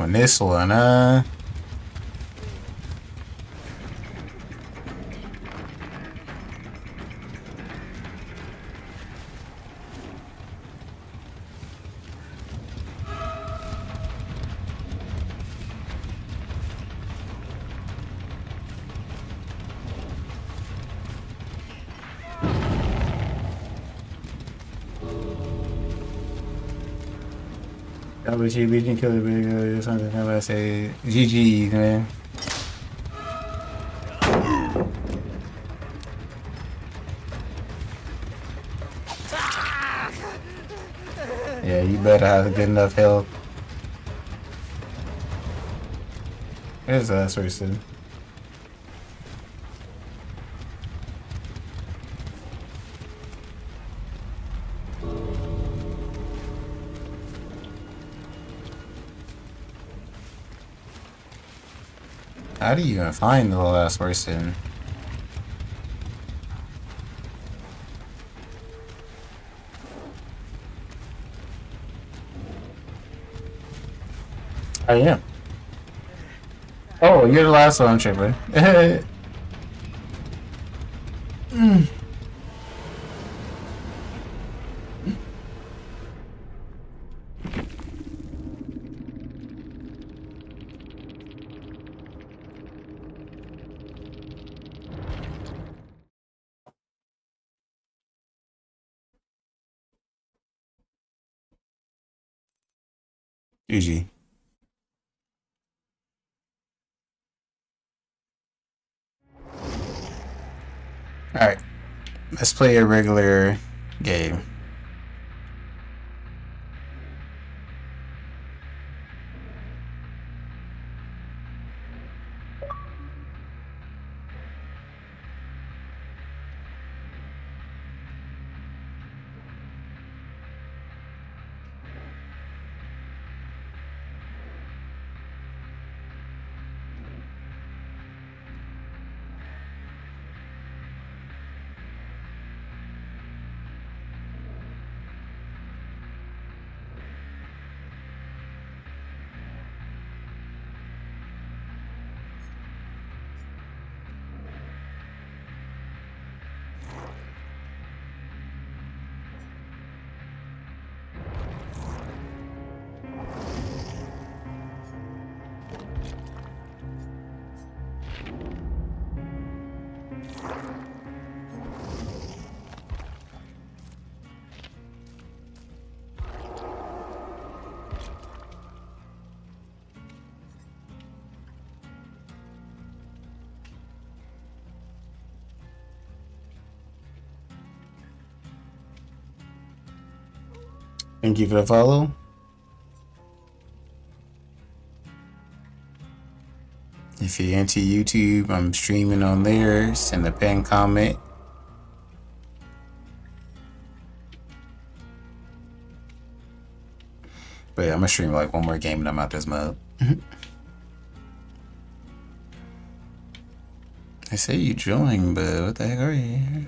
Oh, they WG Legion Killer Video or something. How about I say GG, man. Yeah, you better have good enough health. Where's the last person? How do you even find the last person? I am. Oh, you're the last one, Tripper. Let's play a regular Thank you for the follow. If you're into YouTube, I'm streaming on there. Send a pen comment. But yeah, I'm gonna stream like one more game and I'm out this mode. Mm-hmm. I say you joined, but what the heck are you?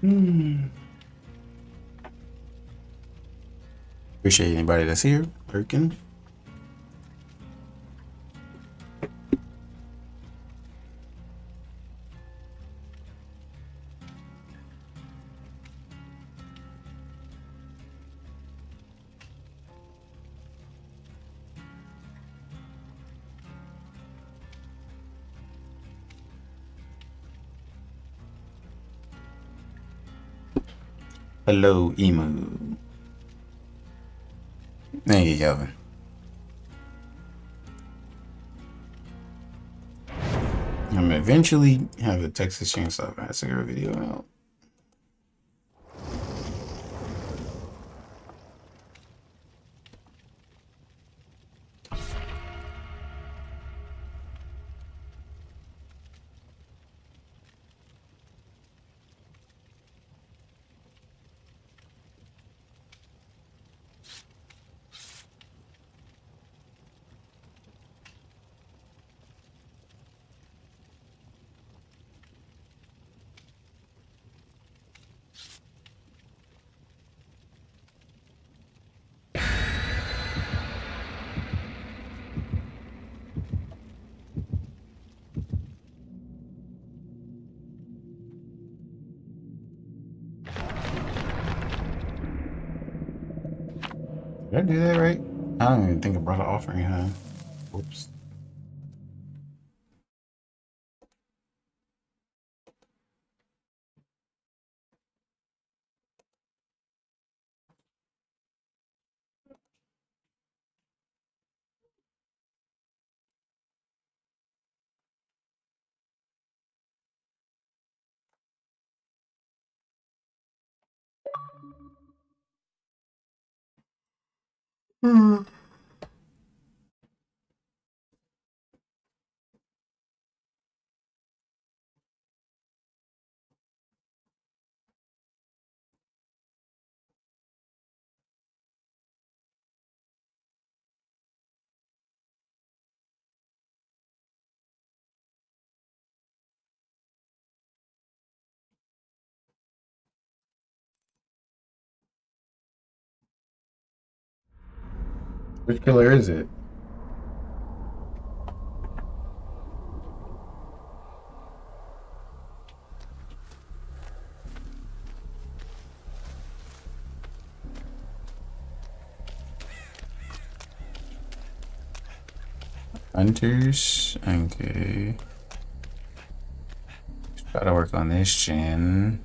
Hmm. Appreciate anybody that's here, working. Hello, emu. Thank you, Kelvin. I'm eventually have a Texas Chainsaw Massacre video out. Offering, huh? Which killer is it? Hunters, okay. Gotta work on this chin.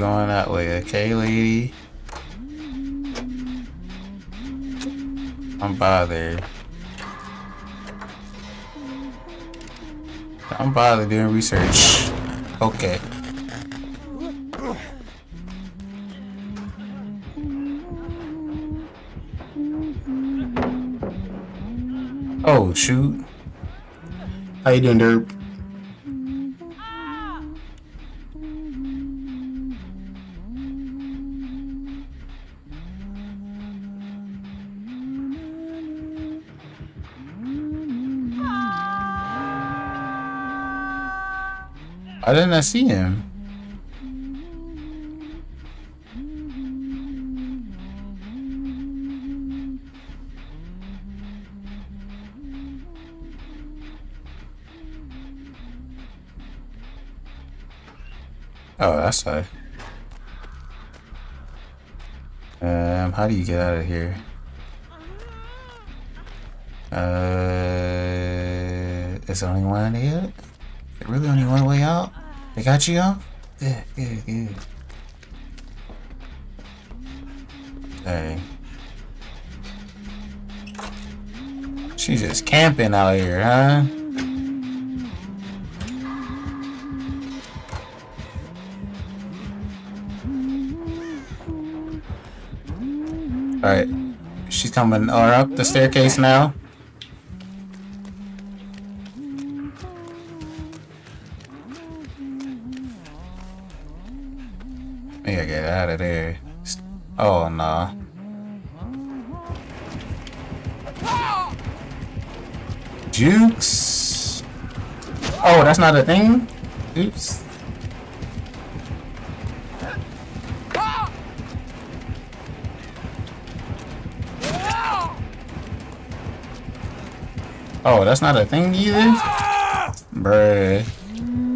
Going that way, okay, lady? Don't bother. I'm bothered doing research. Okay. Oh shoot. How you doing, Derp? Why didn't I see him? Oh, that's why. Um, how do you get out of here? Uh, it's only one way out? Really only one way out? They got you out? Good, good. She's just camping out here, huh? Alright. She's coming or up the staircase now. Not a thing? Oops. Oh, that's not a thing either? Bruh.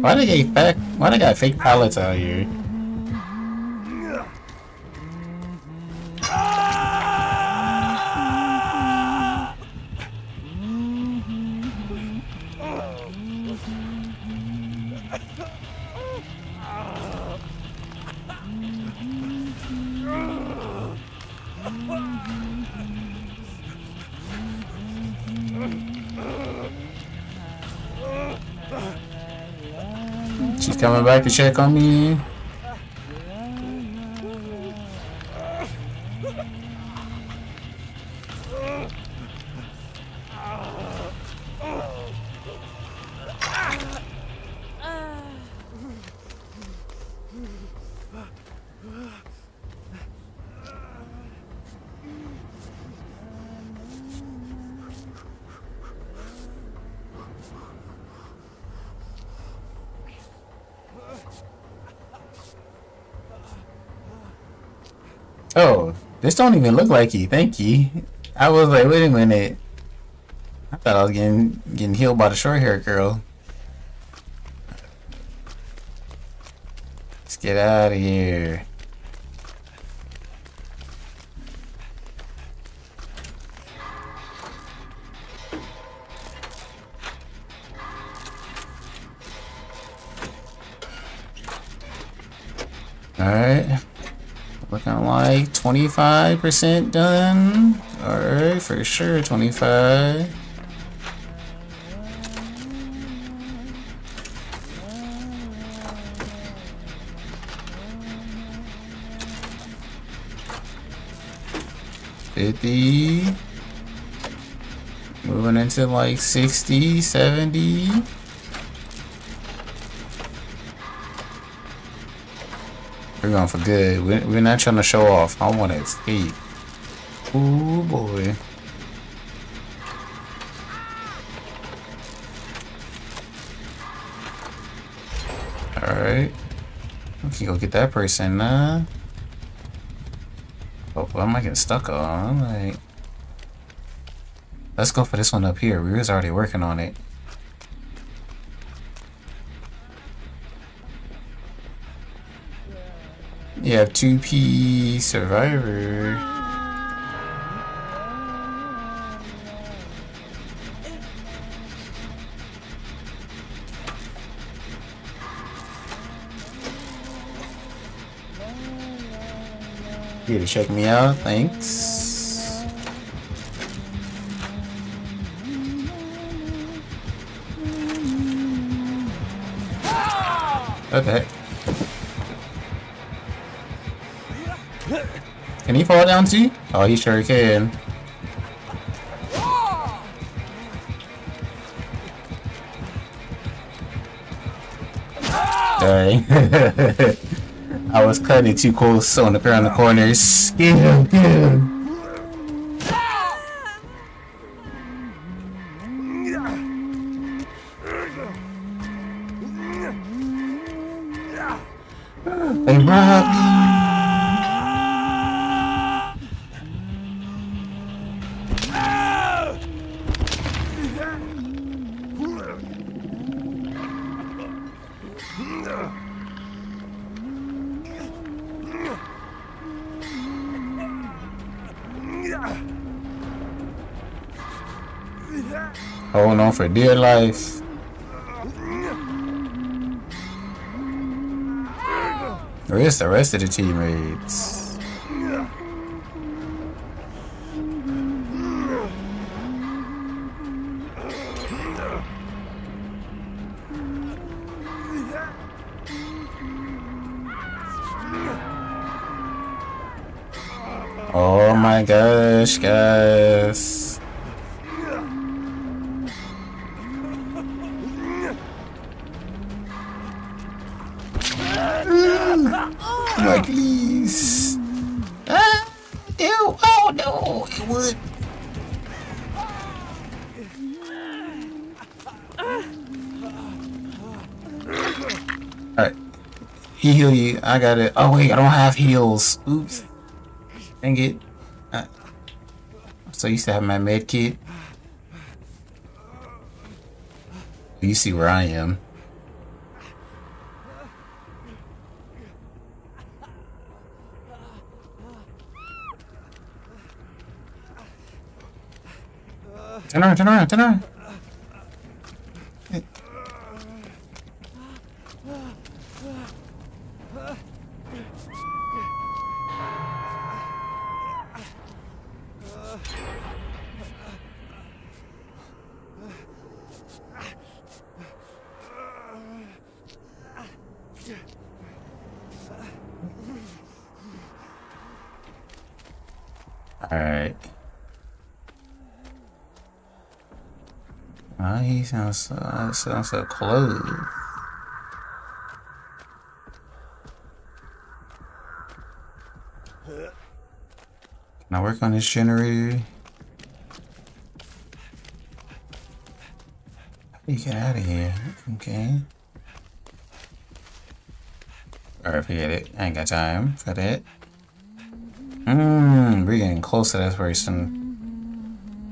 Why they get back? Why they got fake pallets out here? Back to check on me. Oh, this don't even look like you. Thank you. I was like, wait a minute. I thought I was getting getting healed by the short hair girl. Let's get out of here. Alright. Like 25% done. Alright, for sure, 25. Fifty. Moving into like 60, 70. We're going for good. We're, not trying to show off. I want to escape. Ooh boy. Alright. We can go get that person now. Oh, what am I getting stuck on? Like, let's go for this one up here. We was already working on it. You have 2P Survivor. Here to check me out, thanks. What the heck? Can he fall down too? Oh, he sure can. Dang. I was cutting it too close on the around the corners. Get him, get him. For dear life. Where's the rest of the teammates? Oh my gosh, guys. I got it. Oh wait, I don't have heals. Oops. Dang it. Uh, so I used to have my med kit. You see where I am. Turn around, turn around, turn around. Alright. Why he sounds so, uh, sounds so close? Can I work on this generator? How do you get out of here? Okay. Alright, forget it. I ain't got time for that. Hmm, we're getting close to this person.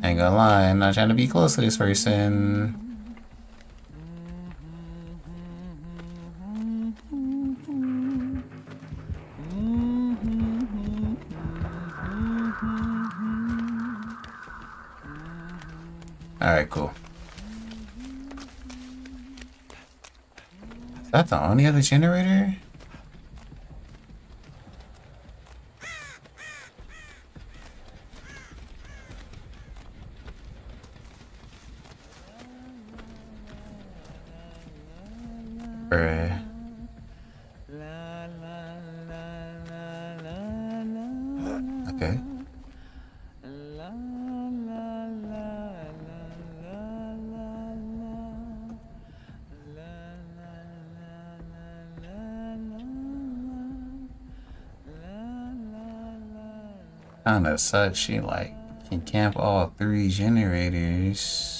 Ain't gonna lie, I'm not trying to be close to this person. The only other generator? Kinda. She like can camp all three generators.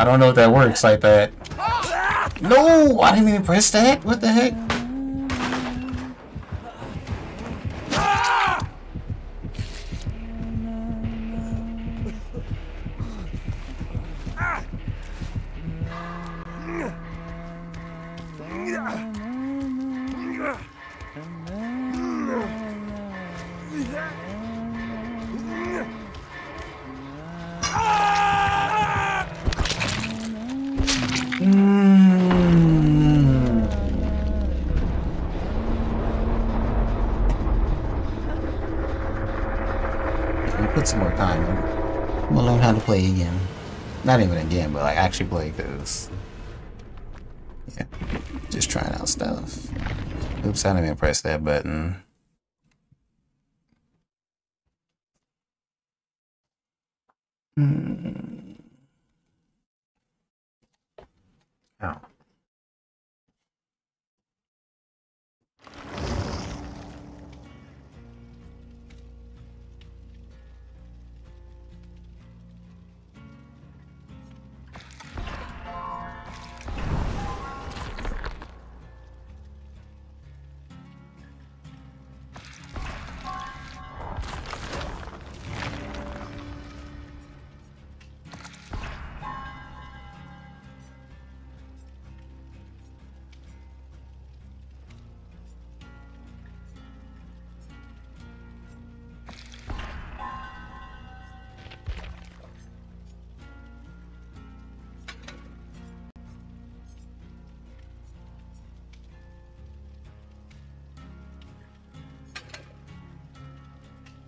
I don't know if that works like that. No, I didn't even press that. What the heck? Even press that button.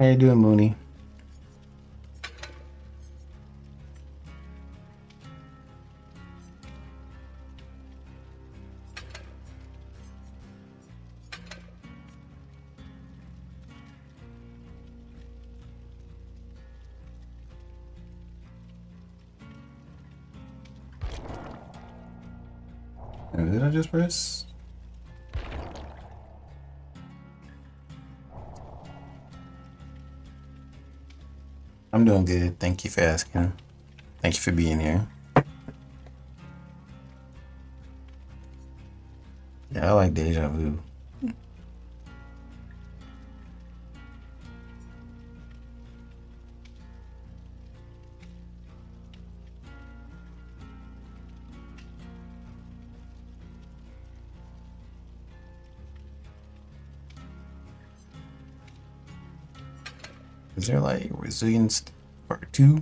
How you doing, Mooney? Uh, Did I just press? I'm doing good. Thank you for asking. Thank you for being here. Yeah, I like Deja Vu. Is there like Resilience Part 2?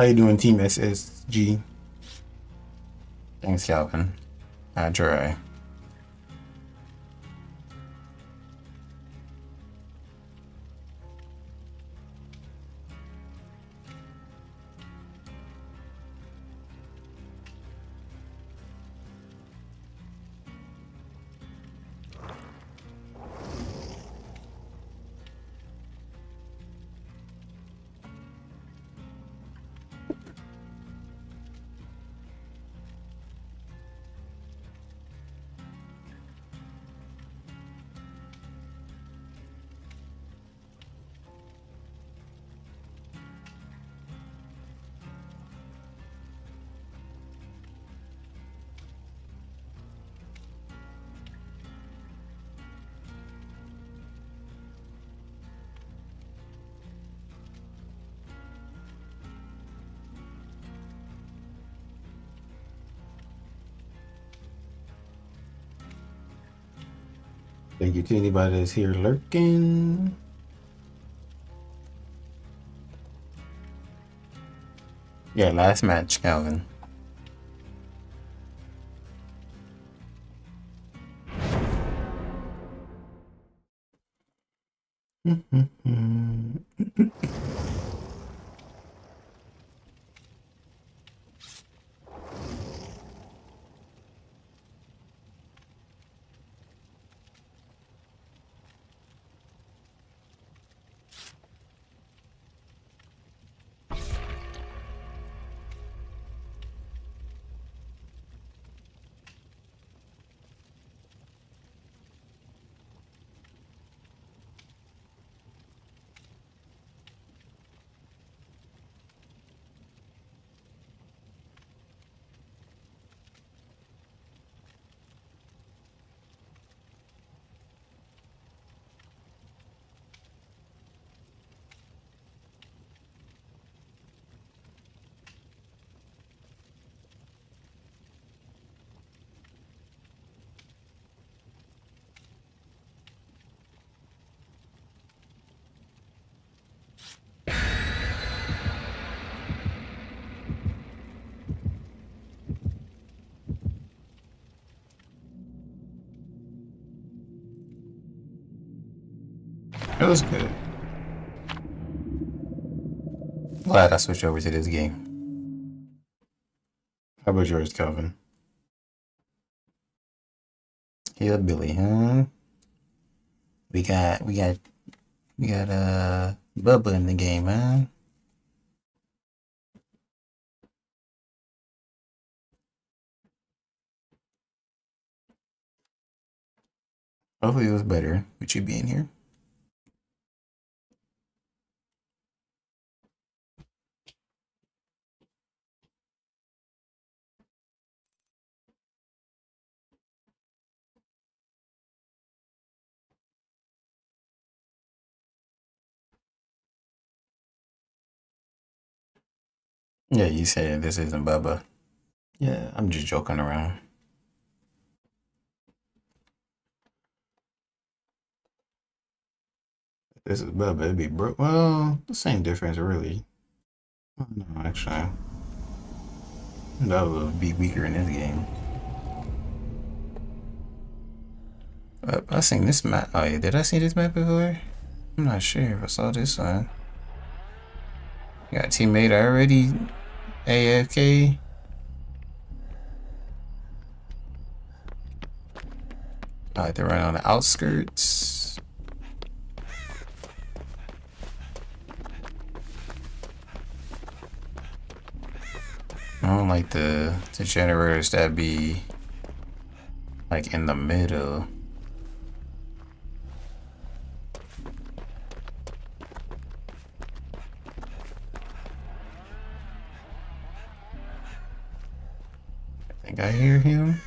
How you doing, Team SSG? Thanks, Calvin. I try. Thank you to anybody that's here lurking. Yeah, last match, Calvin. Was good. Glad I switched over to this game. How about yours, Calvin? Hillbilly, huh? We got, we got, we got, uh, Bubba in the game, huh? Hopefully it was better with you being here. Yeah, you said this isn't Bubba. Yeah, I'm just joking around. This is Bubba. It'd be bro. Well, the same difference, really. No, actually, That would be weaker in this game. Uh, I seen this map. Oh yeah, did I see this map before? I'm not sure if I saw this one. Got teammate already AFK. I like to run on the outskirts. I don't like the the generators that be like in the middle. Think I hear him.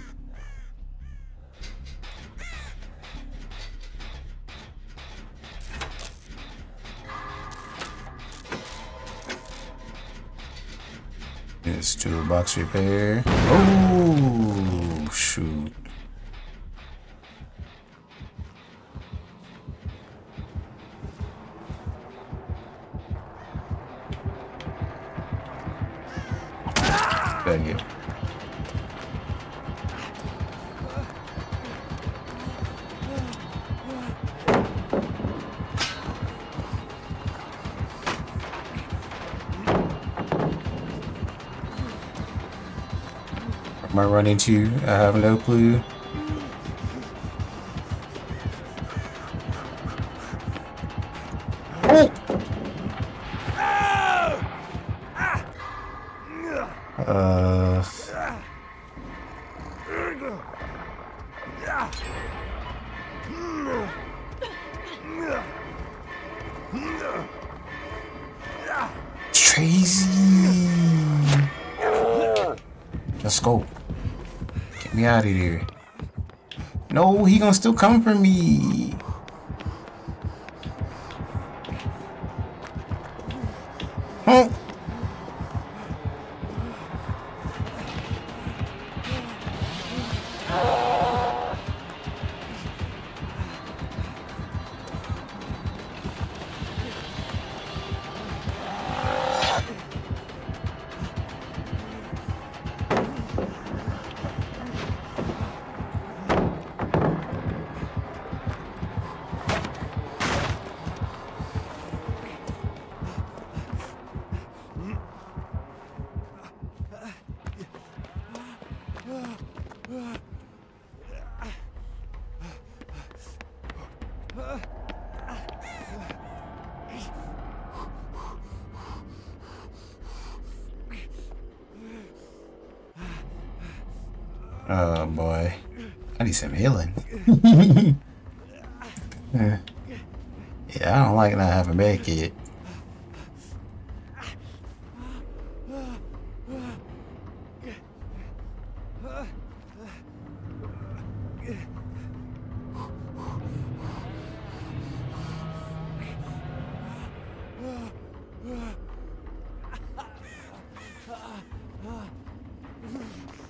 It's toolbox repair. Oh shoot. Am I running to? I uh, out of here. No, he gonna still come for me. Healing. yeah. yeah, I don't like not having a med kit.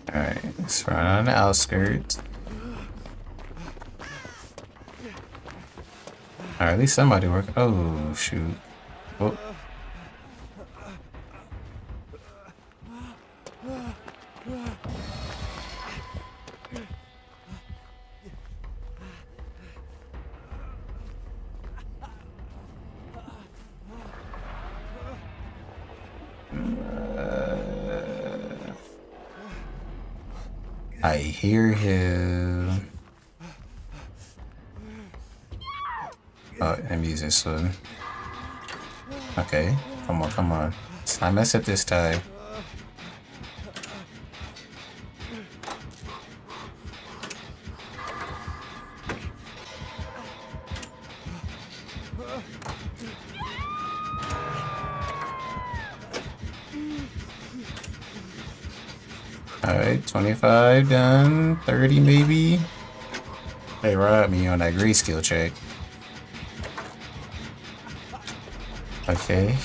Alright, let's run on the outskirts. Alright, at least somebody work. Oh, shoot. so... Okay, come on, come on. I mess up this time. Alright, 25 done, 30 maybe. They robbed me on that grease skill check. Okay.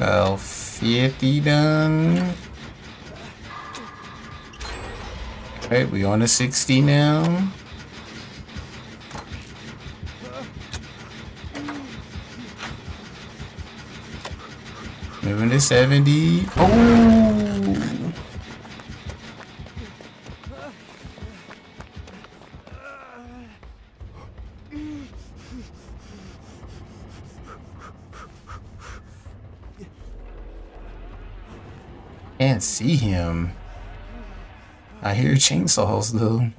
Well, 50 done. Alright, we on to 60 now. Moving to 70. Oh! Chainsaws though.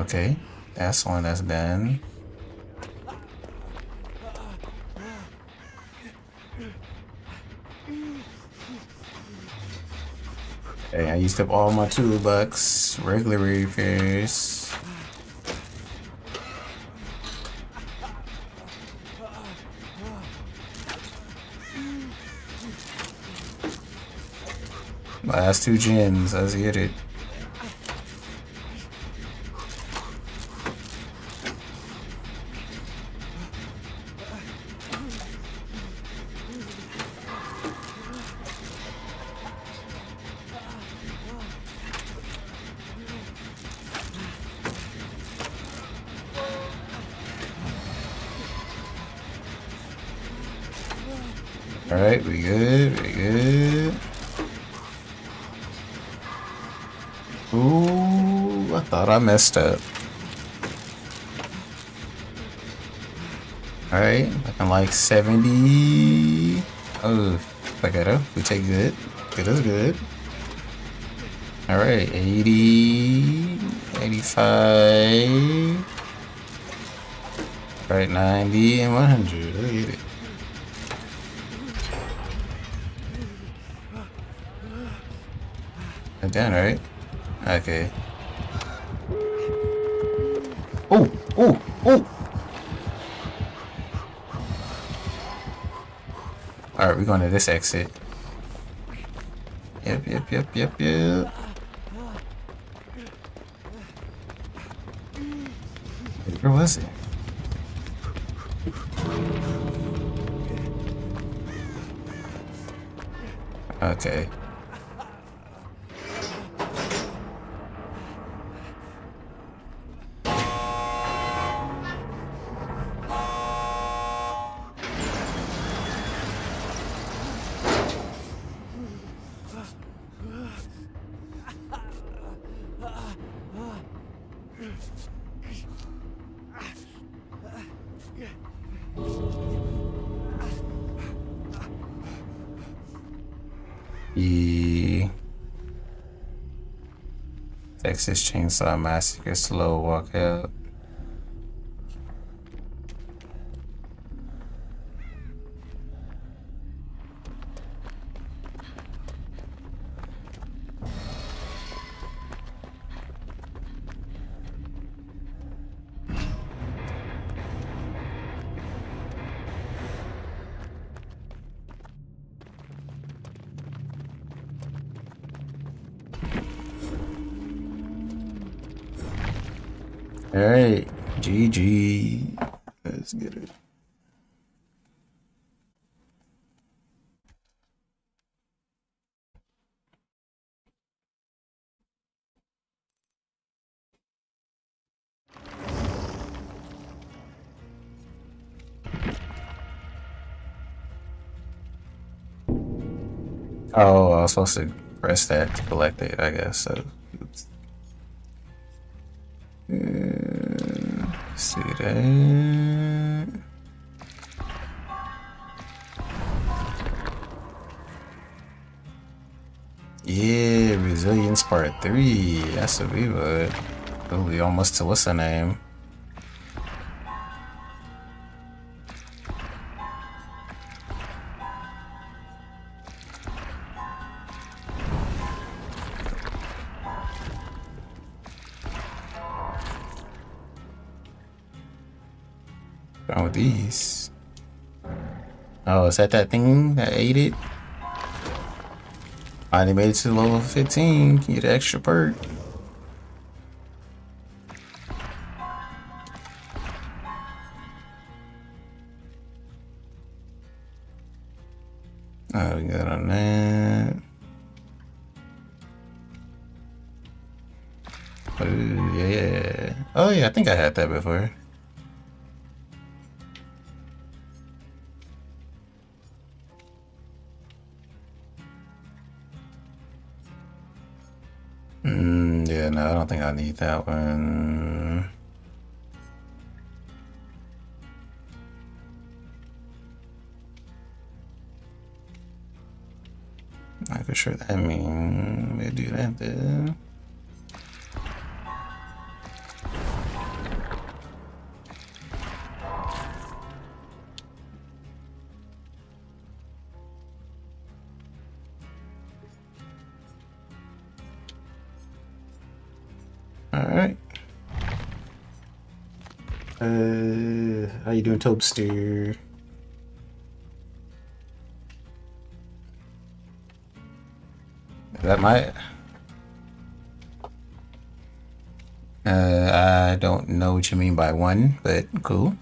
Okay, that's one that's done. Hey, I used up all my toolbox, regular repairs. Two gens, let's get it. Messed up. Alright, looking like 70. Oh, look at her. We take good. Good is good. Alright, 80, 85. Alright, 90 and 100. Look at it. I'm done, right? Okay. Oh, oh, oh! Alright, we're going to this exit. Yep, yep, yep, yep, yep. Where was it? Okay. Texas Chainsaw Massacre slow walk walkout. Supposed to press that to collect it, I guess. So. Uh, see that. Yeah, Resilience Part 3. That's what we would. Oh, we almost to what's the name? Is that that thing that ate it? Finally made it to level 15. Get an extra perk. Oh, got on that. Oh, yeah. Oh, yeah, I think I had that before. Don't I need that one. Sure that mean we do that then. How you doing, Topster? That might. Uh, I don't know what you mean by one, but cool.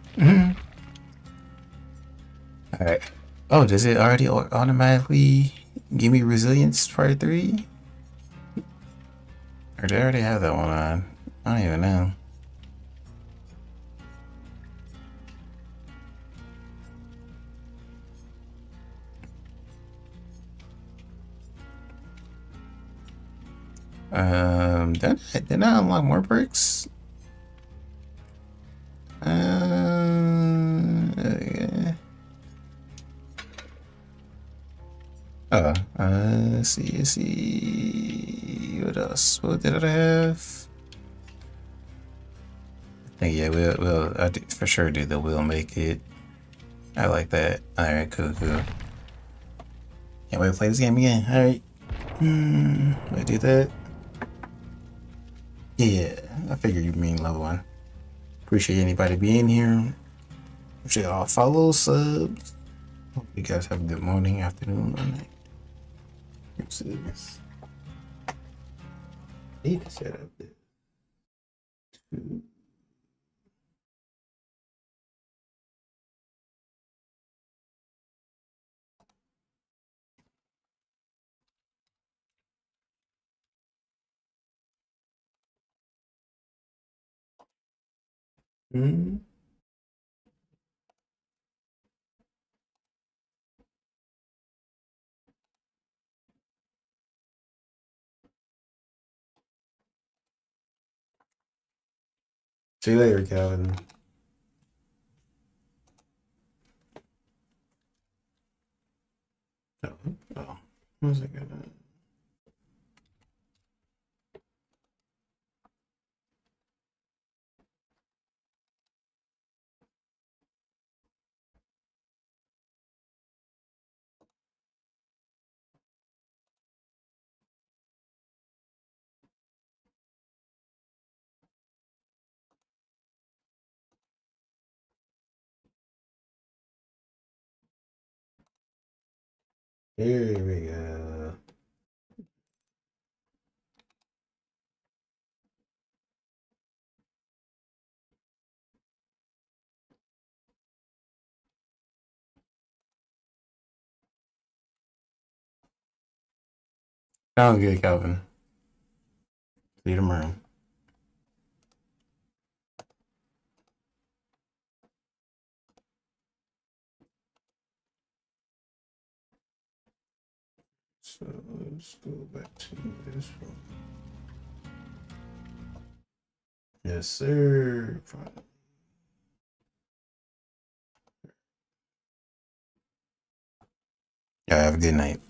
Alright. Oh, does it already automatically give me resilience part three? Or did I already have that one on? I don't even know. Perks? Uh, yeah. Oh, uh, see, see. What else? What did I have? I yeah, we'll, we'll, I for sure do the we'll make it. I like that. Alright, cool, cool. Can't wait to play this game again. Alright. Hmm, I do that. Appreciate anybody being here. Appreciate all follow subs. Hope you guys have a good morning, afternoon, or night. This is. Need to set up this. Two. Hmm. See you later, Kevin. Oh, oh. Was I gonna? Here we go. Sounds good, Calvin. See you tomorrow. So let's go back to this one. Yes, sir. Fine. Yeah, have a good night.